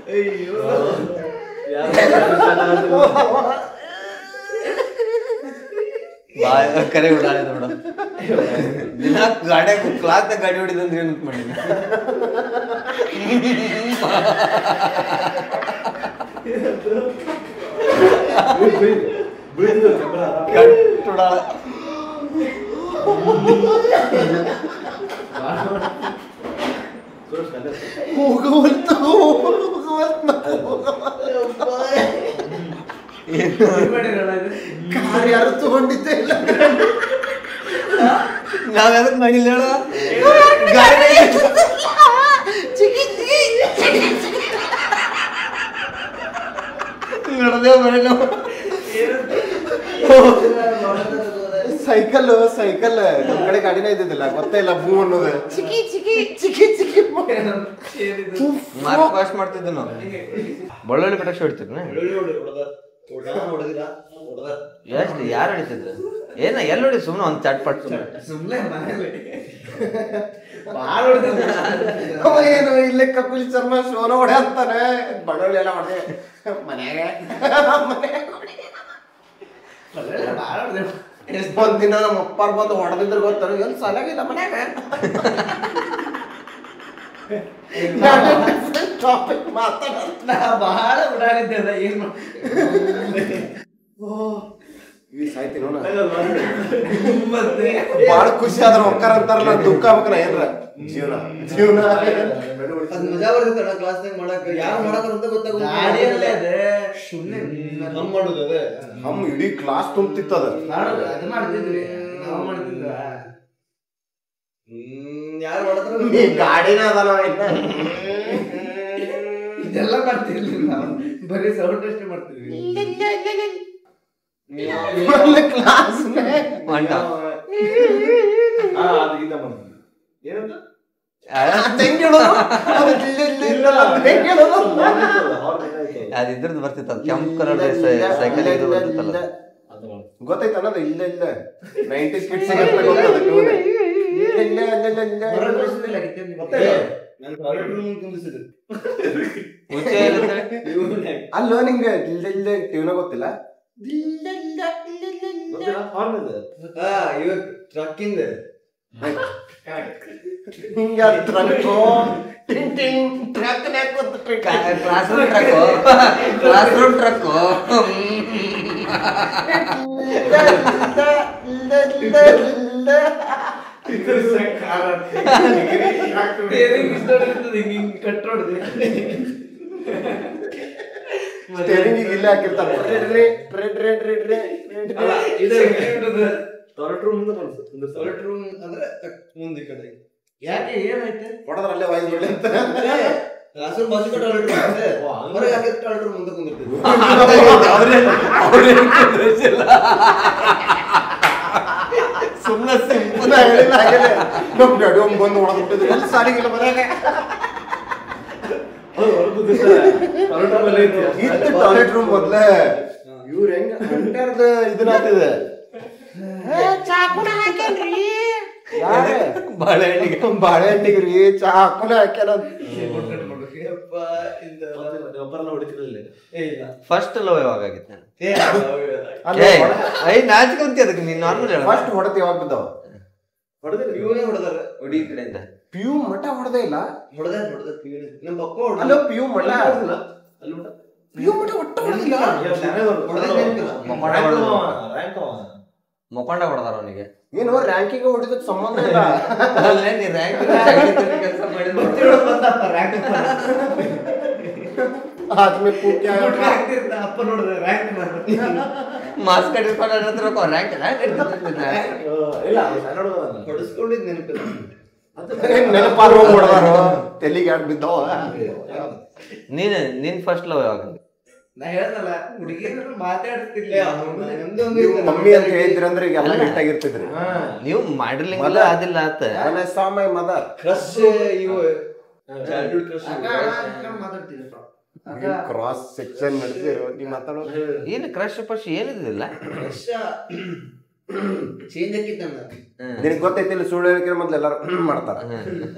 ಅಯ್ಯೋ
ಯಾರು ಚೆನ್ನಾಗಿಲ್ಲ.
ಬಾಯ್ ಕರೆ ಉಡಾಳಿದ ನೋಡ. ದಿನ ಗಾಡಿ ಕ್ಲಾಸ್ ಗಾಡಿ ಹೊಡಿದಂದ್ರೆ ಏನಂತ ಮಾಡಿದ್ವಿ
ಬೀಳ್- ಬೀಳ್- ಬೀಳ್ತಿದ್ದು camera.
ಕಟ್ ಉಡಾಳ
ಸುರೇಶ್ ಅಲ್ಲೇ.
ಹೋಗವಲ್ತು ಹೋಗವಲ್ತು
ಏನ್ ಮಾಡಿರೋಣ ಇದು
ಕಾರ್ ಯಾರು ತಗೊಂಡಿದ್ದೆ ಇಲ್ಲ
ನಡೆದೇ ಬರೀ ನಾವು.
ಸೈಕಲ್ ಸೈಕಲ್ ನಮ್ ಕಡೆ ಗಾಡಿನೇ ಇದ್ದಿದ್ದಿಲ್ಲ. ಗೊತ್ತೇ ಇಲ್ಲ ಭೂ ಅನ್ನೋದು. ಚಿಕಿ ಚಿಕಿ ಚಿಕಿ ಚಿಕಿ
ಏನಿದು?
ಮಾರ್ಕ್ ವಾಶ್ ಮಾಡ್ತಿದ್ದೆ ನಾವು. ಬಳ್ಳೊಳ್ಳಿ ಪಟಾಕ್ಷಿ ಹೊಡಿತಿದ್ನ
ಬೆಳ್ಳುಳ್ಳಿ ಹೊಡೆ- ಹೊಡೆದ ಹೊಡೆದಿಲ್ಲ ಹೊಡೆದ
ಎಷ್ಟು ಯಾರು ಹಿಡಿತಿದ್ರು ಏನ ಎಲ್ಲೋಡಿ ನೋಡಿ ಸುಮ್ಮನೆ ಒಂದು ಚಟ್ಪಟ್ ಸುಮ್ಮನೆ
ಸುಮ್ನೆ ಮನೇಲಿ. ಬಾಳ ಹೊಡೆದ
ಅವ ಏನು ಇಲ್ಲೇ ಕಪಿಲ್ ಶರ್ಮಾ ಶೋನ ಹೊಡೆ ಅಂತಾನೆ. ಬಡವಳಿ ಎಲ್ಲ ಹೊಡೆ ಮನ್ಯಾಗ
ಒಂದ್
ದಿನ ನಮ್ಮ ಅಪ್ಪಾರ್ ಬಂದು ಹೊಡೆದಿದ್ರು ಗೊತ್ತಾರ ಎಲ್ಲಿ ಸಲಗಿಲ್ಲ ಮನ್ಯಾಗ. ಟಾಪಿಕ್ ಮಾತಾಡ
ಬಹಳ ಬಾಳ ಉಡಾಡಿದ್ದೆ ಅದ ಏನ್ ಮಾಡ್-
ಈ ಸಾಯ್ತಿ ನೋಡ.
ಮತ್ತೆ
ಬಾಳ ಖುಷಿ ಆದ್ರ ಒಕ್ಕಾರ ಅಂತಾರಲ್ಲ ದುಃಖ ಆಗ್ಬೇಕನ ಏನ್ರ? ಜೀವನ. ಜೀವನ.
ಅದ್ ಮಜಾ ಬರ್ತೈತೆ ಕ್ಲಾಸ್ ಕ್ಲಾಸ್ನಾಗ ಮಾಡಕ್. ಯಾರು ಮಾಡಕ್ ಅಂತ
ಗೊತ್ತಾಗಲ್ಲ ಸುಮ್ನೆ
ಹಮ್. ಮಾಡೋದು ಅದೇ.
ಹಮ್. ಇಡೀ ಕ್ಲಾಸ್ ತುಂಬ್ತಿತ್ತು
ಅದ. ಅದು ಮಾಡ್ತಿದ್ರಿ ನಾವು ಮಾಡ್ತಿದ್ರ
ಹ್ಮ್. ಯಾರು ಮಾಡತ್ರ
ನೀ ಗಾಡಿನ ಅದಲ್ಲ
ಇದೆಲ್ಲ ಮಾಡ್ತಿರ್ಲಿಲ್ಲ. ನಾವು ಬರೀ ಸೌಂಡ್ ಅಷ್ಟೇ ಮಾಡ್ತಿದ್ವಿ.
ಕ್ಲಾಸ್
ಮಂಟ
ಹಾ ಅದು ಗೀತ ಬಂತು ಏನಂತ
ಹೆಂಗ್ ಹೇಳೋದು ಅದು
ಬರ್ತಿತ್ತಲ್ಲ ಕೆಂಪು ಕಲರ್ ಸೈಕಲ್ ಇದು ಬರ್ತಿತ್ತಲ್ಲ
ಅದು ಬಂತು.
ಗೊತ್ತಾಯ್ತು ಅನ್ನೋದು ಇಲ್ಲ ಇಲ್ಲ ನೈಂಟೀಸ್ ಕಿಡ್ಸ್. ಅಲ್ಲೋ ನಿಂಗೆ ಇಲ್ಲ ಇಲ್ಲ ಟ್ಯೂನ ಗೊತ್ತಿಲ್ಲ ಇಲ್ಲ ಇಲ್ಲ ಇಲ್ಲ ಇಲ್ಲ ಇಲ್ಲ
ಗೊತ್ತಿಲ್ಲ? ಹಾರ್ನ್ ಇದೆ.
ಹಾ ಇವಾಗ ಟ್ರಕ್ ಇಂದ
ಹಿಂಗೆ ಟ್ರಕ್ಕು ಟಿಂಗ್ ಟಿಂಗ್ truck
class room truck class room truck
Steering ಇಷ್ಟ ಹೊಡಿತದೆ, ಹಿಂಗ್ ಹಿಂಗ್ ಕಟ್ ಹೊಡ್ದು.
ಸ್ಟೇರಿಂಗ್ ಇಲ್ಲ ಹಾಕಿರ್ತಾರೆ ಟ್ರೆಡ್ರಿ ಟ್ರೆಡ್ರಿ ಟ್ರೆಡ್ರಿ
ಅಲ್ಲ, ಇದು ಹಿಂಗ್ ಹಿಡ್ದು.
ಟಾಯ್ಲೆಟ್ ರೂಮ್ ಮುಂದೆ ಬಂತು. ಒಂದು ಸಲ.
ಟಾಯ್ಲೆಟ್ ರೂಮ್ ಅಂದ್ರೆ ಮುಂದೆ ಈ ಕಡೆ
ಯಾಕೆ ಏನಾಯ್ತು
ಹೊಡೆದ್ರೆ ಅಲ್ಲೇ ವಾಯ್ಸ್ ಬಿಡ್ಲಿ ಅಂತ
ಕ್ಲಾಸ್ ರೂಮ್ ಬಾಜು ಟಾಯ್ಲೆಟ್ ರೂಮ್ ಇದೆ ಹೊರಗೆ ಹಾಕಿದ್ರೆ ಟಾಯ್ಲೆಟ್ ರೂಮ್ ಮುಂದೆ ಕುಂದಿರ್ತೀವಿ
ಸುಮ್ಮನೆ ಸಿಂಪಲ್
ನಾ ಹೇಳಿಲ್ಲ ಹಾಗೇನೆ. ನಮ್ ಡ್ಯಾಡಿ ಒಮ್ಮೆ ಬಂದು ಹೊಡೆದ್ಬಿಟ್ಟಿದ್ರು ಎಲ್ಲಿ ಸಾಲಿಗಿಲ್ಲ ಮನ್ಯಾಗ
ಹೌದು, ಹೊರಗೆ ಕೂತಿರ್ತಾರೆ. ಟಾಯ್ಲೆಟ್ ರೂಮ್ ಅಲ್ಲೇ ಐತಿ.
ಇತ್ತು ಟಾಯ್ಲೆಟ್ ರೂಮ್ ಮೊದ್ಲೇ ಇವ್ರ ಹೆಂಗ ಅಂಟರ್ದ ಇದನ್ನ ಆಗ್ತಿದೆ.
ಬಾಳೆಹಣ್ಣಿಗೆ.
ಬಾಳೆಹಣ್ಣಿಗೆ ರೀ ಚಾಕುನ ಹಾಕ್ಯಾನ.
ಫಸ್ಟ್ ಲವ್ ಯಾವಾಗ ಆಗಿತ್ತು ಐ ನಾಚಿಕೊಂತಿ ಅದಕ್ಕೆ ನೀನ್ ನಾರ್ಮಲ್ ಹೇಳ.
ಫಸ್ಟ್ ಹೊಡೆದು ಯಾವಾಗ ಬಿದ್ದಾವ
ನೀವು?
ಇವನೇ ಹೊಡೆದಾರ
ಹುಡುಗಿ ಕಡೆಯಿಂದ.
ಪಿಯು ಮಠ ಹೊಡೆದೇ ಇಲ್ಲ.
ಹೊಡೆದ ಹೊಡೆದ ನಮ್ಮ ಪಪ್ಪ ಹೊಡೆದ ಅಲ್ಲ
ಪಿಯು ಮಠ?
ಅಲ್ಲಿ ಹೊಡೆದಿಲ್ಲ? ಅಲ್ಲಿ?
ಪಿಯು ಮಠ ಒಟ್ಟು ಹೊಡೆದಿಲ್ಲ.
ಮುಖಂಡ ಹೊಡೆದಾರ ಅವನಿಗೆ.
ಏನು ರ್ಯಾಂಕಿಂಗ್ ಹೊಡೆದಕ್ಕೆ ಸಂಬಂಧ ಇಲ್ಲ?
ಅಲ್ಲೇ ನೀ ರ್ಯಾಂಕ್ ಕೆಲಸ ಮಾಡಿದ್ರು
ಆದ್ಮೇಲೆ
ಅಪ್ಪ ನೋಡಿದ್ರೆ ರ್ಯಾಂಕ್.
ಮಾಸ್ಕ್ ರ್ಯಾಂಕ್
ಇಲ್ಲ.
ಹೊಡೆಸ್ಕೊಂಡಿದ್ ನೆನಪಿಲ್ಲ.
ನೆನಪಾರು ಹೊಡೆದಾರು ತೆಲಿಗೆ ಆಡ್ ಬಿದ್ದಾವ
ನೀನ್ ನಿನ್ ಫಸ್ಟ್ ಲವ್ ಯಾವಾಗ?
ನಾ ಹೇಳ್ದಲ್ಲ ಹುಡುಗಿಯರು ಮಾತಾಡ್ತಿರ್ಲಿಲ್ಲ.
ಮಮ್ಮಿ ಅಂತ ಹೇಳಿದ್ರಿ ಅಂದ್ರೆ ಈಗ ಎಲ್ಲ ನೆಟ್ಟಾಗಿರ್ತಿದ್ರಿ.
ಹಾ.
ನೀವು ಮಾಡಿರ್ಲಿಂಗಿಲ್ಲ ಅದಿಲ್ಲ ಆತ
ಸಾವ್ ಮೈ ಮದರ್
ಕ್ರಶ್ ಇವು.
ಕ್ರಾಸ್ ಸೆಕ್ಷನ್ ನಡೆಸಿರೋ ನೀವ್ ಮಾತಾಡೋ
ಏನು ಕ್ರಶ್ ಪಶ್ ಏನಿದಿಲ್ಲ
ಕ್ರಶ್
ನಿನಗೆ ಗೊತ್ತೈತಿಲ್ಲ ಸುಳ್ಳು ಹೇಳಿದ್ರೆ ಮೊದ್ಲು ಎಲ್ಲಾರು ಮಾಡ್ತಾರ.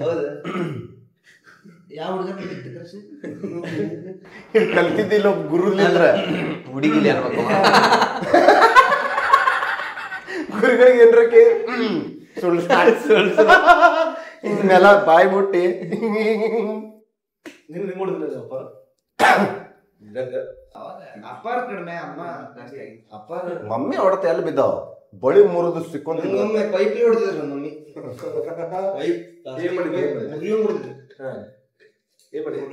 ಹೌದಾ.
ಯಾವ ಹುಡುಗ?
ಕಲ್ತಿದ್ದಿಲ್ಲ ಒಬ್ಬ ಗುರುಲಿಂದ್ರ
ಹುಡುಗಿಲಿ ಅನ್ಬೇಕು.
ಗುರುಗಳಿಗೆ ಏನ್ರ ಕೇ ಸುಳ್ಳು ಸ್ಟಾರ್ಟ್ ಹಿಂಗೆಲ್ಲ ಬಾಯಿ ಮುಟ್ಟಿ?
ಅವಾಗ ಅಪ್ಪಾರ ಕಡಿಮೆ ಅಮ್ಮ ಅಪ್ಪ. ಅಪ್ಪಾರ
ಮಮ್ಮಿ ಹೊಡತ ಎಲ್ಲಿ ಬಿದ್ದಾವ. ಬಳಿ ಮುರಿದು ಸಿಕ್ಕೊಂಡು
ನಂಗೊಮ್ಮೆ ಪೈಪ್ ಹೊಡೆದಿದ್ರು ನಮ್ಮ?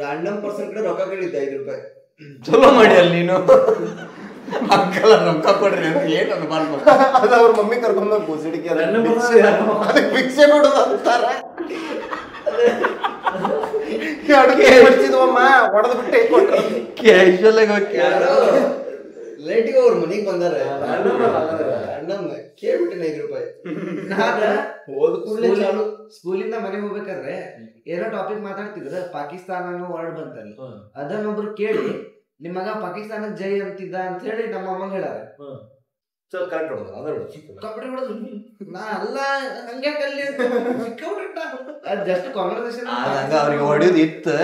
ರ್ಯಾಂಡಮ್ ಪರ್ಸನ್ ಕಡೆ ರೊಕ್ಕ ಕೇಳಿದ್ದೆ ಐದು ರೂಪಾಯಿ.
ಚಲೋ ಮಾಡಿ ಅಲ್ಲಿ ನೀನು. ಅಂಕಲ ರೊಕ್ಕ ಕೊಡ್ರಿ ಅಂತ ಏನು ಅದ
ಅವ್ರ ಮಮ್ಮಿ ಕರ್ಕೊಂಡ್
ಯಾರು?
ಅದಕ್ಕೆ ಭಿಕ್ಷೆ ಬಿಡೋದು ಅಂತಾರ? ಅಡುಗೆ ಹೊಡ್ಸಿದ್ವಮ್ಮ ಹೊಡೆದ್ ಬಿಟ್ಟೆ ಕೊಟ್ರು?
ಕ್ಯಾಶುವಲ್ ಆಗಿ ಹೋಗಿ
ಲೈಟಿಗೆ ಅವ್ರ ಮನೆಗೆ ಬಂದಾರ. ಅಣ್ಣಮ್ಮ ಕೇಳ್ಬಿಟ್ಟಿನ ಐದು ರೂಪಾಯಿ. ಹೋದ ಕೂಡಲೇ ಚಾಲು.
ಸ್ಕೂಲಿಂದ ಮನೆಗೆ ಹೋಗ್ಬೇಕಾದ್ರೆ ಏನೋ ಟಾಪಿಕ್ ಮಾತಾಡ್ತಿದ್ರ ಪಾಕಿಸ್ತಾನ ಅನ್ನೋ ವರ್ಡ್ ಬಂತಲ್ಲಿ.
ಅದನ್ನ
ಅದನ್ನೊಬ್ರು ಕೇಳಿ ನಿಮ್ ಮಗ ಪಾಕಿಸ್ತಾನ ಜೈ ಅಂತಿದ್ದ ಅಂತ ಹೇಳಿ ನಮ್ಮ ಅಮ್ಮಂಗ್ ಹೇಳಾರ. ಕಬಡ್ಡಿ ನಾ ಅಲ್ಲ ಹಂಗೆ ಕಲ್ಲಿ ಅದು ಜಸ್ಟ್ ಕಾನ್ವರ್ಸೇಷನ್
ಅವ್ರಿಗೆ ಹೊಡಿಯೋದು ಇತ್ತು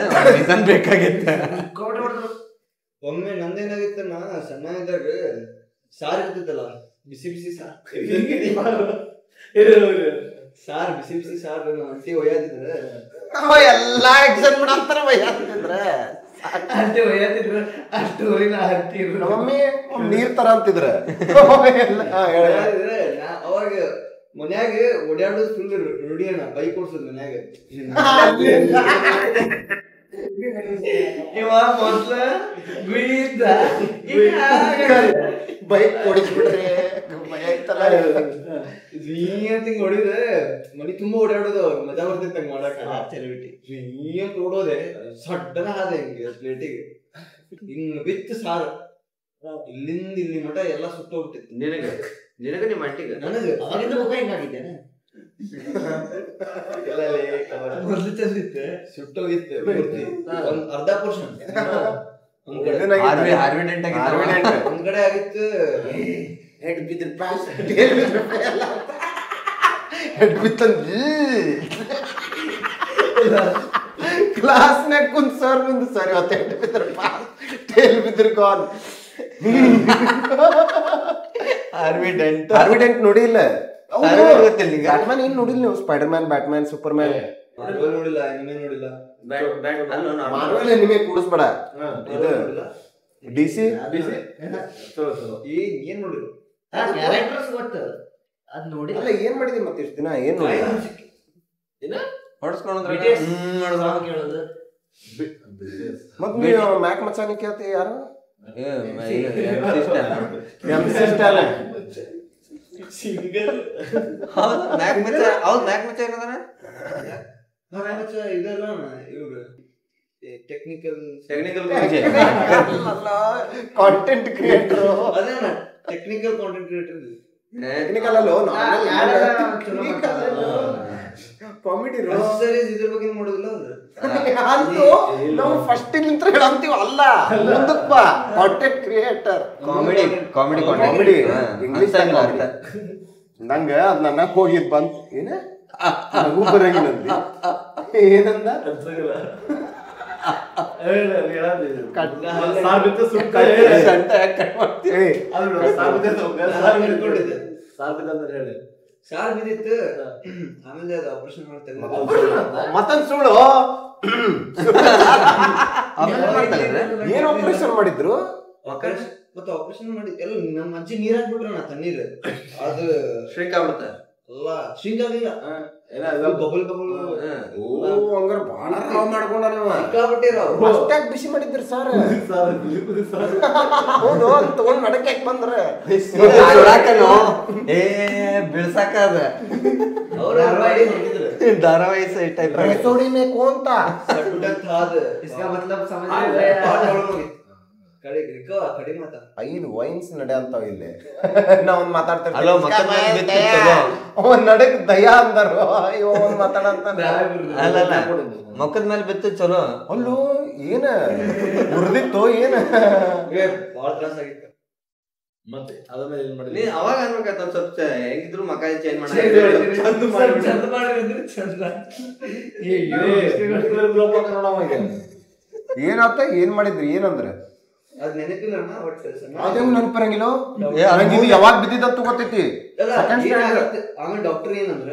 ಬೇಕಾಗಿತ್ತು.
ಕಬಡ್ಡಿ ಹೊಡೆದ್ರು
ಒಮ್ಮೆ ನಂದೇನಾಗಿತ್ತು ನಾ ಸಣ್ಣ ಇದ್ದಾಗ ಸಾರ್ ಇರ್ತಿತ್ತಲ್ಲ ಬಿಸಿ ಬಿಸಿ ಸಾರ್. ಸಾರ್ ಬಿಸಿ ಬಿಸಿ ಸಾರ್ ನಮ್ಮ ಅಂಟಿ ಒಯ್ಯಾತಿದ್ರೆ.
ಎಲ್ಲಾ ಎಕ್ಸಾಮ್ ಬಿಡಂತಾರ ಅಂತಿದ್ರೆ
ಅಷ್ಟೇ ಒಯ್ಯತಿದ್ರು ಅಷ್ಟು ಹತ್ತಿದ್ರು
ನಮ್ಮ ಮಮ್ಮಿ ನೀರ್ ತರ ಅಂತಿದ್ರ.
ಒಯ್ಯಾತಿದ್ರೆ ಅವಾಗ ಮನ್ಯಾಗ ಓಡಾಡೋದು ಫುಲ್ ರೂಢಿ ಅಣ್ಣ ಬೈಕ್ ಓಡಿಸೋದು ಮನ್ಯಾಗ.
ಇವ ಮೊದ್ಲ ಗುಯ್ದ
ಬೈಕ್ ಹೊಡಿಸ್ಬಿಟ್ರೆ ಭಯ ಐತಲ್ಲ
ಹಿಂಗ್ ಮನಿ ತುಂಬಾ ಓಡಾಡೋದು ಮಜಾ ಬರ್ತಿತ್ತು ಹಂಗ್ ಮಾಡಕ್ ಅಂತ ಓಡೋದೆ ಸಡ್ಡನ ಹಾದ ಹಿಂಗೆ ಪ್ಲೇಟಿಗೆ ಹಿಂಗ್ ಬಿತ್ತು ಸಾರು. ಇಲ್ಲಿಂದ ಇಲ್ಲಿ ಮಠ ಎಲ್ಲ ಸುಟ್ಟೋಗ್ಬಿಟ್ಟಿತ್ತು
ನಿನಗೆ ನಿನಗೆ ನಿಮ್ಮ ಅಂಟಿಗೆ
ನನಗೆ?
ಮುಖ ಹಿಂಗಾಗಿದ್ದೇನೆ
ಸುಟ್ಟೋಗಿತ್ತು. ಒಂದ್ ಅರ್ಧ ಪೋರ್ಷನ್ ಒಂದ್ ಕಡೆ
ಡೆಂಟ್ ಆಗಿತ್ತು.
ಒಂದ್ ಕಡೆ ಆಗಿತ್ತು.
ಹೆಡ್ ಬಿದ್ರ ಪಾಸ್. ಹೆಡ್ ಬಿತ್ತಂದ್ ಕ್ಲಾಸ್ನಾಗ ಕುಂತ ಸರ್ ಮುಂದೆ ಸರ್ ಇವತ್ತು ಹೆಡ್ ಬಿದ್ರ ಪಾಸ್. ಟೇಲ್ ಬಿದ್ರ ಗಾನ್
ಆರ್ವಿ ಡೆಂಟ್
ನೋಡಿಲ್ಲ
Harvey ಗೊತ್ತಿಲ್ಲ ನಿಂಗೆ?
ಬ್ಯಾಟ್ಮ್ಯಾನ್ ಏನ್ ನೋಡಿಲ್ಲ ನೀವು. Spiderman Batman Superman
ನೋಡಿಲ್ಲ ಅನಿಮೆ ನೋಡಿಲ್ಲ.
ಮಾರ್ವೆಲ್ ನಿಮಗೆ ಕೂಡಿಸ್ಬೇಡ. ಇದು
ನೋಡಿಲ್ಲ.
D C?
ಏನ್ ಏನ್ ನೋಡಿಲ್ಲ
ಕ್ಯಾರೆಕ್ಟರ್ಸ್ ಗೊತ್ತು. ಅದ್ ನೋಡಿ
ಅಲ್ಲ ಏನ್ ಮಾಡಿದಿ ಮತ್ತೆ ಇಷ್ಟು ದಿನ? ಏನ್ ನೋಡಿ
ಹೊಡ್ಸ್ಕೊಂಡ್ರೆ
BTS.
ಹ್ಮ್ ಮಾಡಿದ್ರು.
ಸಾಂಗ್ ಕೇಳೋದು.
ನೀವು ಮ್ಯಾಕ್ ಯಾರು?
ಏ, ಮ- ಇದು MC stand.
M C stall
ಹೌದು ಮ್ಯಾಕ್ ಮಚ್ಚ ಹೌದು ಮ್ಯಾಕ್ ಮಚ್ಚ ಏನದಾನ
ಇದೆಲ್ಲ ಇವ್ರು. ಟೆಕ್ನಿಕಲ್
ಟೆಕ್ನಿಕಲ್
ಕಾಂಟೆಂಟ್ ಕ್ರಿಯೇಟರ್
ಅದೇ ಟೆಕ್ನಿಕಲ್ ಕಾಂಟೆಂಟ್ ಕ್ರಿಯೇಟರ್
ಟೆಕ್ನಿಕಲ್ ಅಲ್ಲೋ. ಕಾಮಿಡಿ
ಸೀರೀಸ್ ಇದ್ರ ಬಗ್ಗೆ ಮಾಡೋದಿಲ್ಲ
ನಾವು ಫಸ್ಟ್ ನಿಂತ್ರ ಹೇಳಂತೀವಿ ಅಲ್ಲ. ಮುಂದಕ್ಕೆ ಬಾ content
creator comedy
comedy comedy
English
ಅರ್ಥ ನಂಗ ಅದ್ ನನ್ನ ಹೋಗಿದ್ ಬಂತ್ ಏನ? ನಗು ಬರಂಗಿಲ್ಲಂದಿ ಏನಂದ? ಏ
ಸಾರ್ ಬಿದ್ದಿತ್ತು ಆಮೇಲೆ ಅದು ಆಪರೇಷನ್ ಮಾಡ್ತಾರೆ
ಮತ್ತೊಂದ್ ಸುಳ್ಳು. ಏನ್ ಆಪರೇಷನ್ ಮಾಡಿದ್ರು?
ಮತ್ತೆ ಆಪರೇಷನ್ ಮಾಡಿ ಎಲ್ಲ ನಮ್ಮ ಅಜ್ಜಿ ನೀರ್ ಹಾಕ್ಬಿಟ್ರ ನಾ ತಣ್ಣೀರ್. ಅದು
ಶ್ರೀಕ್ ಆಗ್ಬಿಡುತ್ತೆ
ಅಲ್ಲ ಸ್ಟ್ರಿಂಗ್ ಆಗಿಲ್ಲ ಬಬಲ್ ಬಬಲ್
ಓ ಹಂಗಾರ ಬಾಳ ರಾವ್ ಮಾಡ್ಕೊಂಡ
ಸಿಕ್ಕಾಬಿಟ್ಟಿರ ಅವ್ರು
ಅಷ್ಟಾಗಿ ಬಿಸಿ ಮಾಡಿದ್ರಿ ಸರ್ ಹೌದು ಅಂತ ತಗೊಂಡ್ ನಡಕ್ ಯಾಕೆ ಬಂದ್ರ
ಆಡಾಕನು ಏ ಬೀಳ್ಸಾಕ ಅದ
ಅವ್ರ ಧಾರವಾಡಿ ಹೊಂದಿದ್ರು
ಧಾರಾವಾಹಿ ಟೈಪ್
ರೆಸೋಡಿ ಮೇಕು ಅಂತ
ಸಡ್ಡಂತ ಹಾದ
इसका मतलब समझ
ಪಾಠ
ಐದು ವೈನ್ಸ್ ನಡೆ ಅಂತಾವ ಇಲ್ಲಿ. ನಾವ್ ಒಂದ್
ಮಾತಾಡ್ತೇವೆ.
ಅವನ್ ನಡಕ್ ದಯಾ ಅಂದರು. ಇವ ಒಂದ್ ಮಾತಾಡಂತ
ಅಲ್ಲ ಅಲ್ಲ. ಮೊಕ್ಕದ ಮೇಲೆ ಬಿತ್ತು ಚಲೋ.
ಅಲ್ಲೂ ಏನ? ಉರ್ದಿತ್ತು ಏನ?
ಬಾಳ ತ್ರಾಸ ಆಗಿತ್ತು.
ಮತ್ತೆ ಅದಾದ್ಮೇಲೆ ಏನ್
ನೀ
ಮಾಡಿದ್ರಿ
ಅವಾಗ ಅನ್ಬೇಕಾಯ್ತು ಒಂದ್ ಸ್ವಲ್ಪ ಹೆಂಗಿದ್ರು ಮಕ ಚೇಂಜ್ ಮಾಡಿ
ಚಂದ ಮಾಡಿ ಚಂದ ಮಾಡಿದ್ರೆ. ಚಂದ.
ಏನಾತ ಏನ್ ಮಾಡಿದ್ರಿ? ಏನಂದ್ರ?
ಅದ್ ನೆನಪಿಲ್ಲ ಅಣ್ಣ ಒಟ್ಟು ಸಣ್ಣ
ಅದೇವ್ ನೆನಪಿರಂಗಿಲ್ಲ
ಅದ್
ಯಾವಾಗ ಬಿದ್ದಿದ್ದಂತ ಗೊತ್ತೈತಿ.
ಆಮೇಲೆ ಡಾಕ್ಟರ್ ಏನಂದ್ರ?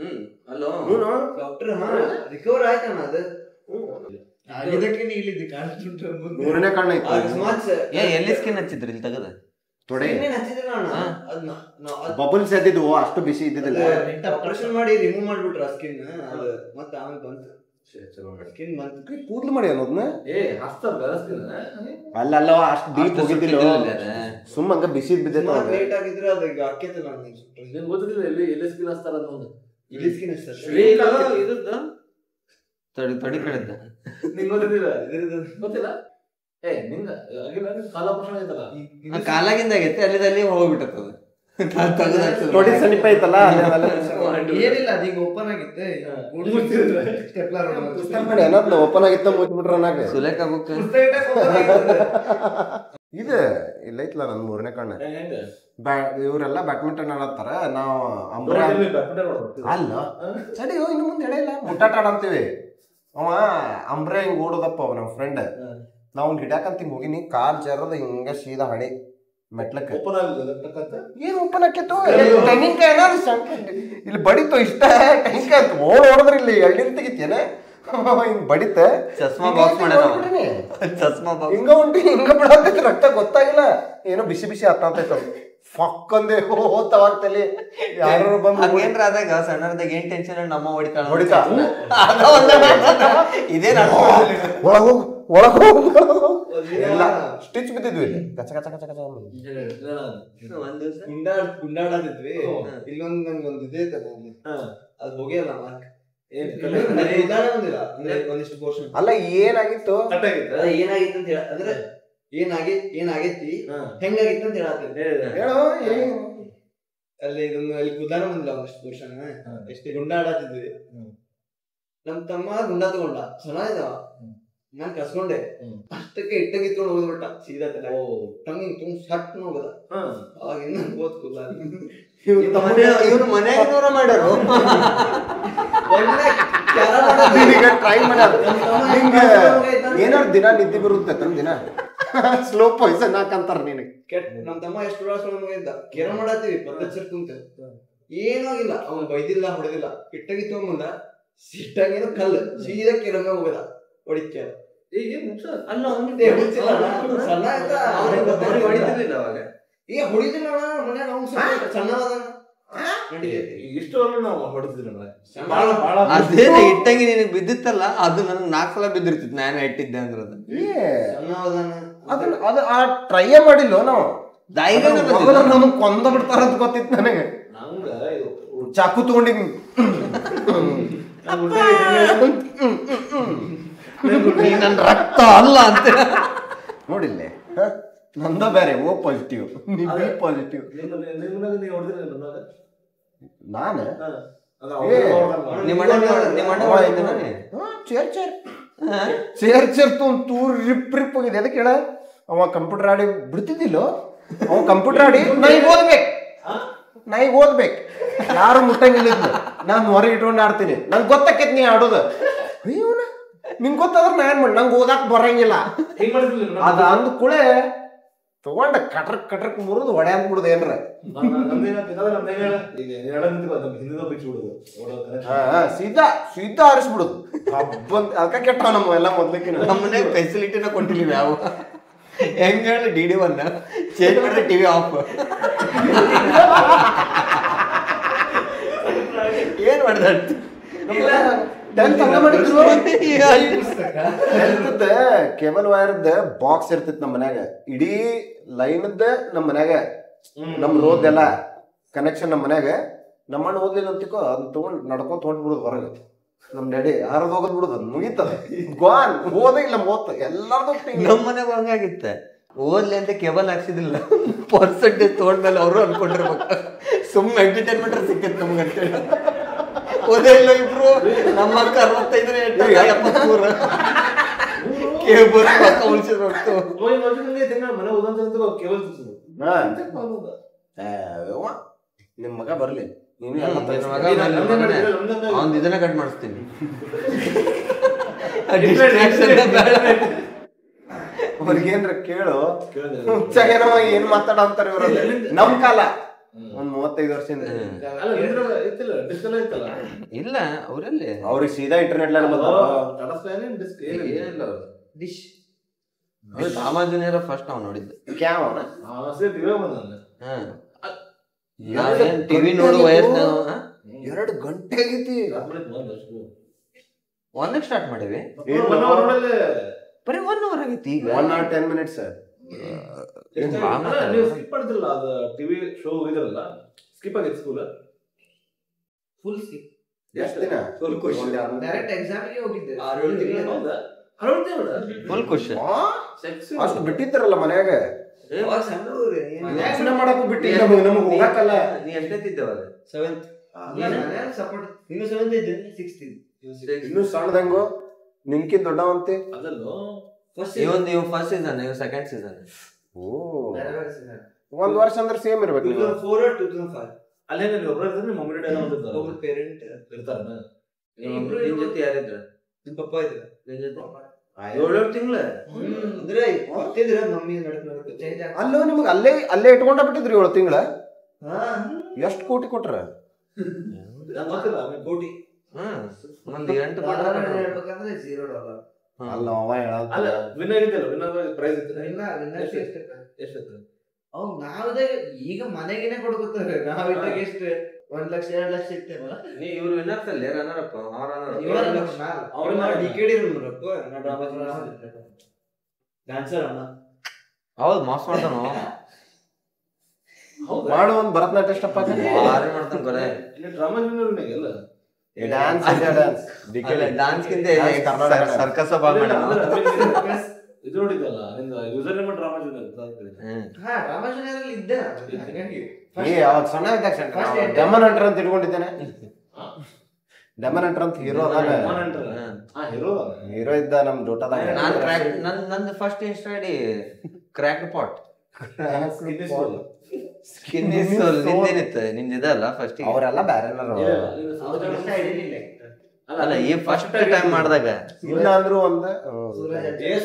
ಹ್ಮ್ ಅಲ್ಲೋ
ನೀನು
ಡಾಕ್ಟರ್ ಹಾ ರಿಕವರ್ ಆಯ್ತಣ್ಣ ಅದು.
ಆಗಿದ್ದಕ್ಕೆ ನೀ ಇಲ್ಲಿ ಕಾಣಿಸ್ಬಿಟ್ರೆ ಮುಂದೆ.
ಮೂರನೇ ಕಣ್ಣ
ಏ ಎಲ್ಲಿ ಸ್ಕಿನ್ ಹಚ್ಚಿದ್ರಿ ಇಲ್ಲಿ ತೆಗದ?
ತೊಡೆ.
ಅದ್ನ
ಬಬಲ್ಸ್ ಎದ್ದಿದ್ವು ಅಷ್ಟು ಬಿಸಿ ಇದ್ದಿದ್ದಿಲ್ಲ.
ಆಪರೇಷನ್ ಮಾಡಿ ರಿಮೂವ್ ಮಾಡ್ಬಿಟ್ರ ಸ್ಕಿನ್ ಅದು ಮತ್ತೆ ಆಮೇಲೆ ಬಂತು. ಸ್ಕಿನ್ ಬಂತು
ಕೂದ್ಲು ಮಾಡಿ ಅನ್ನೋದನ್ನ?
ಏ ಹಸ್ತಾರ ಬೆಳೆಸ್ತೀನಿ
ಅಲ್ಲ ಅಲ್ಲ ಅಷ್ಟು ಡೀಪ್ ಹೋಗಿದ್ದಿಲ್ಲ. ಸುಮ್ಮ ಹಂಗ ಬಿಸಿ ಬಿದ್ದೆ
ಸುಮಾರು ಲೇಟ್ ಆಗಿದ್ರೆ ಅದು ಈಗ ನನಗೆ
ನಿನ್ ಗೊತ್ತಿಲ್ಲ ಎಲ್ಲಿ ಎಲ್ಲಿ ಸ್ಕಿನ್ ಹಸ್ತಾರ ಅನ್ನೋದು
ಇಲ್ಲಿ ಸ್ಕಿನ್
ಇದ್ರದ್ದು? ತಡಿ ತಡಿ ಕಡೆದ
ನಿಂಗ್ ಗೊತ್ತಿಲ್ಲ
ಇದ್ರದ್ದು
ಗೊತ್ತಿಲ್ಲ. ಏ ನಿಂಗ ಆಗಿಲ್ಲ ನಿಂಗ್ ಕಾಲ ಪ್ರಶ್ನೆ ಐತಲ್ಲ
ಕಾಲಾಗಿಂದ ಆಗೈತೆ ಅಲ್ಲಿದಲ್ಲಿ ಹೋಗ್ಬಿಟ್ಟದ
ತೊಡಿ ಸಮೀಪ ಐತಲ್ಲ
ಏನಿಲ್ಲ ಅದು ಈಗ ಓಪನ್ ಆಗಿತ್ತೆ. ಸ್ಟೆಪ್ಲರ್
ಅನ್ನೋದು ಓಪನ್ ಆಗಿತ್ತ ಮುಚ್ಬಿಟ್ರ ನಾಕ
ಸುಲೇಖ ಬುಕ್
ಇದು ಇಲ್ಲ ಐತ್ಲ ನನ್ ಮೂರನೇ ಕಣ್ಣ. ಬ್ಯಾ ಇವರೆಲ್ಲ ಬ್ಯಾಡ್ಮಿಂಟನ್ ಆಡತ್ತಾರ ನಾವು ಅಂಬ್ರ ಅಲ್ಲ. ಸರಿ ಇನ್ನು ಮುಂದೆ ಹೇಳಿಲ್ಲ ಮುಟ್ಟಾಟ ಆಡಂತೀವಿ. ಅವ ಅಂಬ್ರೆ ಹಿಂಗ್ ಓಡೋದಪ್ಪ ಅವ ನಮ್ಮ ಫ್ರೆಂಡ್ ನಾವು ಹಿಡ್ಯಾಕಂತ ಹಿಂಗ್ ಹೋಗಿನಿ ಕಾಲ್ ಜರದ ಹಿಂಗ ಸೀದಾ ಹಣಿ. ಮೆಟ್ಲಕ್ಕೆ. ಏನ್ ಓಪನ್ ಆಕೇತು ತೆಂಗಿನಕಾಯಿ ಏನಾದ್ರು ಸಣ್ಣ ಇಲ್ಲಿ ಬಡಿತು ಇಷ್ಟ. ತೆಂಗಿನಕಾಯಿ ಅಂತ ಓಡ್ ಹೊಡೆದ್ರಿ ಇಲ್ಲಿ ಎಳ್ಳಿನ ತೆಗಿತೇನೆ ಹಿಂಗ್ ಬಡಿತ.
ಚಸ್ಮಾ ಬಾಕ್ಸ್ ಮಾಡ್ಯಾನ ಚಸ್ಮಾ ಬಾಕ್ಸ್
ಹಿಂಗ ಉಂಟು ಹಿಂಗ ಬಿಡತ್ತೈತಿ ರಕ್ತ ಗೊತ್ತಾಗಿಲ್ಲ. ಏನೋ ಬಿಸಿ ಬಿಸಿ ಹತ್ತೈತ ಫಕ್ ಅಂದೆ ಹೋತವಾಗ್ತಲಿ ಯಾರು ಬಂದು
ಹಂಗೇನ್ರ ಆದಾಗ ಸಣ್ಣದಾಗ ಏನ್ ಟೆನ್ಷನ್ ನಮ್ಮ ಹೊಡಿತಾಳ
ಹೊಡಿತಾ?
ಇದೇ
ಒಳಗ ಹೋಗು. ಒಳಗ ಹೋಗು. ಎಲ್ಲ ಸ್ಟಿಚ್ ಬಿದ್ದಿದ್ವಿ ಇಲ್ಲಿ. ಕಚ ಕಚ ಕಚ ಕಚ ಅಂದು.
ಒಂದ್ ದಿವ್ಸ?
ಗುಂಡಾಡ್ ಗುಂಡಾಡದಿದ್ವಿ ಇಲ್ಲೊಂದ್ ನಂಗೆ ಒಂದು ಇದೇ ಅದು ಹೋಗಿಲ್ಲ ಮಾರ್ಕ್?
ಅಲ್ಲ ಏನಾಗಿತ್ತು?
ಏನಾಗಿತ್ತು ಅಂತ ಹೇಳ ಅಂದ್ರೆ ಏನಾಗಿ ಏನಾಗೈತಿ? ಹೆಂಗಾಗಿತ್ತು ಅಂತ ಹೇಳತ್ತೀನಿ
ಹೇಳು
ಅಲ್ಲಿ ಇದೊಂದು ಅಲ್ಲಿ ಗುದ್ದಾನ ಬಂದಿಲ್ಲ ಒಂದಿಷ್ಟು ಪೋರ್ಷನ್ ಎಷ್ಟು ಗುಂಡಾಡತ್ತಿದ್ವಿ ನಮ್ ತಮ್ಮ ಗುಂಡ ತಗೊಂಡ. ಚೆನ್ನಾಗಿದವ. ನಾನ್ ಕಸ್ಕೊಂಡೆ ಅಷ್ಟಕ್ಕೆ ಇಟ್ಟ ಕಿತ್ಕೊಂಡು ಹೋಗ್ಬಿಟ್ಟ ಸೀದಾ ತಲೆ. ತಂಗಿ ತುಂಬ ಸಟ್ ನೋಗದ ಅವಾಗ ಇನ್ನ ಓದ್ ಕೂದಲ
ಇವ್ರು ಮನ್ಯಾಗಿನವ್ರ ಮಾಡ್ಯಾರು.
ಈಗ ಟ್ರೈ ಮಾಡ್ಯಾರ. ಹಿಂಗ ಏನಾರು ದಿನ ನಿದ್ದೆ ಬರುತ್ತೆ ತಮ್ಮ ದಿನ. ಸ್ಲೋ ಪಾಯ್ಸನ್ ಹಾಕಂತಾರ ನಿನಗೆ.
ಕೆಟ್ಟ ನಮ್ ತಮ್ಮ ಎಷ್ಟು ವರ್ಷ ಇದ್ದ ಕೇರ ಮಾಡತ್ತೀವಿ ಸರ್ ಕುಂತ ಏನೂ ಆಗಿಲ್ಲ. ಅವ್ನ್ ಬೈದಿಲ್ಲ ಹೊಡೆದಿಲ್ಲ. ಇಟ್ಟಾಗಿ ಮುಂದ ಸಿಟ್ಟಾಗಿನ ಕಲ್ಲು. ಸೀದಾ ಕಿರಂಗ ಹೋಗದ ಹೊಡಿತ್ಯ
ಅಲ್ಲ ಅವಾಗ.
ಏ ಹೊಡಿದಿಲ್ಲ ಮನ್ಯಾಗ ಅವ್ನು ಸಣ್ಣ
ಇಟ್ಟಂಗಿ ನಿನಗ್ ಬಿದ್ದಿತ್ತಲ್ಲ ಅದು ನನಗ್ ನಾಲ್ಕು ಸಲ ಬಿದ್ದಿರ್ತಿತ್ತು ನಾನು ಇಟ್ಟಿದ್ದೆ ಅಂದ್ರೆ ಅದು
ಅದು ಆ ಟ್ರೈಯೇ ಮಾಡಿಲ್ಲ ನಾವು? ಮೊದಲು ನಮಗ್ ಕೊಂದ ಬಿಡ್ತಾರ ಅಂತ ಗೊತ್ತಿತ್ತು ನನಗೆ. ಚಾಕು ತಗೊಂಡಿನಿ ನನ್ ರಕ್ತ ಅಲ್ಲ ಅಂತ. ನೋಡಿಲ್ಲೇ? ನಂದ ಬೇರೆ ಓ ಪಾಸಿಟಿವ್ ನೀ ಬಿ ಪಾಸಿಟಿವ್
ನನಗ
ನಾನು? ಚೇರ್ ಚೇರ್ ಚೇರ್ ಚೇರ್ ತೊಗೊಂಡ್ ತೂರ್ ರಿಪ್ ರಿಪ್ ಹೋಗಿದೆ. ಅದಕ್ಕೆ ಹೇಳ? ಅವ ಕಂಪ್ಯೂಟರ್ ಆಡಿ ಬಿಡ್ತಿದ್ದಿಲ್ಲ? ಅವ ಕಂಪ್ಯೂಟರ್ ಆಡಿ ನನಗೆ ಓದ್ಬೇಕು. ನಾ ಈಗ ಓದ್ಬೇಕು. ಯಾರು ಮುಟ್ಟಂಗಿಲ್ಲ ನಾನು ಹೊರಗೆ ಇಟ್ಕೊಂಡು ಆಡ್ತೀನಿ. ನಂಗೆ ಗೊತ್ತಾಕೈತಿ ನೀ ಆಡೋದು. ಅಯ್ಯೋನ ನಿಂಗೆ ಗೊತ್ತಾದ್ರೆ ನಾ ಏನ್ ಮಾಡಿ ನಂಗೆ ಓದಾಕ್ ಬರಂಗಿಲ್ಲ. ಅದ ಅಂದ ಕೂಳೆ ತಗೊಂಡ ಕಟ್ರಕ್ ಕಟ್ರಕ್ ಮುರಿದು ಹೊಡೆ ಬಿಡುದು ಏನ್ರ? ಸೀದಾ ಸೀದಾ ಆರಿಸ್ಬಿಡುದು ಹಬ್ಬಂತ ಅದಕ್ಕೆ ಕೆಟ್ಟ ನಮ್ಮ ಎಲ್ಲ ಮೊದ್ಲಕ್ಕೆ
ನಮ್ಮ ಮನ್ಯಾಗ ಫೆಸಿಲಿಟಿನ ಕೊಟ್ಟಿಲ್ಲ ಯಾವ ಹೆಂಗ ಹೇಳಿ ಡಿ ಡಿ ಒನ್? ಚೇಂಜ್ ಮಾಡಿದ್ರೆ ಟಿವಿ ಆಫ್. ಏನ್ ಮಾಡ್ದ
ಟೆಂತ್ ಹಂಗ ಮಾಡಿದ್ರು ಟೆಂತ್ ಕೇಬಲ್ ವೈರ್ದ ಬಾಕ್ಸ್ ಇರ್ತಿತ್ತು ನಮ್ಮ ಮನ್ಯಾಗ. ಇಡೀ ಲೈನ್ದ ನಮ್ಮ ಮನ್ಯಾಗ. ನಮ್ ರೋದೆಲ್ಲ ಕನೆಕ್ಷನ್ ನಮ್ಮ ಮನ್ಯಾಗ. ನಮ್ಮ ಅಣ್ಣ ಓದ್ಲಿಲ್ಲ ಅಂತಿಕೋ ಅದನ್ನ ತಗೊಂಡ್ ನಡ್ಕೊಂತ ಹೊಂಟ್ಬಿಡುದು ಹೊರಗೆ. ನಮ್ ಡ್ಯಾಡಿ ಹರದ್ ಹೋಗೋದ್ ಬಿಡುದು ಅದ್ ಮುಗೀತದ. ಗಾನ್ ಓದೇ ಇಲ್ಲ ಮೂವತ್ತು. ಎಲ್ಲಾರ್ದು
ನಮ್ಮ ಮನೆಗೆ ಹಂಗಾಗಿತ್ತ ಓದ್ಲಿ ಅಂತ ಕೇಬಲ್ ಹಾಕ್ಸಿದಿಲ್ಲ. ಪರ್ಸೆಂಟೇಜ್ ತೊಗೊಂಡ್ಮೇಲೆ ಅವರು ಅನ್ಕೊಂಡಿರ್ಬೇಕು. ಸುಮ್ಮನೆ ಎಂಟರ್ಟೈನ್ಮೆಂಟ್ ಸಿಕ್ಕಿತ್ತು ನಮ್ಗೆ ಅಂತೇಳಿ. ಓದೇ ಇಲ್ಲ ಇಬ್ರು ನಮ್ಮ ಅಕ್ಕ ಅರವತ್ತೈದನೇ ಎಪ್ಪತ್ಮೂರು. ಕೇಬಲ್ ಪಕ್ಕ ಉಳಿಸಿದ್ರು ಹೊರ್ತು.
ಮನೆ ಓದಂತ ಕೇವಲ
ಹಾ. ಏ, ಅವ್ವ, ನಿಮ್ ಮಗ ಬರ್ಲಿ.
ಮಗನೇ. ಇದನ್ನ ಕಟ್ ಮಾಡಿಸ್ತೀನಿ.
ಅವ್ರಿಗೇನ್ರ ಕೇಳು. ಹುಚ್ಚಾಗೇನವ ಏನ್ ಮಾತಾಡ ಅಂತಾರೆ ಇವ್ರು ನಮ್ ಕಾಲ. ಒಂದ್ ಮೂವತ್ತೈದು ವರ್ಷದಿಂದ.
ಇಲ್ಲ ಅವರಲ್ಲಿ.
ಅವ್ರಿಗೆ ಸೀದಾ ಇಂಟರ್ನೆಟ್
ಏನಿಲ್ಲ? ಅವ್ರು ರಾಮಾಂಜನೇಯರ ಫಸ್ಟ್ ನಾವು ನೋಡಿದ್ದು.
ಕ್ಯಾವ
ನಾವೇನ್ ಟಿವಿ ನೋಡು ವಯಸ್ಸಿನ
ಎರಡು ಗಂಟೆ ಆಗೈತಿ
ಒಂದಕ್ಕೆ ಸ್ಟಾರ್ಟ್ ಮಾಡಿವಿ. ಬರೀ ಒನ್ ಅವರ್ ಆಗೈತಿ ಈಗ.
ಒನ್ ಅವರ್ ಟೆನ್ ಮಿನಿಟ್ಸ್
ನೀವು ಸ್ಕಿಪ್ ಮಾಡಿದ್ರಲ್ಲ ಅದು ಟಿವಿ ಶೋ ಹೋಗಿದ್ರಲ್ಲ ಸ್ಕಿಪ್ ಆಗಿತ್ತು ಸ್ಕೂಲ್
ಫುಲ್ ಸಿಕ್
ಎಷ್ಟು ದಿನ? ಫುಲ್
ಡೈರೆಕ್ಟ್ ಎಕ್ಸಾಮಿಗೆ ಹೋಗಿದ್ದೆ.
ತಿಂಗಳು.
ಹೌದಾ?
ಫುಲ್ ಖುಷಿ
ಆ? ಅಷ್ಟು ಬಿಟ್ಟಿದ್ರಲ್ಲ ಮನ್ಯಾಗ? ಯೋಚನೆ ಮಾಡಕ್ಕೂ ಬಿಟ್ಟಿಲ್ಲ ನಮಗೆ ಹೋಗಕ್ಕಲ್ಲ.
ನೀ ಎಷ್ಟೈತಿದ್ದೇವಾಗ
ಸೆವೆಂತ್
ಸಪೋರ್ಟ್
ನೀನು ಸೆವೆಂತ್ ಇದ್ದೀನಿ ಸಿಕ್ಸ್ತ್
ಇನ್ನು ಸಣ್ಣದಂಗು ನಿಂಕಿ ದೊಡ್ಡವಂತೆ.
ಅದಲ್ಲೂ?
ಇವನ್ ಇವ್ ಫಸ್ಟ್ ಸೀಸನ್ ಇವ್ ಸೆಕೆಂಡ್ ಸೀಸನ್
ಓ. ಒಂದ್ ವರ್ಷ ಅಂದ್ರೆ ಸೇಮ್ ಇರ್ಬೇಕು ನೀವು.
ಫೋರ್ ಟೂ ತೌಸಂಡ್ ಫೈವ್
ಅಲ್ಲೇ ನೀವು ಒಬ್ರು ಇರ್ತಾರೆ ನಿಮ್ಮ ಮಮ್ಮಿ ಡ್ಯಾಡಿ ಅಂತ
ಒಬ್ರು ಪೇರೆಂಟ್
ಇರ್ತಾರ
ನಿಮ್ ಜೊತೆ ಯಾರಿದ್ರ?
ನಿಮ್ಮ ಪಪ್ಪ ಇದ್ರ.
ನಿಮ್ ಜೊತೆ? ಏಳೇಳು ತಿಂಗಳ?
ಅಂದ್ರೆ ಬರ್ತಿದ್ರ ಮಮ್ಮಿ ನಡಕ್.
ಅಲ್ಲೋ ನಿಮ್ಗೆ ಅಲ್ಲೇ ಅಲ್ಲೇ ಇಟ್ಕೊಂಡ ಬಿಟ್ಟಿದ್ರಿ ಏಳು ತಿಂಗಳ?
ಹಾ.
ಎಷ್ಟು ಕೋಟಿ ಕೊಟ್ರ?
ಕೋಟಿ.
ಹ್ಮ್. ಒಂದ್ ಎಂಟು
ಹೇಳ್ಬೇಕಂದ್ರೆ zero dollar.
ಅಲ್ಲ ಅವ
ಅಲ್ಲ
ಹೇಳ
ವಿನ್ ಆಗಿದ್ದಲ್ಲ ವಿನ್ ಪ್ರೈಸ್ ಇತ್ತು.
ಇನ್ನ
ಎಷ್ಟು?
ಎಷ್ಟು?
ಎಷ್ಟಿತ್ತು
ಅವ್ ನಾವ್ದೇ ಈಗ ಮನೆಗೇನೆ ಕೊಡ್ಕೊತಾರೆ. ನಾವಿದ್ದಾಗ ಎಷ್ಟು? ಒಂದ್ ಲಕ್ಷ ಎರಡ್ ಲಕ್ಷ ಇರ್ತೇವಲ್ಲ
ನೀ ಇವ್ರು ವಿನ್ನರ್ಸ್ ಅಲ್ಲಿ ರನ್ನರ್ ಅಪ್ ಅವ್ರ ರನ್ನರ್
ಲಕ್ಷ ಮ್ಯಾಲ.
ಅವ್ರ ಡಿ ಕೆ ಡಿ ನೋಡ್ರಪ್ಪ ಡ್ರಾಮಾ ಡ್ಯಾನ್ಸರ್ ಅಣ್ಣ.
ಹೌದ್ ಮಾಸ್ ಮಾಡ್ತಾನ?
ಹೌದಾ?
ಮಾಡು ಒಂದ್ ಭರತನಾಟ್ಯ ಸ್ಟೆಪ್
ಮಾಡ್ತಾನೆ ಬರೇ.
ಇಲ್ಲಿ ಡ್ರಾಮಾ ವಿನ್ನರ್ ಎಲ್ಲ
ಸರ್ಕಸ್
ಇದು ನೋಡಿದ್ದಲ್ಲ ನಿಂದ ಯೂಸರ್ ನೇಮ್
ಹಾ ರಾಮಾಜನಲ್ಲಿ ಇದ್ದೆ. ಹಾಗಾಗಿ
ಏ ಅವಾಗ ಸಣ್ಣ ಇದ್ದಾಗ ಡೆಮನ್ ಅಂತ ಇಟ್ಕೊಂಡಿದ್ದೇನೆ. ಡೆಮನ್ ಅಂಟರ್ ಅಂತ ಹೀರೋ
ಹೀರೋ
ಹೀರೋ ಇದ್ದ ನಮ್ ಡೋಟಾದಾಗ
ನಾನು ಕ್ರ್ಯಾಕ್ ನನ್ ನಂದು first insta ID crackpot skin is soul ನಿಂದೇನಿತ್ತು? ನಿಂದಿದೆ ಅಲ್ಲ ಫಸ್ಟ್
ಅವರೆಲ್ಲ ಬ್ಯಾರೆ
ಅವ್ರ ಇಷ್ಟ ಹಿಡಿಲಿಲ್ಲ.
ಅಲ್ಲ ಈ ಫಸ್ಟ್ ಟೈಮ್ ಮಾಡಿದಾಗ?
ಇಲ್ಲ ಅಂದ್ರು ಒಂದ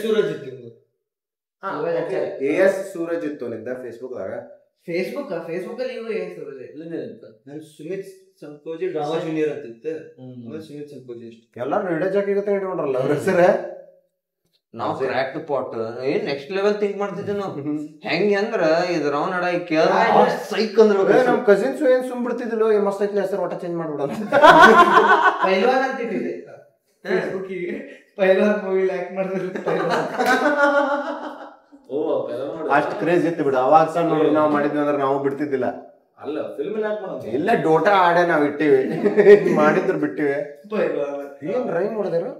ಸೂರಜ್
ಇತ್ತು.
ಎ ಎಸ್ ಸೂರಜ್ ಇತ್ತು ನಿಂದ ಫೇಸ್ಬುಕ್ ದಾಗ.
ಫೇಸ್ಬುಕ್ ಫೇಸ್ಬುಕ್ ಅಲ್ಲಿ ಇವರು ಎ ಸೂರಜ್.
ನಾನು ಸುಮಿತ್ ಸಂಕೋಜಿ ಡ್ರಾಮಾ ಜೂನಿಯರ್ ಅಂತ ಇತ್ತು ಆಮೇಲೆ ಸುಮಿತ್ ಸಂಕೋಜಿ ಇಷ್ಟು
ಎಲ್ಲಾರು ರೇಡಿಯೋ ಜಾಕಿ ಗತ ಇಟ್ಕೊಂಡ್ರಲ್ಲ ಅವ್ರ ಹೆಸರ?
ನಾವು ಕ್ರ್ಯಾಕ್ ಪಾಟ್ ಏನ್ ನೆಕ್ಸ್ಟ್ ಲೆವೆಲ್ ಥಿಂಕ್ ಮಾಡ್ತಿದ್ವಿ ನಾವು. ಹೆಂಗೆ ಅಂದ್ರ ಇದು ರಾವ್ ಅಡ ಕೇಳ ಸೈಕ್ ಅಂದ್ರೆ
ನಮ್ ಕಸಿನ್ಸ್ ಏನ್ ಸುಮ್ ಬಿಡ್ತಿದ್ಲು ಏ ಮಸ್ತ್ ಐತ್ಲಿ ಹೆಸರು ಒಟ್ಟ ಚೇಂಜ್ ಮಾಡ್ಬಿಡ
ಪೈಲ್ವಾನ್ ಅಂತ ಇಟ್ಟಿದೆ ಫೇಸ್ಬುಕ್ಕಿಗೆ ಪೈಲ್ವಾನ್ ಮೂವಿಲಿ ಆಕ್ಟ್ ಮಾಡಿದ್ರೆ.
ನೋಡಿ.
ಅಷ್ಟ್ ಕ್ರೇಜ್ ಇತ್ತು ಬಿಡು. ಅವಾಗ ಸಣ್ಣ ನೋಡಿ ನಾವು ಮಾಡಿದ್ವಿ ಅಂದ್ರೆ ನಾವು ಬಿಡ್ತಿದ್ದಿಲ್ಲ.
ಅಲ್ಲ ಫಿಲ್ಮ್
ಇಲ್ಲ ಡೋಟಾ ಆಡೇ ನಾವು ಇಟ್ಟಿವಿ. ಮಾಡಿದ್ರು ಬಿಟ್ಟಿವಿ. ಏನ್ ರೈ ಮಾಡಿದ್ರು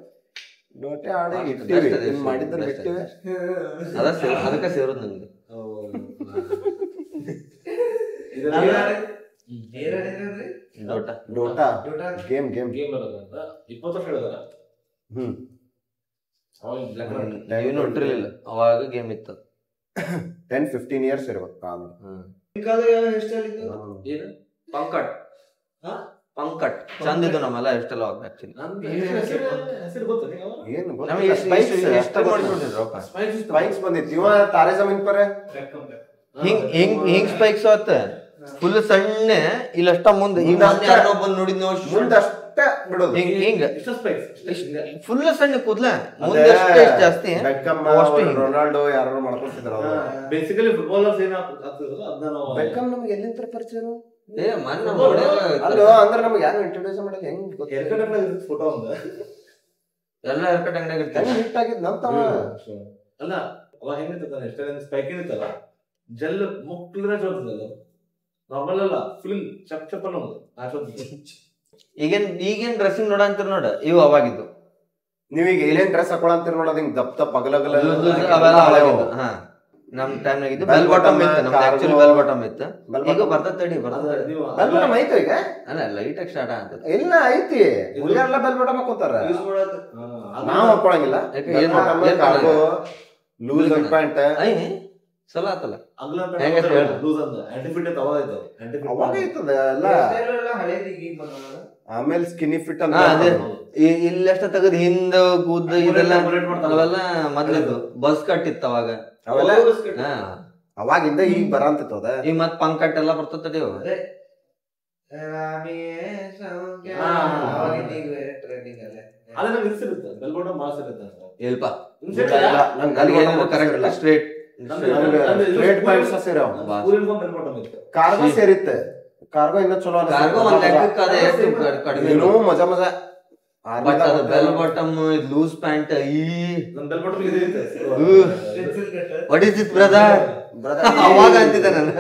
ಡೋಟಾ ಆಡಿ ಇಟ್ಟಿವಿ
ಮಾಡಿದ್ರೆ
ಇನ್ ಮಾಡಿದ್ರು ಬಿಟ್ಟಿವಿ
ಅದ. ಅದಕ್ಕೆ ಸೇರೋದು ನನಗೆ
Dota
Dota
game game.
Game ಬರೋದಂತ ಇಪ್ಪತ್ತು ವರ್ಷ ಹೇಳಿದಾರ?
ಹ್ಮ್.
ಅವಾಗ.
ಏನು ಹೊಟ್ಟಿರ್ಲಿಲ್ಲ ಗೇಮ್ ಇತ್ತು.
ಟೆನ್ ಫಿಫ್ಟೀನ್ ಇಯರ್ಸ್ ಇರ್ಬೇಕು ಕಾಲ
ಹ್ಮ್. ಪಂಕಟ್
ಹಾ?
ಪಂಕಟ್. ಚಂದ ಇದು ನಮ್ಮೆಲ್ಲ ಎಷ್ಟೆಲ್ಲ ಆಕ್ಚುಲಿ?
ಏನ್
ನಮಗೆ ಎಷ್ಟು.
ಸ್ಪೈಕ್ಸ್ ಬಂದಿತ್ತು. ಇವ ತಾರೆ ಜಮೀನ್ ಪರೆ?
ಹಿಂಗ್ ಹಿಂಗ್ ಹಿಂಗ್ ಸ್ಪೈಕ್ಸ್ ಆತ ಫುಲ್ ಸಣ್ಣ ಇಲ್ಲಷ್ಟ ಮುಂದೆ. ಈಗ. ಯಾರೋ ಬಂದ್ ನೋಡಿದ್
ಮುಂದಷ್ಟೇ ಬಿಡೋದು.
ಹಿಂಗ್. ಫುಲ್ ಸಣ್ಣ ಕೂದ್ಲ. ಮುಂದೆ ಅಷ್ಟೇ ಜಾಸ್ತಿ.
ರೊನಾಲ್ಡೋ ಯಾರು ಮಾಡ್ಕೊತಿದ್ರು
ಬೇಸಿಕಲಿ ಫುಟ್ಬಾಲರ್ಸ್ ಅದನ್ನ ನಾವು
ಬೆಕ್ಕಮ್ ನಮ್ಗೆ ಎಲ್ಲಿಂದ ಪರಿಚಯ
ಏ ಮೊನ್ನೆ ನಮ್ಮ
ಅಲ್ಲೋ ಅಂದ್ರೆ ನಮ್ಗೆ ಯಾರು ಇಂಟ್ರೊಡ್ಯೂಸ್ ಮಾಡಿಲ್ಲ ಹೆಂಗ್
ಎರ್ಕಟ್ ಒಂದು.
ಎಲ್ಲ
ಹಿಟ್ ಆಗಿದ್
ಅಲ್ಲ ಹೆಂಗಿರ್ತದ ಎಷ್ಟೇ ಸ್ಪೈಕ್ ಏನಿತ್ತಲ್ಲ ಜೆಲ್ ನಾರ್ಮಲ್ ಅಲ್ಲ ಫಿಲ್ಮ್ ಚಪ್ ಆ.
ಈಗೇನ್ ಈಗೇನ್ ಡ್ರೆಸ್ಸಿಂಗ್ ನೋಡ ಅಂತೀರ ನೋಡ ಇವು ಅವಾಗಿದ್ದು.
ನೀವೀಗ ಏನೇನ್ ಡ್ರೆಸ್ ಹಾಕೊಳ್ಳಂತೀರ ನೋಡೋದ್ ಹಿಂಗ್ ದಪ್ಪ
ಅವಾಗಿದ್ದು ಹಾ. ನಮ್ ಟೈಮ್ನಾಗ ಇದು ಬೆಲ್ ಬಾಟಮ್ ಇತ್ತು ನಮ್ದು ಆಕ್ಚುಲಿ ಬೆಲ್ ಬಾಟಮ್ ಇತ್ತು. ಈಗ ಬರ್ತದ ತಡಿ ಬರ್ತದ.
ಬೆಲ್ ಬಟಮ್ ಐತೆ ಈಗ?
ಅಲ್ಲ ಲೈಟ್ ಆಗಿ ಸ್ಟಾರ್ಟ್ ಆಗ್ತದೆ
ಇಲ್ಲ ಐತಿ ಹುಡುಗಿಯರೆಲ್ಲ ಬೆಲ್ ಬಾಟಮ್ ಹಾಕೋತಾರ ನಾವ್ ಹಾಕೊಳಂಗಿಲ್ಲ? ಲೂಸ್ ಪ್ಯಾಂಟ್
ಐ ಸಲ ಆತಲ್ಲ. ಹೆಂಗ
ಅವಾಗ
ಐತದ ಎಲ್ಲ ಆಮೇಲೆ ಸ್ಕಿನಿ ಫಿಟ್ ಅಂತ
ಇಲ್ಲೆಷ್ಟ ತೆಗದ್ ಹಿಂದ ಕೂದ ಇದೆಲ್ಲ. ಅವೆಲ್ಲ ಮೊದ್ಲಿದ್ದು ಬಸ್ ಕಟ್ ಇತ್ತು ಅವಾಗ.
ಅವೆಲ್ಲ
ಹಾ.
ಅವಾಗಿಂದ ಈಗ ಬರಂತಿತ್ತು ಅದ.
ಈಗ ಮತ್ ಪಂಕಟ್ ಎಲ್ಲ ಬರ್ತದ. ಇಲ್ಪ.
ನಂಗ್
ಅಲ್ಲಿ ಕರೆಕ್ಟ್. ಸ್ಟ್ರೇಟ್.
ಕಾರ್ಗೋ ಸೇರಿತ್ತೆ. ಕಾರ್ಗೋ ಇನ್ನ ಚಲೋ.
ಕಾರ್ಗೋ ಒಂದ್ ಲೆಕ್ಕಕ್ಕೆ ಅದೇ ಕಡಿಮೆ
ಮಜಾ ಮಜಾ.
ಬೆಲ್ ಬಾಟಮ್ ಲೂಸ್ ಪ್ಯಾಂಟ್ ಈ ಇಟ್ ಬ್ರದರ್ ಅವಾಗ ಅಂತಿದ್ದೆ ನಾನು?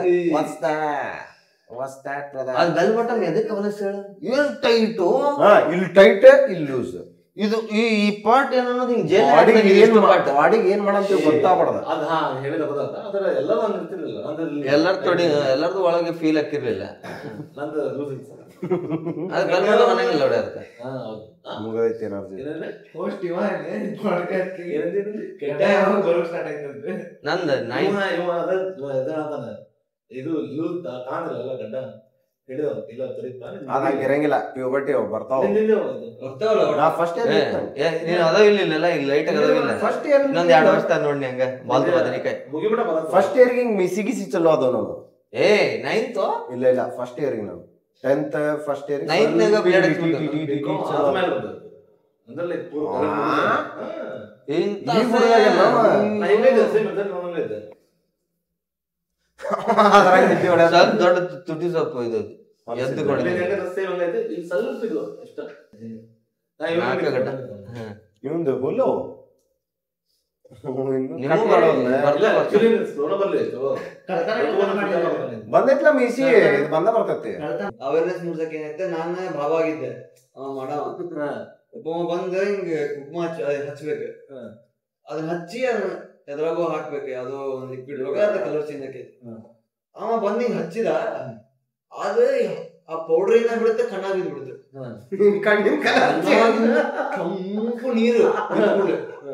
ಅದು ಬೆಲ್ ಬಾಟಮ್ ಎದಕ್ಕೆ ಅವಲಸ್ ಹೇಳು ಏನ್ ಟೈಟು
ಹಾ ಇಲ್ಲಿ ಟೈಟ್ ಇಲ್ಲಿ ಲೂಸ್
ಇದು ಈ ಈ ಪಾರ್ಟ್ ಏನನ್ನೋದು ಹಿಂಗ್ ಜೇಲ್
ಬಾಡಿಗೆ ಏನು
ಪಾರ್ಟ್
ಬಾಡಿಗೆ ಏನ್ ಮಾಡಂತ ಗೊತ್ತಾಗ್ಬಾರ್ದು.
ಅದು ಹಾ ಹೇಳಿದ ಗೊತ್ತಾಗ್ತ ಅದ್ರ ಎಲ್ಲ ಹಂಗ ಇರ್ತಿರ್ಲಿಲ್ಲ. ನಂದು
ಎಲ್ಲರ ತೊಡಿ ಎಲ್ಲರದು ಒಳಗೆ ಫೀಲ್ ಆಗ್ತಿರ್ಲಿಲ್ಲ.
ನಂದು ಲೂಸ್ ಇತ್ತು.
ಅದು ನೋಡಿ ಅದಕ್ಕೆ
ಮುಗದೈತಿ
ನಂದು
ಅದ ಇದ ಲೂಸ್ ಕಾಣಲ್ಲ ಗಡ್ಡ.
ಇರಂಗಿಲ್ಲ. ಪ್ಯೂಬರ್ಟಿ ಬರ್ತಾವ. ಫಸ್ಟ್
ನೀನ್ ಅದಾವ ಇಲ್ಲ ಇಲ್ಲ ಈಗ ಲೈಟ್ ಅದಾವ ಇಲ್ಲ.
ಫಸ್ಟ್ ಇಯರ್
ಇನ್ನೊಂದು ಎರಡು ವರ್ಷ ನೋಡಿ ಹಂಗ ಬಾಲ್ತು ಬದನಿಕಾಯಿ.
ಮುಗಿಬಿಡ
ಫಸ್ಟ್ ಇಯರ್ಗೆ ಹಿಂಗ್ ಮಿಸಿ ಗಿಸಿ ಚಲೋ ಅದಾವ ನಾವು
ಏ ನೈನ್ತ್
ಇಲ್ಲ ಇಲ್ಲ ಫಸ್ಟ್ ಇಯರ್ ನಾವು. ಟೆಂತ್ ಫಸ್ಟ್ ಇಯರ್
Ninth ನಾಗ B.Ed
ಆದ್ಮೇಲೆ ಬಂದದ್ದು. ಅಂದ್ರೆ ಪೂರ
ಆ?
ಇಂತ
ಈ ಹುಡುಗ ನಾವು
ನಾ ಹಿಂಗೆ ಅದೇ ನಾನಲ್ಲೇ ಇದ್ದೆ.
ಅದ್ರಾಗ ನಿದ್ದೆ ಹೊಡ್ಯಾದ.
ಸ್ವಲ್ಪ ದೊಡ್ಡ ತುಟಿ ಸೊಪ್ಪು ಇದು. ಎದ್ದು ಕೊಡಿ.
ಇವಂದು ಹುಲ್ಲು. ಬಂದೈತ್ಲ ಮೀಸಿ ಇದು ಬಂದ ಬರ್ತೈತಿ.
ಕಳ್ತನ
ಅವೇರ್ನೆಸ್ ಮೂಡ್ಸಕ್ ಏನೈತೆ ನಾನ ಭಾವ ಆಗಿದ್ದೆ ಅವ ಮಾಡವ
ಹಾ.
ಒಬ್ಬ ಬಂದ ಹಿಂಗ ಕುಂಕುಮ ಹಚ್ಬೇಕು. ಅದನ್ನ ಹಚ್ಚಿ ಅದನ್ನ ಎದ್ರಾಗೂ ಹಾಕ್ಬೇಕು ಯಾವ್ದೋ ಒಂದ್ ಲಿಕ್ವಿಡ್ ಒಳಗ ಅದ ಕಲರ್ ಚೇಂಜ್ ಆಕೈತಿ. ಅವ ಬಂದ್ ಹಿಂಗ್ ಹಚ್ಚಿದ ಅದ ಆ ಪೌಡರ್ ಏನ ಬಿಡುತ್ತೆ ಕಣ್ಣಾಗ ಬಿದ್ದು ಬಿಡುತ್ತೆ
ಹಾ.
ಕಣ್ಣಿನ
ಕೆಂಪು ನೀರು.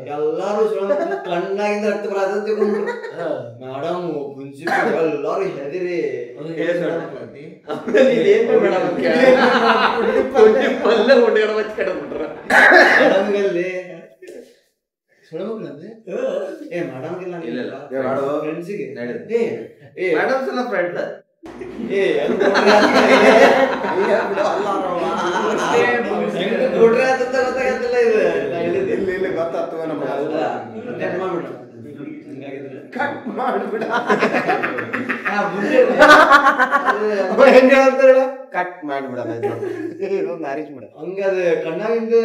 ಎಲ್ಲಾರು ಕಣ್ಣಾಗಿಂದ ಹತ್ತು ತಿಳ್ಕೊಂಡ್ರು
ಹಾ.
ಮೇಡಮ್ ಪ್ರಿನ್ಸಿಪಲ್ ಎಲ್ಲಾರು ಹೆದರಿ. ಮೇಡಮ್ಗಲ್ಲಿ ಏ ಮೇಡಮ್ಗಿಲ್ಲ
ಇಲ್ಲ, ಇಲ್ಲ.
ಏ, ಮಾಡು.
ಫ್ರೆಂಡ್ಸಿಗೆ
ನಡೀತು.
ಏ ಏ.
ಮೇಡಮ್ಸ್ ಎಲ್ಲ ಫ್ರೆಂಡ್
ಏ ಹೆಂಗ್ ಕೊಡ್ರಿ ಅಂತ ಗೊತ್ತಾಗತ್ತಿಲ್ಲ ಇದು. ಹೌದಾ? ಕಟ್ ಮಾಡ್ಬಿಡು.
ಕಟ್ ಮಾಡ್ಬಿಡ.
ಆ, ಮುಂದೆ
ಹೆಂಗ. ಹೇಳ್ತಾಳ ಕಟ್ ಮಾಡ್ಬಿಡ ಮ್ಯಾರೇಜ್ ಮಾಡ.
ಹಂಗ ಅದ ಕಣ್ಣಾಗಿಂದ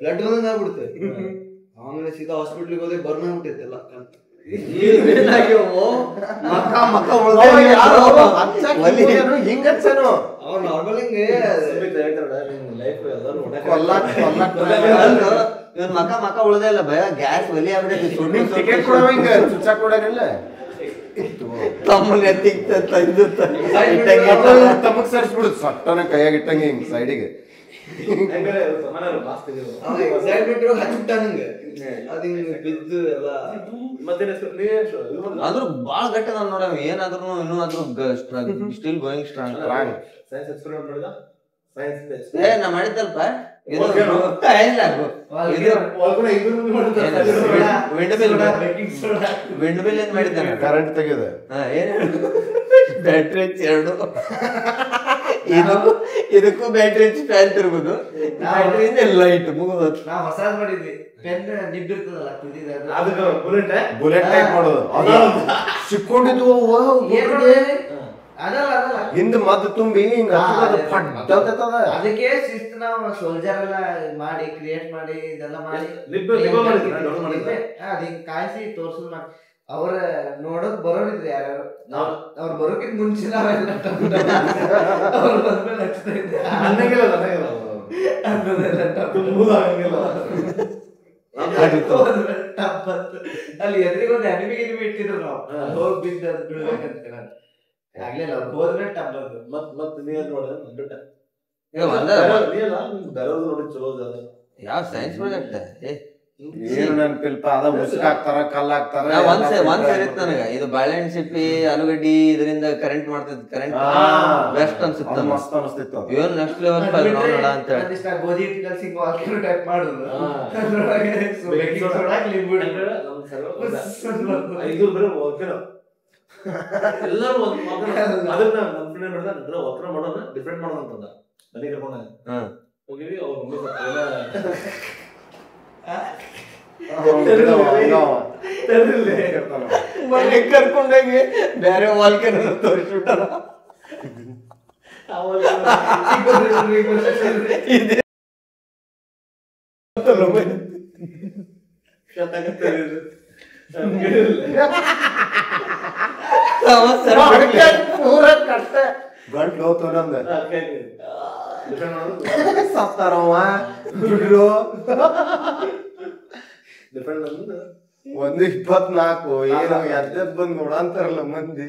ಬ್ಲಡ್ ಬಂದಂಗ ಆಗ್ಬಿಡುತ್ತೆ. ಆಮೇಲೆ ಸೀದಾ ಹಾಸ್ಪಿಟ್ಲಿಗೆ ಹೋದೆ ಬರ್ನ್ ಆಗ್ಬಿಟ್ಟಿತ್ತೆಲ್ಲ
ಹಿಂಗ
ನಾರ್ಮಲ್ ಹಿಂಗೆ
ನಿನ್
ಇವನ್ ಮಕ ಮಕ ಉಳ್ದೇ ಇಲ್ಲ ಭಯ ಗ್ಯಾಸ್ ಒಲಿ ಆಗ್ಬಿಟ್ಟೈತಿ ಸುಣ್ಣಿ
ಟಿಕೆಟ್ ಹಿಂಗ
ತಂದು
ತಮಗ್ ಸರ್ಸ್ಬಿಡುದು ಸಟ್ಟನ ಕೈಯಾಗ ಇಟ್ಟಂಗೆ ಹಿಂಗ್ ಸೈಡಿಗೆ?
ಆದ್ರೂ ಬಾಳ ಗಟ್ಟ ನಾನ್ ನೋಡ ಏನಾದ್ರೂ ಇನ್ನೂ ಆದ್ರೂ still going strong
strong
science ಮಾಡಿದ? ಇದೆ.
ಏ ನಾ ಮಾಡಿದ್ದಲ್ಪ? ಇಲ್ಲ ವಿಂಡ್ ಮಿಲ್ ಏನ್ ಮಾಡಿದ್ದಾನೆ
ಕರೆಂಟ್ ತೆಗೆದ
ಬ್ಯಾಟ್ರಿ ಹಚ್ಚಿ ಎರಡು. ಇದಕ್ಕೂ ಇದಕ್ಕೂ ಬ್ಯಾಟ್ರಿ ಹಚ್ಚಿ ಫ್ಯಾನ್ ತಿರುಗುದು. ಬ್ಯಾಟ್ರಿಯಿಂದ ಲೈಟ್ ಮುಗಿದು.
ನಾ ಹೊಸಾದ್ ಮಾಡಿದ್ವಿ. ಪೆನ್ ನಿಬ್ ಇರ್ತದಲ್ಲ ಕುದಿದ
ಅದಕ್ಕೆ bullet
ಬುಲೆಟ್ ಟೈಪ್ ಮಾಡೋದು ಅದು ಸಿಕ್ಕೊಂಡಿದ್ವು ಹಿಂದ್ ಮದ್ದು ತುಂಬಿ ಹಿಂಗ.
ಅದಕ್ಕೆ ಶಿಸ್ತು ನಾವು ಸೋಲ್ಜರ್ ಎಲ್ಲ ಮಾಡಿ ಕ್ರಿಯೇಟ್ ಮಾಡಿ ಇದೆಲ್ಲ ಮಾಡಿ. ಅದ್ ಹಿಂಗ್ ಕಾಯಿಸಿ ತೋರ್ಸುದು ಮಾಡಿ ಅವ್ರ ನೋಡಕ್ ಬರೋರಿದ್ರು ಯಾರು
ನಾವು-
ಅವ್ರು ಬರೋಕಿಂತ ಮುಂಚೆ ನಾವೆಲ್ಲ ಟಪ್ ಟಪ್ ಅವ್ರು ಬಂದ್ಮೇಲೆ ಹಚ್ತಾ ಇದ್ದೆ
ಅನ್ನಂಗಿಲ್ಲ.
ಅಲ್ಲಿ ಎದುರಿಗೆ ಒಂದು ಅನಿಮಿ ಗಿನಿಮಿ ಇಟ್ಟಿದ್ರು ನಾವು. ಹೋಗಿ ಬಿದ್ದು ಬೀಳ್ಬೇಕಂತ ನಾನು. ಆಗ್ಲಿಲ್ಲ ಹೋದ್ರೆ ಬಂದು
ಮತ್ ಮತ್ ನೀರ್ ನೋಡಿದ್ರೆ ಬೇರೆಯವ್ರ್ದು ನೋಡಿ ಚಲೋ ಅದ
ಯಾವ ಸೈನ್ಸ್ ಪ್ರಾಜೆಕ್ಟ್ ಏ.
ಏನು ನನ್ ಪಿಲ್ಪ ಅದ ಮುಸುಕ್ ಹಾಕ್ತಾರ ಕಲ್ಲ ಹಾಕ್ತಾರ
ನಾ ಒಂದ್ ಸೇ- ಒಂದ್ ಸೇರಿತ್ ನನಗ. ಇದು ಬಾಳೆಹಣ್ಣು ಸಿಪ್ಪಿ ಆಲೂಗಡ್ಡಿ ಇದರಿಂದ ಕರೆಂಟ್ ಮಾಡ್ತಿದ್ ಕರೆಂಟ್ ಬೆಸ್ಟ್ ಅನ್ಸುತ್ತ
ಮಸ್ತ್ ಅನಿಸ್ತಿತ್ತು
ನೆಕ್ಸ್ಟ್ ಲೆವೆಲ್ ಫೈಲ್ ನೋಡೋಣ ಅಂತ ಹೇಳಿ.
ಗೋಧಿ ಹಿಟ್ಟು ಕಲ್ಸಿ ಟೈಪ್ ಮಾಡುದು.
ಬರೀ ಎಲ್ಲರೂ ಒಂದು ಅದನ್ನ ನಮ್ಮ ಫ್ರೆಂಡ್ ಏನ್ ಮಾಡ್ದ ನಡ್ರ ವಕ್ರ ಮಾಡೋಣ ಡಿಫ್ರೆಂಟ್ ಮಾಡೋಣ ಅಂತಂದ. ಮನೆಗೆ ಕರ್ಕೊಂಡ. ಹೋಗಿವಿ ಅವ್ರ ಮಮ್ಮಿ ಎಲ್ಲ.
ಮನೆಗ್ ಕರ್ಕೊಂಡೋಗಿ ಬೇರೆ
ಇಬ್ರು ಇಬ್ರು
ಇದೆ
ಶತಾಗತ್ತೆ ಇದು.
ಅವ ಸರ್
ಅದಕ್ಕೆ ಪೂರ ಕಷ್ಟ. ಹೋತು ನಂದು. ಸತ್ತಾರವ ಬಿಡ್ರು ಒಂದು ಇಪ್ಪತ್ನಾಲ್ಕು. ಏನು ಎದ್ದದ್ ಬಂದ್ ನೋಡಂತಾರಲ್ಲ ಮಂದಿ.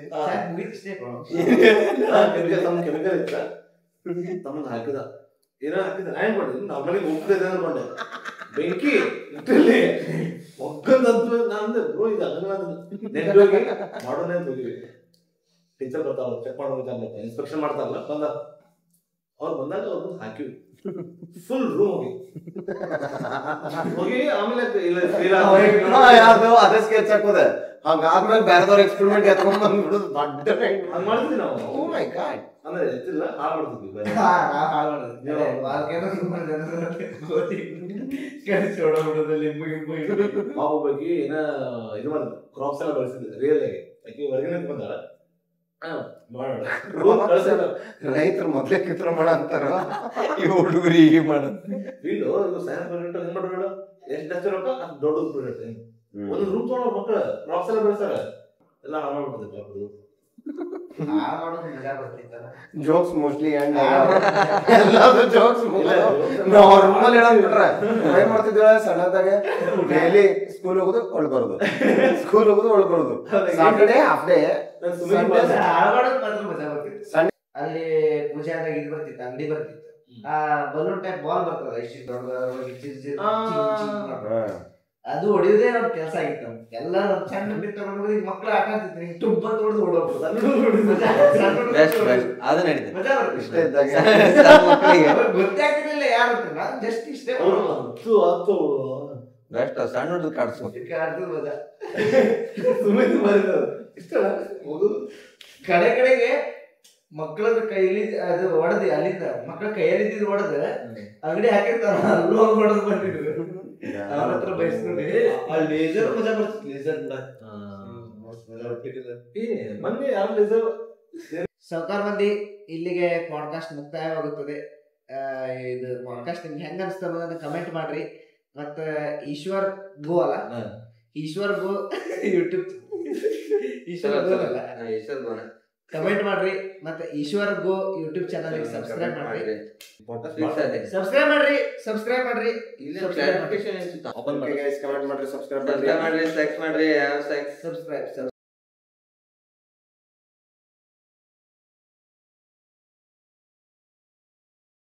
ಕೆಮಿಕಲ್ ತಮ್ಮ ಕೆಮಿಕಲ್ ಇತ್ತ ತಮ್ಮನ್ನ ಹಾಕಿದ. ಏನೋ ಹಾಕಿದ? ನಾ ಮಾಡಿದ್ರು ಮಾಡಿದ್ವಿ ಉಪ್ಪಿದೆ ಅನ್ಕೊಂಡೆ ಬೆಂಕಿ ಇಟ್ಟಲ್ಲಿ. ಒಗ್ಗಂದಂತ ನಾನು ಬ್ರೋ ಇದು ನೆಟ್ ಹೋಗಿ ಮಾಡೋದೇ ಅಂತ ಟೀಚರ್ ಬರ್ತಾರ ಚೆಕ್ ಮಾಡೋದು ಇನ್ಸ್ಪೆಕ್ಷನ್ ಮಾಡ್ತಾರಲ್ಲ, ಬಂದ. ಅವ್ರು ಬಂದಾಗ ಅವ್ರನ್ನ ಹಾಕಿವಿ ಫುಲ್ ರೂಮ್ ಹೋಗಿ. ಹೋಗಿ ಆಮೇಲೆ ಇಲ್ಲ
ಅದೇ ಸ್ಕೆಚ್ ಹಾಕೋದೆ. ಹಂಗಾದ್ಮೇಲೆ ಬೇರೆದವ್ರ ಎಕ್ಸ್ಪೆರಿಮೆಂಟ್ ಎತ್ಕೊಂಡ್ ಬಂದ್ಬಿಡುದು ದೊಡ್ಡ
ಹಂಗ್ ಮಾಡ್ತಿದ್ವಿ ನಾವು.
ಓ ಮೈ ಗಾಡ್
ಅಂದ್ರೆ ಎತ್ತಿಲ್ಲ ಹಾಳು ಮಾಡ್ತಿದ್ವಿ ಬಗ್ಗೆ ಏನ ಇದು ಕ್ರಾಪ್ಸ್ ಎಲ್ಲ ರಿಯಲ್ ಆಗಿ. ಹೊರಗಿನ ಬಂದಾಳ.
ರೈತರು ಮೊದ್ಲೇ ಕಿತ್ರ ಮಾಡ ಅಂತಾರ. ಈ ಹುಡುಗರು ಹೀಗೆ ಮಾಡ
ವೀಡು ಇದು ಸೈನ್ಸ್ ಪ್ರಾಜೆಕ್ಟ್ ಹೆಂಗ್ ಮಾಡ್ರು ಎಷ್ಟು ಜಾಸ್ತಿ ರೊಕ್ಕ? ದೊಡ್ಡ ಪ್ರಾಜೆಕ್ಟ್ ಒಂದು ರೂಮ್ ತಗೊಂಡ್ ಮಕ್ಕಳು ರಾಕ್ಸ್ ಎಲ್ಲ ಬೆಳೆಸ್ತಾರೆ ಎಲ್ಲ ಹಾಳು ಮಾಡ್ಬಿಡ್ತೈತೆ.
ಜೋಕ್ಸ್ ಮೋಸ್ಟ್ಲಿ ಎಲ್ಲಾದ್ರು ಜೋಕ್ಸ್ ನಾರ್ಮಲ್ ರೂಮಲ್ಲಿ ಹೇಳಂಗ್ಬಿಟ್ರೆ ಏನ್ ಮಾಡ್ತಿದ್ವಿ ಸಣ್ಣದಾಗ ಡೈಲಿ ಸ್ಕೂಲ್ ಹೋಗೋದು ಒಳಗ್ ಬರೋದು. ಸ್ಕೂಲ್ ಹೋಗುದು ಒಳಗ್ ಬರೋದು. ಸಾಟರ್ಡೆ ಹಾಫ್ ಡೇ
ಅಲ್ಲಿ ಪೂಜಾದಾಗ ಇದು ಬರ್ತಿತ್ತು ಅಂಗಡಿ ಬರ್ತಿತ್ತು. ಆ ಬಲೂನ್ ಟೈಪ್ ಬಾಲ್ ಬರ್ತದ ಇಷ್ಟು ದೊಡ್ಡ ಅದು ಹೊಡಿಯೋದೇ ನಮ್ ಕೆಲಸ ಆಗಿತ್ತು. ಎಲ್ಲ ನಮ್ಮ ಸಣ್ಣ ಈಗ ತಗೊಂಡು ಮಕ್ಳು ಆಟ ಆಡ್ತಿದ್ರು. ಹಿಂಗ್ ತುಂಬ
ಇದ್ದಾಗ.
ಸಣ್ಣ
ಗೊತ್ತೇ ಆಗ್ತಿರ್ಲಿಲ್ಲ ಯಾರು ಅಂತ. ನಾನು ಜಸ್ಟ್ ಇಷ್ಟೇ
ಹತ್ತು ಹತ್ತು
ಬೆಸ್ಟ್ ಸಣ್ಣ ಹುಡುಗ
ಮಜಾ.
ಸುಮ್ಮನೆ ಮಾಡಿದ್ರು ಇಷ್ಟ
ಕಡೆ ಕಡೆಗೆ ಮಕ್ಕಳದ ಕೈಲಿ ಅದು ಹೊಡೆದು ಅಲ್ಲಿಂದ ಮಕ್ಕಳ ಕೈಯಲ್ಲಿ ಇದ್ದಿದ್ದು ಹೊಡೆದು ಅಂಗಡಿ ಹಾಕಿರ್ತಾರ ಅಲ್ಲೂ ಹೋಗಿ ಹೊಡೆದು ಬಂದಿದ್ರು ಅವ್ರ ಹತ್ರ ಬಯಸ್ಕೊಂಡು
ಆ ಲೇಸರ್ ಮಜಾ ಬರ್ತಿತ್ತು ಲೇಸರ್ ಕೂಡ
ಏ ಮೊನ್ನೆ ಯಾರು ಲೇಸರ್
ಸಾವುಕಾರ ಮಂದಿ ಇಲ್ಲಿಗೆ ಪಾಡ್ಕಾಸ್ಟ್ ಮುಕ್ತಾಯವಾಗುತ್ತದೆ. ಆ, ಇದು ಪಾಡ್ಕಾಸ್ಟ್ ನಿಮ್ಗೆ ಹೆಂಗ ಅನ್ಸ್ತ ಅನ್ನೋದನ್ನ ಕಮೆಂಟ್ ಮಾಡ್ರಿ. ಮತ್ತ ಈಶ್ವರ್ ಗೋ ಅಲ್ಲ? Ishwar go YouTube Ishwar go ಅಲ್ಲ? ಕಮೆಂಟ್ ಮಾಡ್ರಿ ಮತ್ತೆ Ishwar go YouTube channel subscribe ಮಾಡ್ರಿ. ಸಬ್ಸ್ಕ್ರೈಬ್ ಮಾಡ್ರಿ ಸಬ್ಸ್ಕ್ರೈಬ್ ಮಾಡ್ರಿ
ಸಬ್ಸ್ಕ್ರೈಬ್
ಕಮೆಂಟ್ ಮಾಡ್ರಿ. ಸಬ್ಸ್ಕ್ರೈಬ್ ಮಾಡ್ರಿ
ಮಾಡ್ರಿ. ಸೆಕ್ಸ್ ಮಾಡ್ರಿ
ಸಬ್ಸ್ಕ್ರೈಬ್